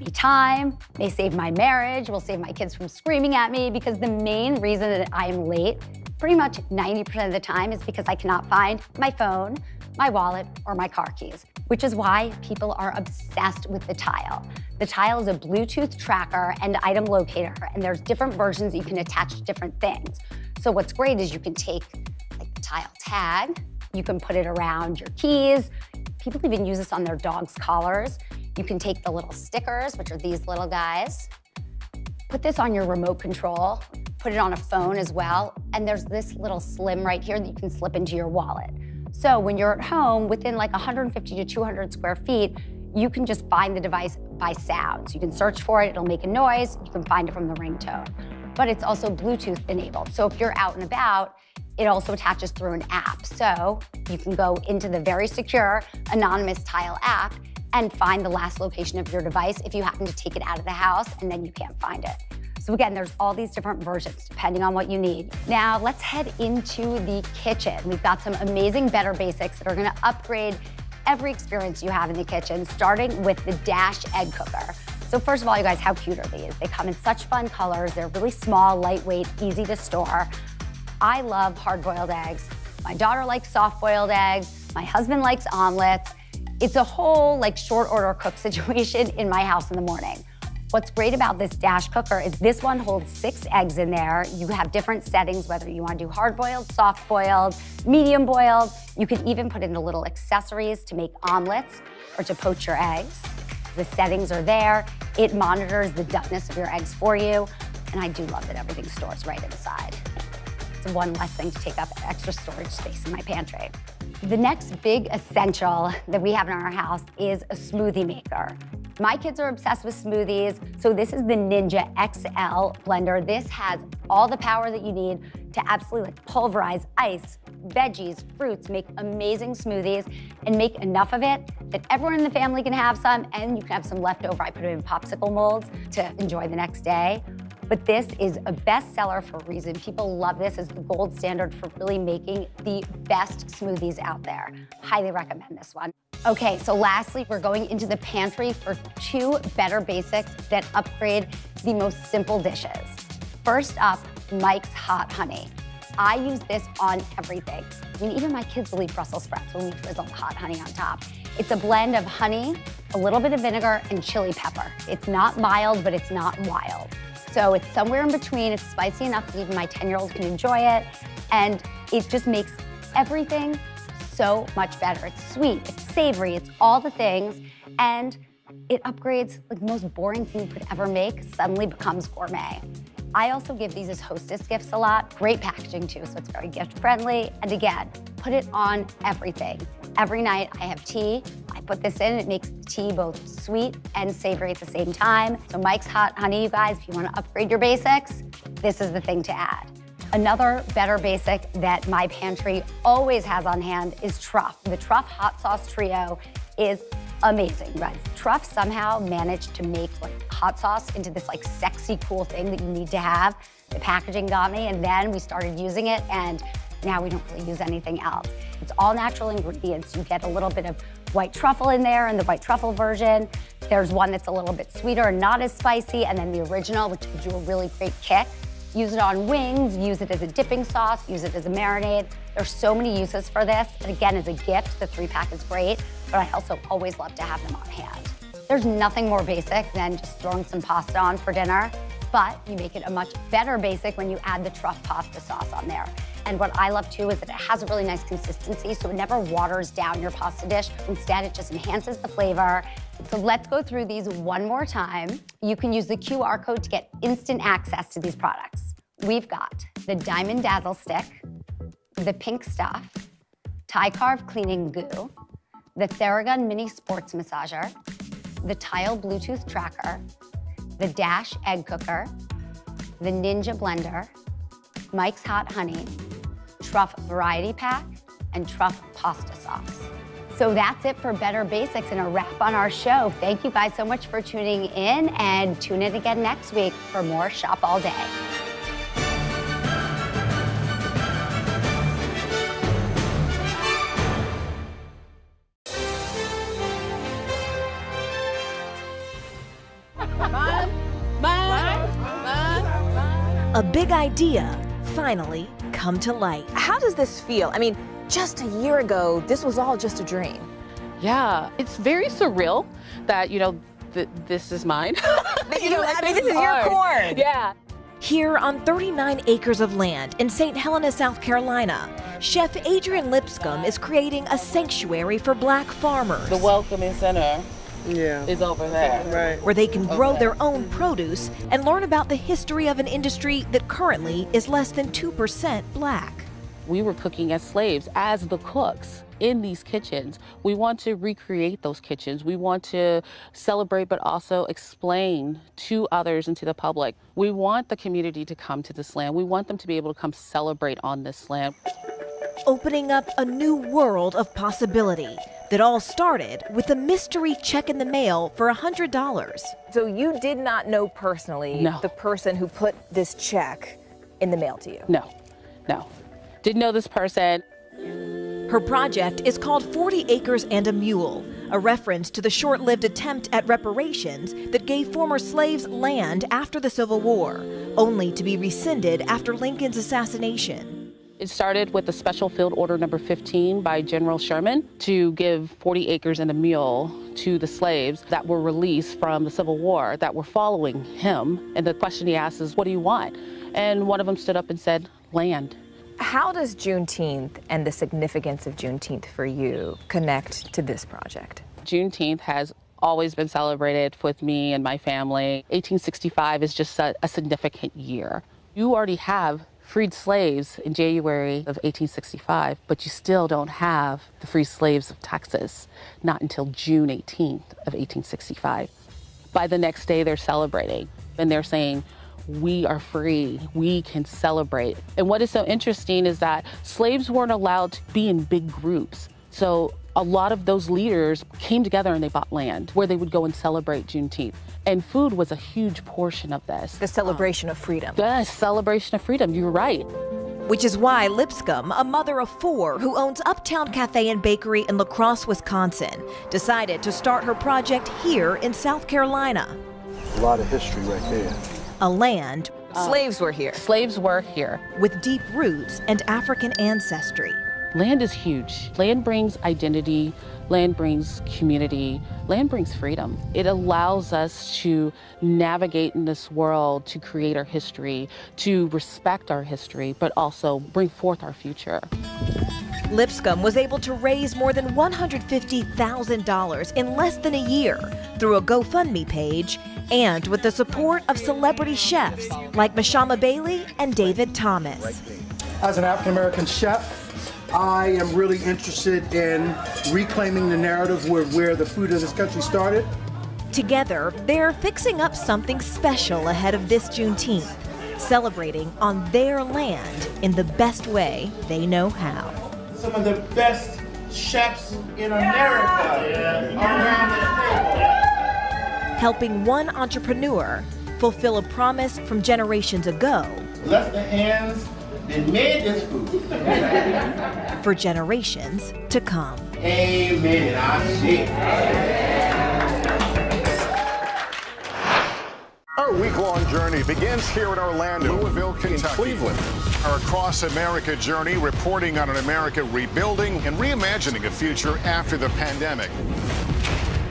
me time, may save my marriage, will save my kids from screaming at me because the main reason that I am late pretty much 90% of the time is because I cannot find my phone, my wallet, or my car keys, which is why people are obsessed with the Tile. The Tile is a Bluetooth tracker and item locator, and there's different versions you can attach to different things. So what's great is you can take like the Tile tag, you can put it around your keys. People even use this on their dog's collars. You can take the little stickers, which are these little guys, put this on your remote control, put it on a phone as well, and there's this little slim right here that you can slip into your wallet. So when you're at home, within like 150 to 200 square feet, you can just find the device by sounds. You can search for it, it'll make a noise, you can find it from the ringtone. But it's also Bluetooth enabled. So if you're out and about, it also attaches through an app. So you can go into the very secure anonymous Tile app and find the last location of your device if you happen to take it out of the house and then you can't find it. So again, there's all these different versions depending on what you need. Now let's head into the kitchen. We've got some amazing Better Basics that are gonna upgrade every experience you have in the kitchen, starting with the Dash Egg Cooker. So first of all, you guys, how cute are these? They come in such fun colors. They're really small, lightweight, easy to store. I love hard-boiled eggs. My daughter likes soft-boiled eggs. My husband likes omelets. It's a whole like short order cook [laughs] situation in my house in the morning. What's great about this Dash cooker is this one holds six eggs in there. You have different settings, whether you want to do hard boiled, soft boiled, medium boiled. You can even put in the little accessories to make omelets or to poach your eggs. The settings are there. It monitors the doneness of your eggs for you. And I do love that everything stores right inside. One less thing to take up extra storage space in my pantry. The next big essential that we have in our house is a smoothie maker. My kids are obsessed with smoothies, so this is the Ninja XL blender. This has all the power that you need to absolutely like pulverize ice, veggies, fruits, make amazing smoothies, and make enough of it that everyone in the family can have some, and you can have some leftover. I put it in popsicle molds to enjoy the next day. But this is a bestseller for a reason. People love this as the gold standard for really making the best smoothies out there. Highly recommend this one. Okay, so lastly, we're going into the pantry for two better basics that upgrade the most simple dishes. First up, Mike's Hot Honey. I use this on everything. I mean, even my kids eat Brussels sprouts when we drizzle hot honey on top. It's a blend of honey, a little bit of vinegar, and chili pepper. It's not mild, but it's not wild. So it's somewhere in between. It's spicy enough that even my 10-year-old can enjoy it. And it just makes everything so much better. It's sweet, it's savory, it's all the things, and it upgrades like the most boring thing you could ever make suddenly becomes gourmet. I also give these as hostess gifts a lot. Great packaging too, so it's very gift friendly. And again, put it on everything. Every night I have tea. I put this in, it makes the tea both sweet and savory at the same time. So Mike's Hot Honey, you guys, if you wanna upgrade your basics, this is the thing to add. Another better basic that my pantry always has on hand is Truff. The Truff Hot Sauce Trio is amazing, right? Truff somehow managed to make like hot sauce into this like sexy, cool thing that you need to have. The packaging got me, and then we started using it, and now we don't really use anything else. It's all natural ingredients. You get a little bit of white truffle in there in the white truffle version. There's one that's a little bit sweeter and not as spicy, and then the original, which gives you a really great kick. Use it on wings, use it as a dipping sauce, use it as a marinade. There's so many uses for this. And again, as a gift, the three pack is great, but I also always love to have them on hand. There's nothing more basic than just throwing some pasta on for dinner, but you make it a much better basic when you add the truff pasta sauce on there. And what I love too is that it has a really nice consistency, so it never waters down your pasta dish. Instead, it just enhances the flavor. So let's go through these one more time. You can use the QR code to get instant access to these products. We've got the Diamond Dazzle Stick, the Pink Stuff, TICARVE Cleaning Goo, the Theragun Mini Sports Massager, the Tile Bluetooth Tracker, the Dash Egg Cooker, the Ninja Blender, Mike's Hot Honey, Truff Variety Pack, and Truff Pasta Sauce. So that's it for Better Basics and a wrap on our show. Thank you guys so much for tuning in and tune in again next week for more Shop All Day. A big idea finally come to light. How does this feel? I mean, just a year ago, this was all just a dream. Yeah, it's very surreal that, you know, th- this is mine. [laughs] [laughs] you know, I mean, this is your corn. Yeah. Here on 39 acres of land in St. Helena, South Carolina, Chef Adrian Lipscombe is creating a sanctuary for black farmers. The welcoming center yeah. is over there. Right. Where they can grow their own produce and learn about the history of an industry that currently is less than 2% black. We were cooking as slaves, as the cooks in these kitchens. We want to recreate those kitchens. We want to celebrate, but also explain to others and to the public. We want the community to come to this land. We want them to be able to come celebrate on this land. Opening up a new world of possibility that all started with a mystery check in the mail for $100. So you did not know personally No. the person who put this check in the mail to you? No, no. Didn't know this person. Her project is called 40 Acres and a Mule, a reference to the short lived attempt at reparations that gave former slaves land after the Civil War, only to be rescinded after Lincoln's assassination. It started with a Special Field Order Number 15 by General Sherman to give 40 acres and a mule to the slaves that were released from the Civil War that were following him. And the question he asked is, What do you want? And one of them stood up and said, Land. How does Juneteenth and the significance of Juneteenth for you connect to this project? Juneteenth has always been celebrated with me and my family. 1865 is just a, a significant year. You already have freed slaves in January of 1865, but you still don't have the free slaves of Texas, not until June 18th of 1865. By the next day, they're celebrating and they're saying, we are free. We can celebrate. And what is so interesting is that slaves weren't allowed to be in big groups. So a lot of those leaders came together and they bought land where they would go and celebrate Juneteenth. And food was a huge portion of this. The celebration of freedom. The celebration of freedom. You're right. Which is why Lipscombe, a mother of four who owns Uptown Cafe and Bakery in La Crosse, Wisconsin, decided to start her project here in South Carolina. A lot of history right there. A land uh, Slaves were here. Slaves were here. with deep roots and African ancestry. Land is huge. Land brings identity, land brings community, land brings freedom. It allows us to navigate in this world, to create our history, to respect our history, but also bring forth our future. Lipscombe was able to raise more than $150,000 in less than a year through a GoFundMe page and with the support of celebrity chefs like Mashama Bailey and David Thomas. As an African American chef, I am really interested in reclaiming the narrative where, where the food of this country started. Together, they're fixing up something special ahead of this Juneteenth, celebrating on their land in the best way they know how. Some of the best chefs in America are around this table. helping one entrepreneur fulfill a promise from generations ago Bless the hands that made this food. [laughs] for generations to come. Amen. I see. Our week-long journey begins here in Orlando, Louisville, Kentucky, Cleveland. Our across America journey, reporting on an America rebuilding and reimagining a future after the pandemic.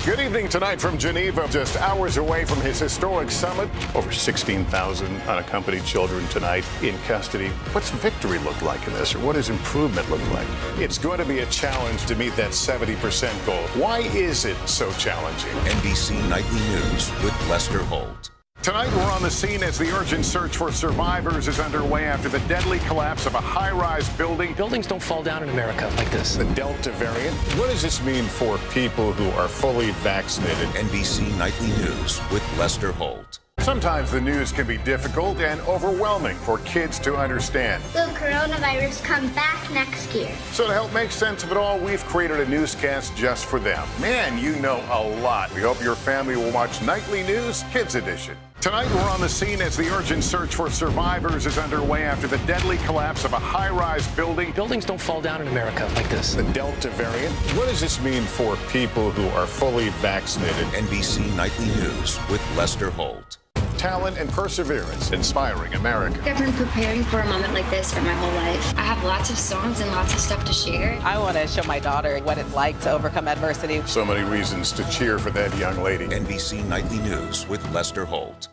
Good evening tonight from Geneva, just hours away from his historic summit. Over 16,000 unaccompanied children tonight in custody. What's victory look like in this, or what does improvement look like? It's going to be a challenge to meet that 70% goal. Why is it so challenging? NBC Nightly News with Lester Holt. Tonight, we're on the scene as the urgent search for survivors is underway after the deadly collapse of a high rise building. Buildings don't fall down in America like this. The Delta variant. What does this mean for people who are fully vaccinated? NBC Nightly News with Lester Holt. Sometimes the news can be difficult and overwhelming for kids to understand. Will coronavirus come back next year? So, to help make sense of it all, we've created a newscast just for them. Man, you know a lot. We hope your family will watch Nightly News Kids Edition. Tonight, we're on the scene as the urgent search for survivors is underway after the deadly collapse of a high rise building. Buildings don't fall down in America like this. The Delta variant. What does this mean for people who are fully vaccinated? NBC Nightly News with Lester Holt. Talent and perseverance, inspiring America. I've been preparing for a moment like this for my whole life. I have lots of songs and lots of stuff to share. I want to show my daughter what it's like to overcome adversity. So many reasons to cheer for that young lady. NBC Nightly News with Lester Holt.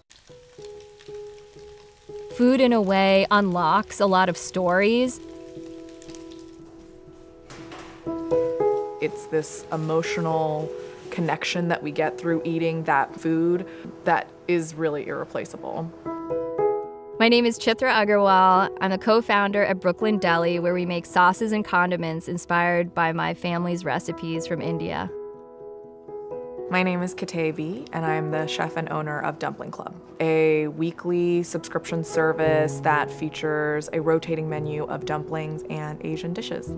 Food, in a way, unlocks a lot of stories. It's this emotional connection that we get through eating that food that is really irreplaceable. My name is Chitra Agrawal. I'm the co founder at Brooklyn Delhi, where we make sauces and condiments inspired by my family's recipes from India. My name is Katevi, and I'm the chef and owner of Dumpling Club, a weekly subscription service that features a rotating menu of dumplings and Asian dishes.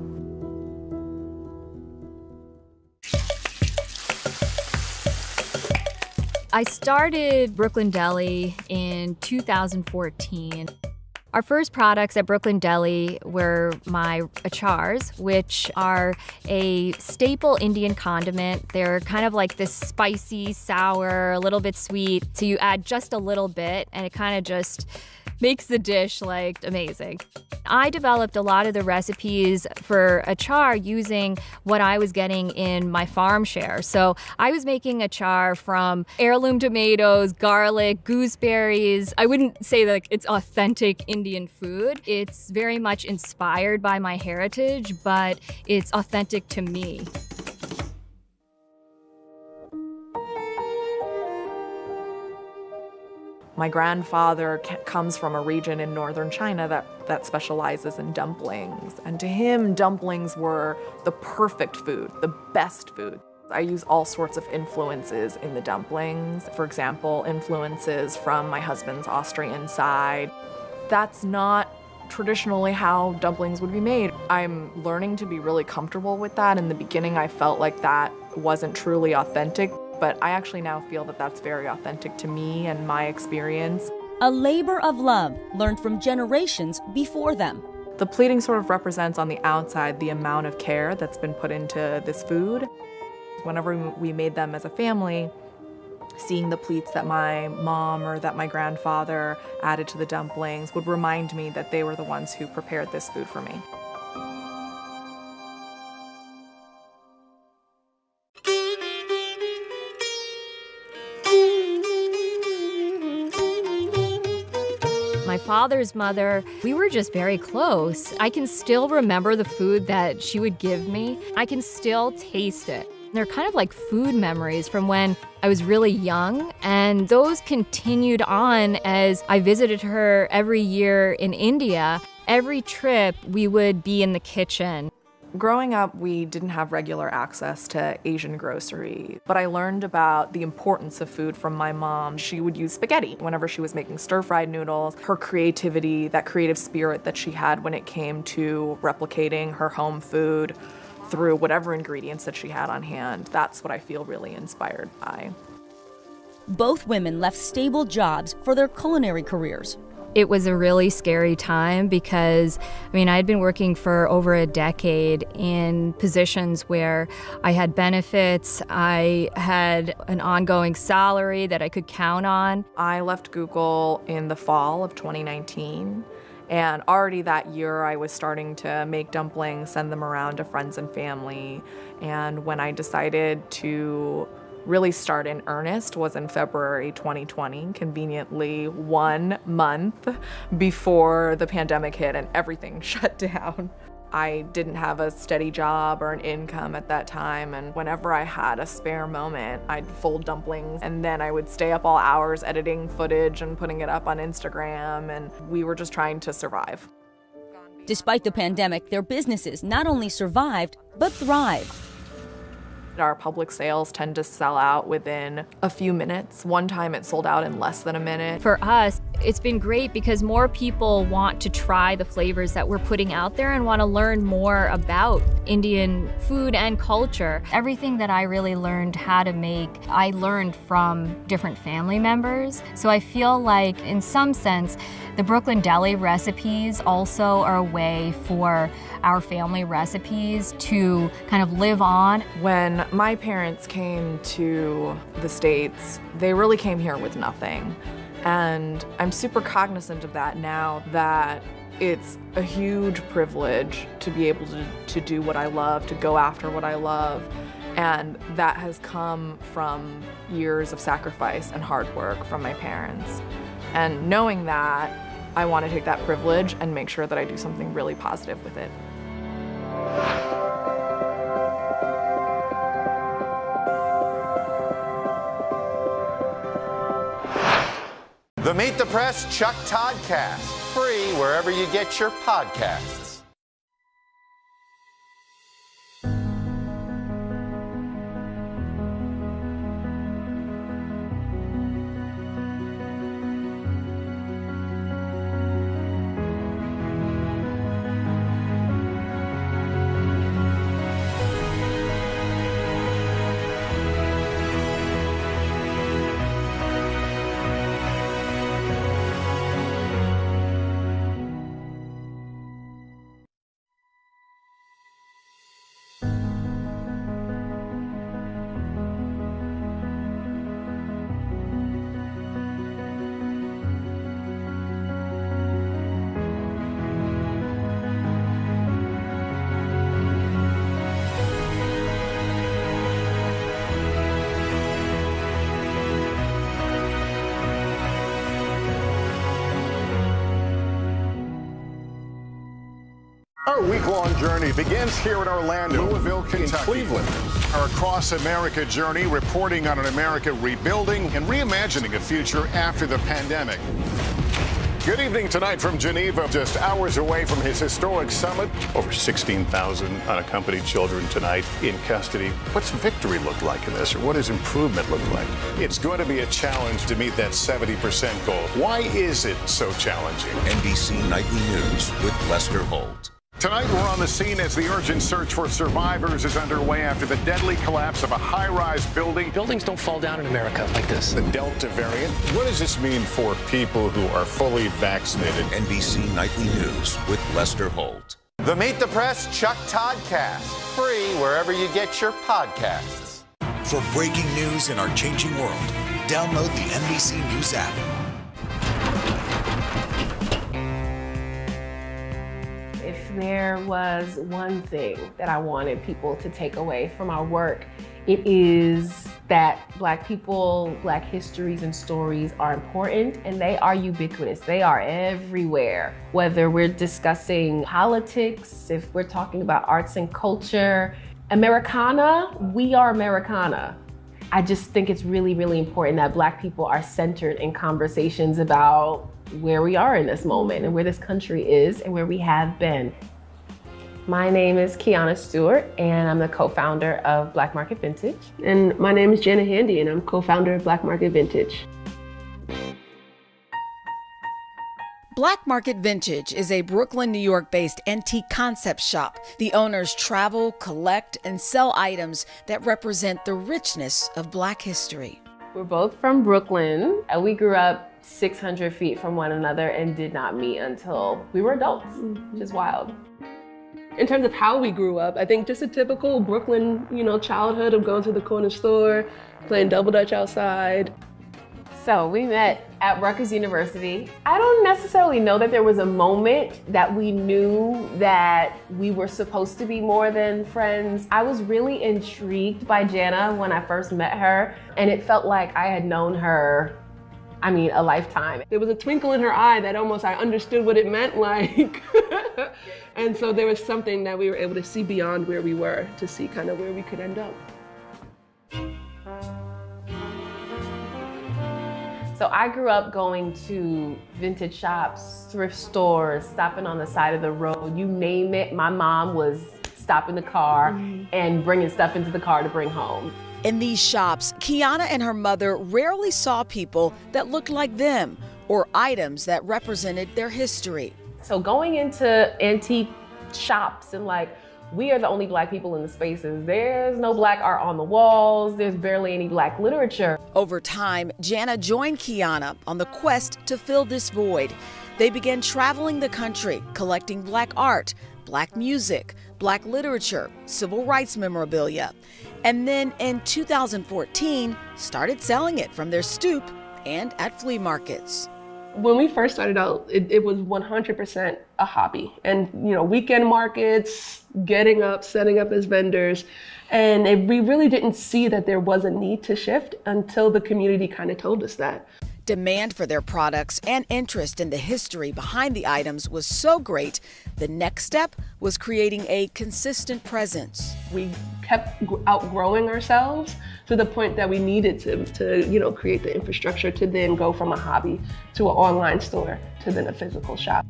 I started Brooklyn Delhi in 2014. Our first products at Brooklyn Delhi were my achars, which are a staple Indian condiment. They're kind of like this spicy, sour, a little bit sweet. So you add just a little bit, and it kind of just makes the dish like amazing. I developed a lot of the recipes for achar using what I was getting in my farm share. So I was making achar from heirloom tomatoes, garlic, gooseberries. I wouldn't say that it's authentic Indian food. It's very much inspired by my heritage, but it's authentic to me. My grandfather comes from a region in northern China that, that specializes in dumplings. And to him, dumplings were the perfect food, the best food. I use all sorts of influences in the dumplings. For example, influences from my husband's Austrian side. That's not traditionally how dumplings would be made. I'm learning to be really comfortable with that. In the beginning, I felt like that wasn't truly authentic but I actually now feel that that's very authentic to me and my experience. A labor of love learned from generations before them. The pleating sort of represents on the outside the amount of care that's been put into this food. Whenever we made them as a family, seeing the pleats that my mom or that my grandfather added to the dumplings would remind me that they were the ones who prepared this food for me. my father's mother, we were just very close. I can still remember the food that she would give me. I can still taste it. They're kind of like food memories from when I was really young, and those continued on as I visited her every year in India. Every trip, we would be in the kitchen. Growing up, we didn't have regular access to Asian grocery, but I learned about the importance of food from my mom. She would use spaghetti whenever she was making stir fried noodles. Her creativity, that creative spirit that she had when it came to replicating her home food through whatever ingredients that she had on hand, that's what I feel really inspired by. Both women left stable jobs for their culinary careers. It was a really scary time because, I mean, I had been working for over a decade in positions where I had benefits, I had an ongoing salary that I could count on. I left Google in the fall of 2019. And already that year, I was starting to make dumplings, send them around to friends and family. And when I decided to really start in earnest was in February 2020, conveniently one month before the pandemic hit and everything [laughs] shut down. I didn't have a steady job or an income at that time, and whenever I had a spare moment, I'd fold dumplings and then I would stay up all hours editing footage and putting it up on Instagram, and we were just trying to survive. Despite the pandemic, their businesses not only survived, but thrived. Our public sales tend to sell out within a few minutes. One time it sold out in less than a minute. For us, it's been great because more people want to try the flavors that we're putting out there and want to learn more about Indian food and culture. Everything that I really learned how to make, I learned from different family members. So I feel like, in some sense, the Brooklyn Delhi recipes also are a way for our family recipes to kind of live on. When my parents came to the States, they really came here with nothing. And I'm super cognizant of that now that it's a huge privilege to be able to, to do what I love, to go after what I love. And that has come from years of sacrifice and hard work from my parents. And knowing that, I want to take that privilege and make sure that I do something really positive with it. The Meet the Press Chuck Todd Cast, free wherever you get your podcasts. Our week-long journey begins here in Orlando, Louisville, Kentucky, Cleveland. Our Across America journey reporting on an America rebuilding and reimagining a future after the pandemic. Good evening tonight from Geneva, just hours away from his historic summit. Over 16,000 unaccompanied children tonight in custody. What's victory look like in this, or what does improvement look like? It's going to be a challenge to meet that 70% goal. Why is it so challenging? NBC Nightly News with Lester Holt. Tonight, we're on the scene as the urgent search for survivors is underway after the deadly collapse of a high rise building. Buildings don't fall down in America like this. The Delta variant. What does this mean for people who are fully vaccinated? NBC Nightly News with Lester Holt. The Meet the Press Chuck Todd Cast, free wherever you get your podcasts. For breaking news in our changing world, download the NBC News app. There was one thing that I wanted people to take away from our work, it is that Black people, Black histories, and stories are important and they are ubiquitous. They are everywhere. Whether we're discussing politics, if we're talking about arts and culture, Americana, we are Americana. I just think it's really, really important that Black people are centered in conversations about where we are in this moment and where this country is and where we have been. My name is Kiyanna Stewart, and I'm the co-founder of Black Market Vintage. And my name is Jenna Handy, and I'm co-founder of Black Market Vintage. Black Market Vintage is a Brooklyn, New York based antique concept shop. The owners travel, collect, and sell items that represent the richness of Black history. We're both from Brooklyn, and we grew up 600 feet from one another and did not meet until we were adults, which is wild. In terms of how we grew up, I think just a typical Brooklyn, you know, childhood of going to the corner store, playing double dutch outside. So we met at Rutgers University. I don't necessarily know that there was a moment that we knew that we were supposed to be more than friends. I was really intrigued by Jannah when I first met her, and it felt like I had known her I mean, a lifetime. There was a twinkle in her eye that almost I understood what it meant [laughs] like. and so there was something that we were able to see beyond where we were to see kind of where we could end up. So I grew up going to vintage shops, thrift stores, stopping on the side of the road, you name it. My mom was stopping the car mm-hmm. and bringing stuff into the car to bring home. In these shops, Kiyanna and her mother rarely saw people that looked like them or items that represented their history. So going into antique shops and like, we are the only black people in the spaces. There's no black art on the walls. There's barely any black literature. Over time, Jannah joined Kiyanna on the quest to fill this void. They began traveling the country, collecting black art, black music, black literature, civil rights memorabilia and then in 2014 started selling it from their stoop and at flea markets. When we first started out, it, it was 100% a hobby. And, you know, weekend markets, getting up, setting up as vendors. And it, we really didn't see that there was a need to shift until the community kind of told us that. Demand for their products and interest in the history behind the items was so great, the next step was creating a consistent presence. We kept outgrowing ourselves to the point that we needed to, to you know, create the infrastructure to then go from a hobby to an online store to then a physical shop.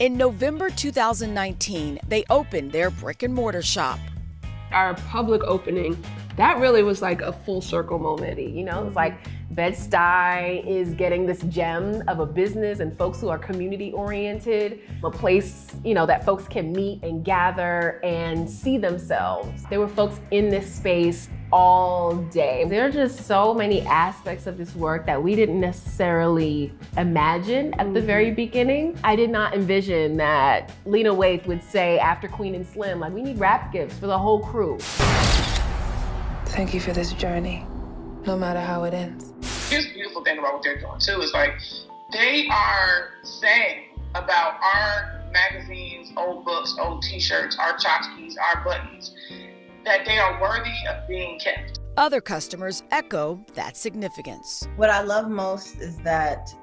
In November 2019, they opened their brick and mortar shop. Our public opening, that really was like a full circle moment. You know, it was like Bed-Stuy is getting this gem of a business and folks who are community oriented, a place, you know, that folks can meet and gather and see themselves. There were folks in this space all day. There are just so many aspects of this work that we didn't necessarily imagine at the very mm-hmm. beginning. I did not envision that Lena Waithe would say after Queen and Slim, like, we need wrap gifts for the whole crew. Thank you for this journey, no matter how it ends here's the beautiful thing about what they're doing too is like they are saying about our magazines, old books, old T-shirts, our tchotchkes, our buttons, that they are worthy of being kept. Other customers echo that significance. What I love most is that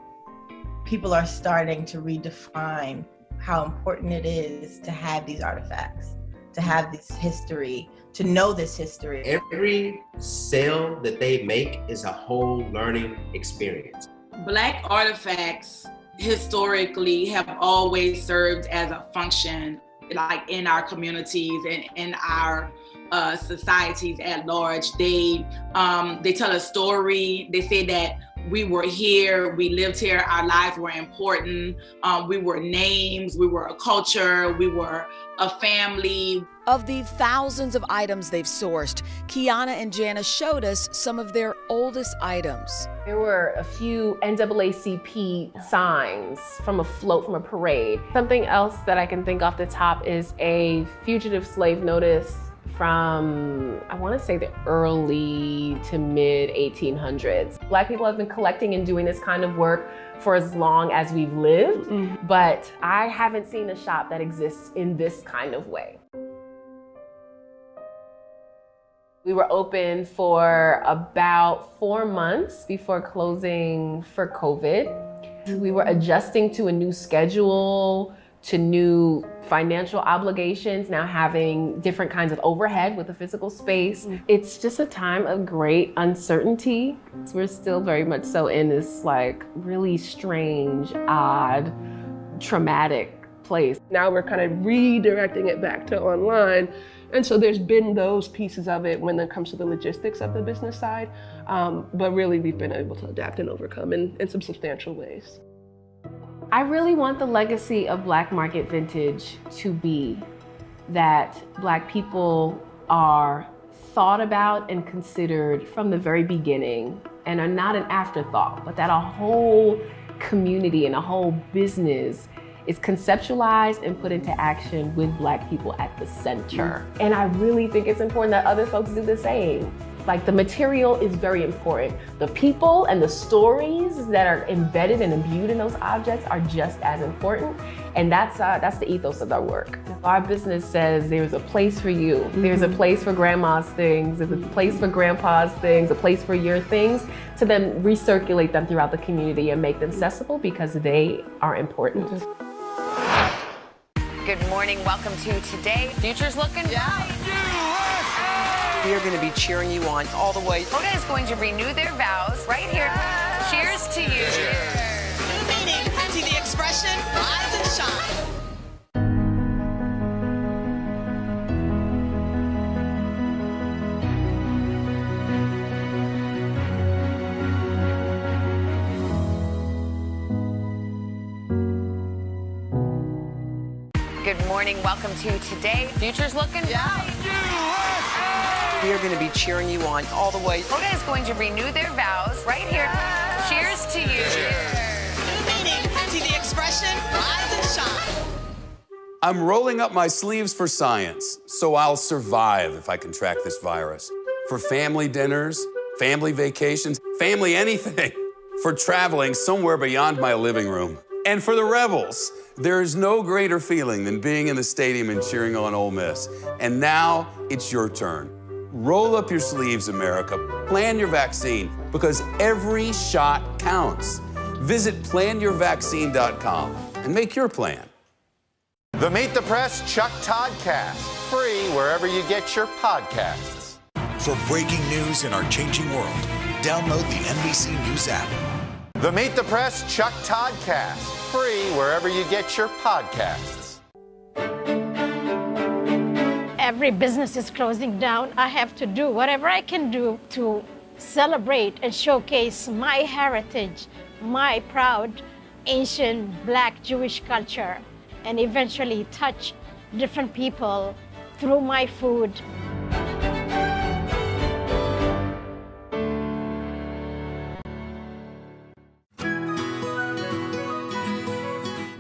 people are starting to redefine how important it is to have these artifacts, to have this history, to know this history. Every sale that they make is a whole learning experience. Black artifacts historically have always served as a function, like in our communities and in our uh, societies at large. They um, they tell a story. They say that we were here, we lived here, our lives were important. Um, we were names, we were a culture, we were a family. Of the thousands of items they've sourced, Kiyanna and Jannah showed us some of their oldest items. There were a few NAACP signs from a float from a parade. Something else that I can think off the top is a fugitive slave notice from, I want to say the early to mid 1800s. Black people have been collecting and doing this kind of work for as long as we've lived, mm-hmm. but I haven't seen a shop that exists in this kind of way. We were open for about four months before closing for COVID. We were adjusting to a new schedule to new financial obligations, now having different kinds of overhead with the physical space. Mm. It's just a time of great uncertainty. We're still very much so in this like really strange, odd, traumatic place. Now we're kind of redirecting it back to online. And so there's been those pieces of it when it comes to the logistics of the business side. Um, but really, we've been able to adapt and overcome in, in some substantial ways. I really want the legacy of Black Market Vintage to be that Black people are thought about and considered from the very beginning and are not an afterthought, but that a whole community and a whole business is conceptualized and put into action with Black people at the center. And I really think it's important that other folks do the same. Like the material is very important. The people and the stories that are embedded and imbued in those objects are just as important. And that's uh, that's the ethos of our work. Our business says there's a place for you. Mm-hmm. There's a place for grandma's things. There's a place for grandpa's things. A place for your things. To then recirculate them throughout the community and make them accessible because they are important. Good morning. Welcome to today. Future's looking bright. We are going to be cheering you on all the way. Hoda is going to renew their vows right here. Yes. Cheers to you. Cheers. New meaning to the expression rise and shine. Good morning. Welcome to today. Future's looking bright. We are going to be cheering you on all the way. Hoda is going to renew their vows right here. Yes. Cheers to you. Cheers. New meaning to the expression rise and shine. I'm rolling up my sleeves for science, so I'll survive if I can track this virus. For family dinners, family vacations, family anything. for traveling somewhere beyond my living room. And for the Rebels, there is no greater feeling than being in the stadium and cheering on Ole Miss. And now it's your turn. Roll up your sleeves, America. Plan your vaccine because every shot counts. Visit planyourvaccine.com and make your plan. The Meet the Press Chuck Toddcast, free wherever you get your podcasts. For breaking news in our changing world, download the NBC News app. The Meet the Press Chuck Toddcast, free wherever you get your podcasts. Every business is closing down. I have to do whatever I can do to celebrate and showcase my heritage, my proud ancient black Jewish culture, and eventually touch different people through my food.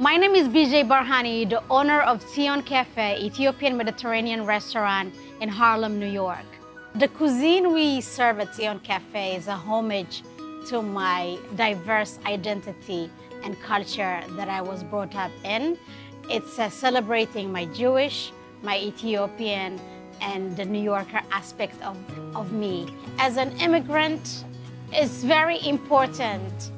My name is Beejhy Barhany, the owner of Tsion Cafe, Ethiopian Mediterranean restaurant in Harlem, New York. The cuisine we serve at Tsion Cafe is a homage to my diverse identity and culture that I was brought up in. It's uh, celebrating my Jewish, my Ethiopian, and the New Yorker aspect of, of me. As an immigrant, it's very important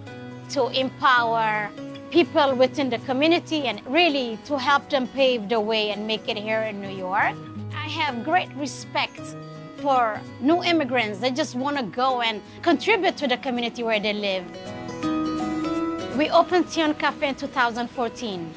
to empower people within the community and really to help them pave the way and make it here in New York. I have great respect for new immigrants that just want to go and contribute to the community where they live. We opened Tsion Cafe in 2014.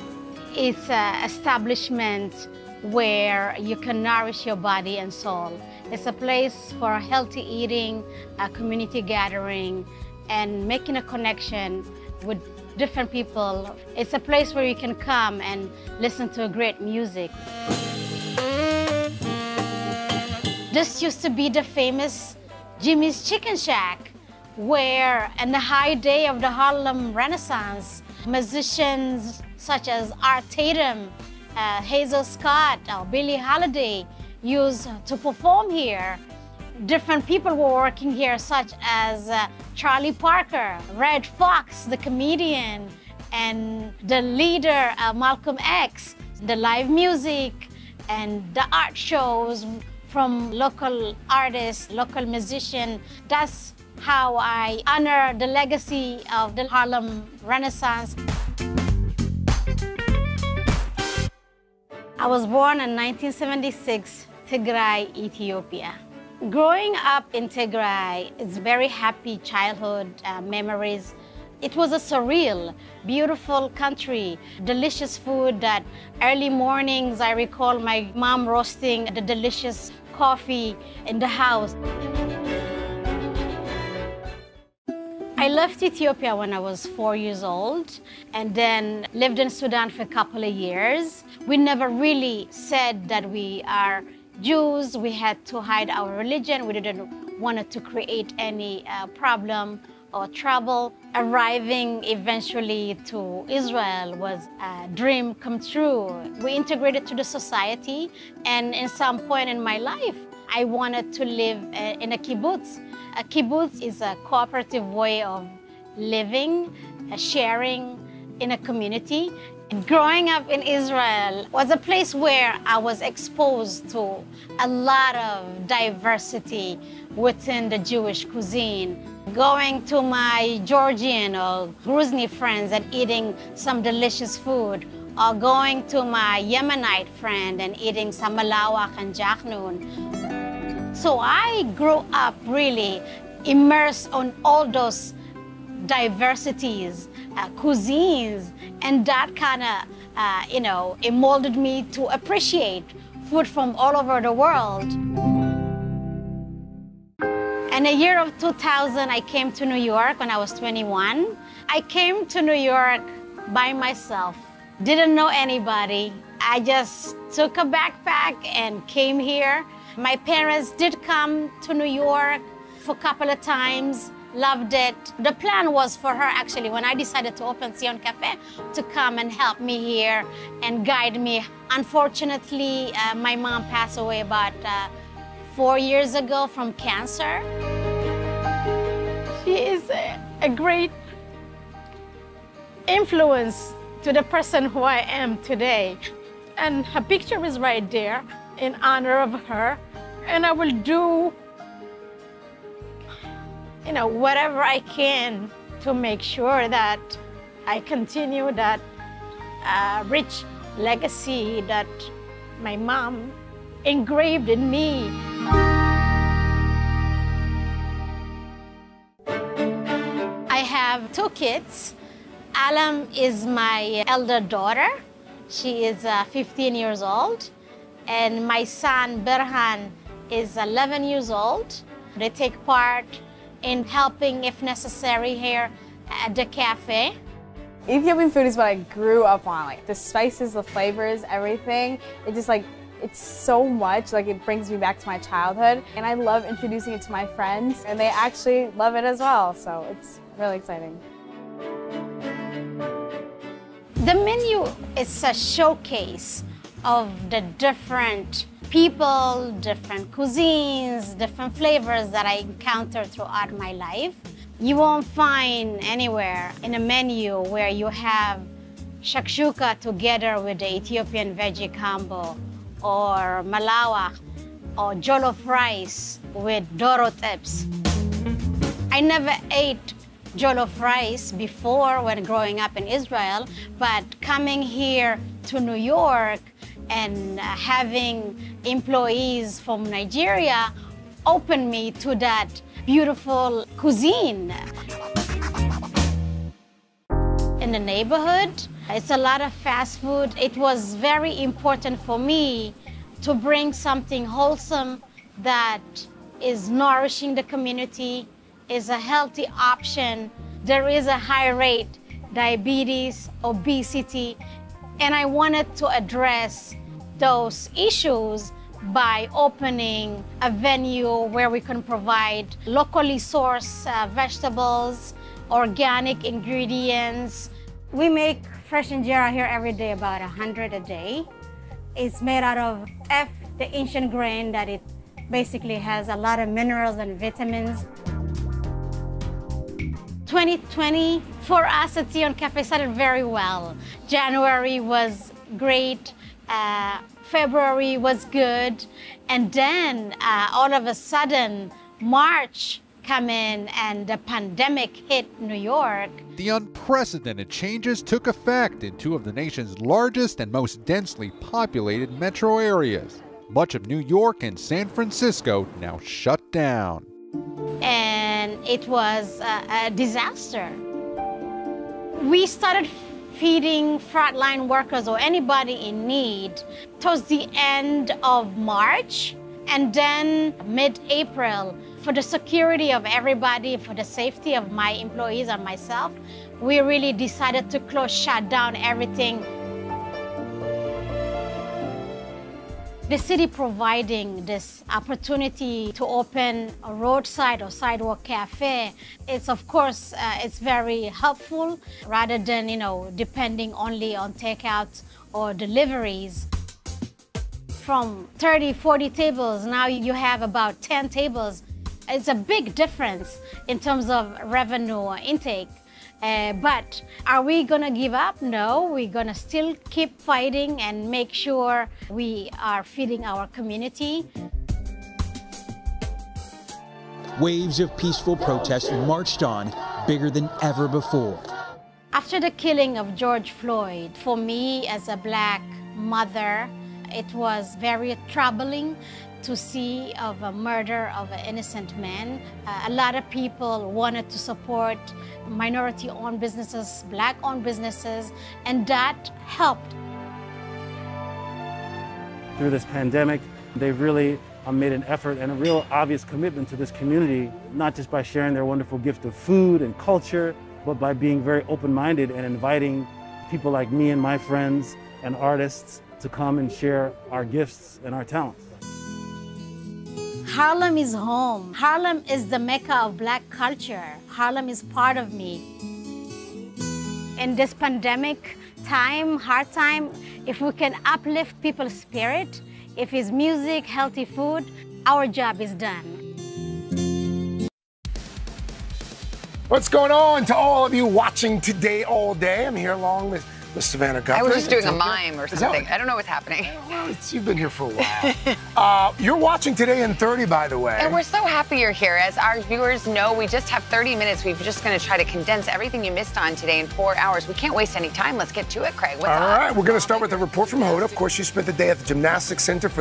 It's an establishment where you can nourish your body and soul. It's a place for healthy eating, a community gathering, and making a connection with different people. It's a place where you can come and listen to great music. This used to be the famous Jimmy's Chicken Shack, where in the high day of the Harlem Renaissance, musicians such as Art Tatum, uh, Hazel Scott, or Billie Holiday used to perform here. Different people were working here, such as uh, Charlie Parker, Redd Foxx, the comedian, and the leader, uh, Malcolm X, the live music, and the art shows from local artists, local musicians. That's how I honor the legacy of the Harlem Renaissance. I was born in 1976, Tigray, Ethiopia. Growing up in Tigray, it's very happy childhood uh, memories. It was a surreal, beautiful country, delicious food that early mornings I recall my mom roasting the delicious coffee in the house. I left Ethiopia when I was four years old and then lived in Sudan for a couple of years. We never really said that we are Jews. We had to hide our religion. We didn't want to create any uh, problem or trouble. Arriving eventually to Israel was a dream come true. We integrated to the society and in some point in my life, I wanted to live uh, in a kibbutz. A kibbutz is a cooperative way of living, uh, sharing in a community. Growing up in Israel was a place where I was exposed to a lot of diversity within the Jewish cuisine. Going to my Georgian or Gruzny friends and eating some delicious food, or going to my Yemenite friend and eating some malawach and jachnun. So I grew up really immersed on all those diversities, uh, cuisines, and that kind of, uh, you know, it molded me to appreciate food from all over the world. In the year of 2000, I came to New York when I was 21. I came to New York by myself, didn't know anybody. I just took a backpack and came here. My parents did come to New York for a couple of times loved it. The plan was for her actually when I decided to open Tsion Cafe to come and help me here and guide me. Unfortunately, uh, my mom passed away about uh, four years ago from cancer. She is a, a great influence to the person who I am today. And her picture is right there in honor of her. And I will do, you know, whatever I can to make sure that I continue that uh, rich legacy that my mom engraved in me. I have two kids. Alam is my elder daughter. She is uh, 15 years old. And my son, Berhan, is 11 years old. They take part in helping, if necessary, here at the cafe. Ethiopian food is what I grew up on. Like the spices, the flavors, everything. It just like it's so much, like it brings me back to my childhood. And I love introducing it to my friends and they actually love it as well. So it's really exciting. The menu is a showcase of the different people, different cuisines, different flavors that I encounter throughout my life. You won't find anywhere in a menu where you have shakshuka together with the Ethiopian veggie combo or malawa or jollof rice with doro tibs. I never ate jollof rice before when growing up in Israel, but coming here to New York and uh, having employees from Nigeria opened me to that beautiful cuisine. In the neighborhood, it's a lot of fast food. It was very important for me to bring something wholesome that is nourishing the community, is a healthy option. There is a high rate diabetes, obesity, and I wanted to address those issues by opening a venue where we can provide locally sourced uh, vegetables, organic ingredients. We make fresh injera here every day, about 100 a day. It's made out of teff, the ancient grain that it basically has a lot of minerals and vitamins. 2020 for us at Tsion Cafe started very well. January was great. Uh, February was good. And then uh, all of a sudden, March come in and the pandemic hit New York. The unprecedented changes took effect in two of the nation's largest and most densely populated metro areas. Much of New York and San Francisco now shut down. And it was a, a disaster. We started feeding frontline workers or anybody in need towards the end of March and then mid-April for the security of everybody, for the safety of my employees and myself, we really decided to close, shut down everything. The city providing this opportunity to open a roadside or sidewalk cafe, it's of course, uh, it's very helpful rather than, you know, depending only on takeout or deliveries. From 30, 40 tables, now you have about 10 tables. It's a big difference in terms of revenue intake. Uh, but are we gonna give up? No, we're gonna still keep fighting and make sure we are feeding our community. Waves of peaceful protest marched on bigger than ever before. After the killing of George Floyd, for me as a black mother, it was very troubling to see of a murder of an innocent man. Uh, a lot of people wanted to support minority-owned businesses, black-owned businesses, and that helped. Through this pandemic, they've really uh, made an effort and a real obvious commitment to this community, not just by sharing their wonderful gift of food and culture, but by being very open-minded and inviting people like me and my friends and artists to come and share our gifts and our talents. Harlem is home. Harlem is the mecca of black culture. Harlem is part of me. In this pandemic time, hard time, if we can uplift people's spirit, if it's music, healthy food, our job is done. What's going on to all of you watching today all day? I'm here along with, Savannah Guthrie. I was just doing a It's mime or something. what- I don't know what's happening. [laughs] Well, it's- you've been here for a while. [laughs] uh, you're watching today in 30, by the way. And we're so happy you're here. As our viewers know, we just have 30 minutes. We're just going to try to condense everything you missed on today in four hours. We can't waste any time. Let's get to it, Craig. What's All right, we're going to start with a report from Hoda. Of course, she spent the day at the Gymnastics Center for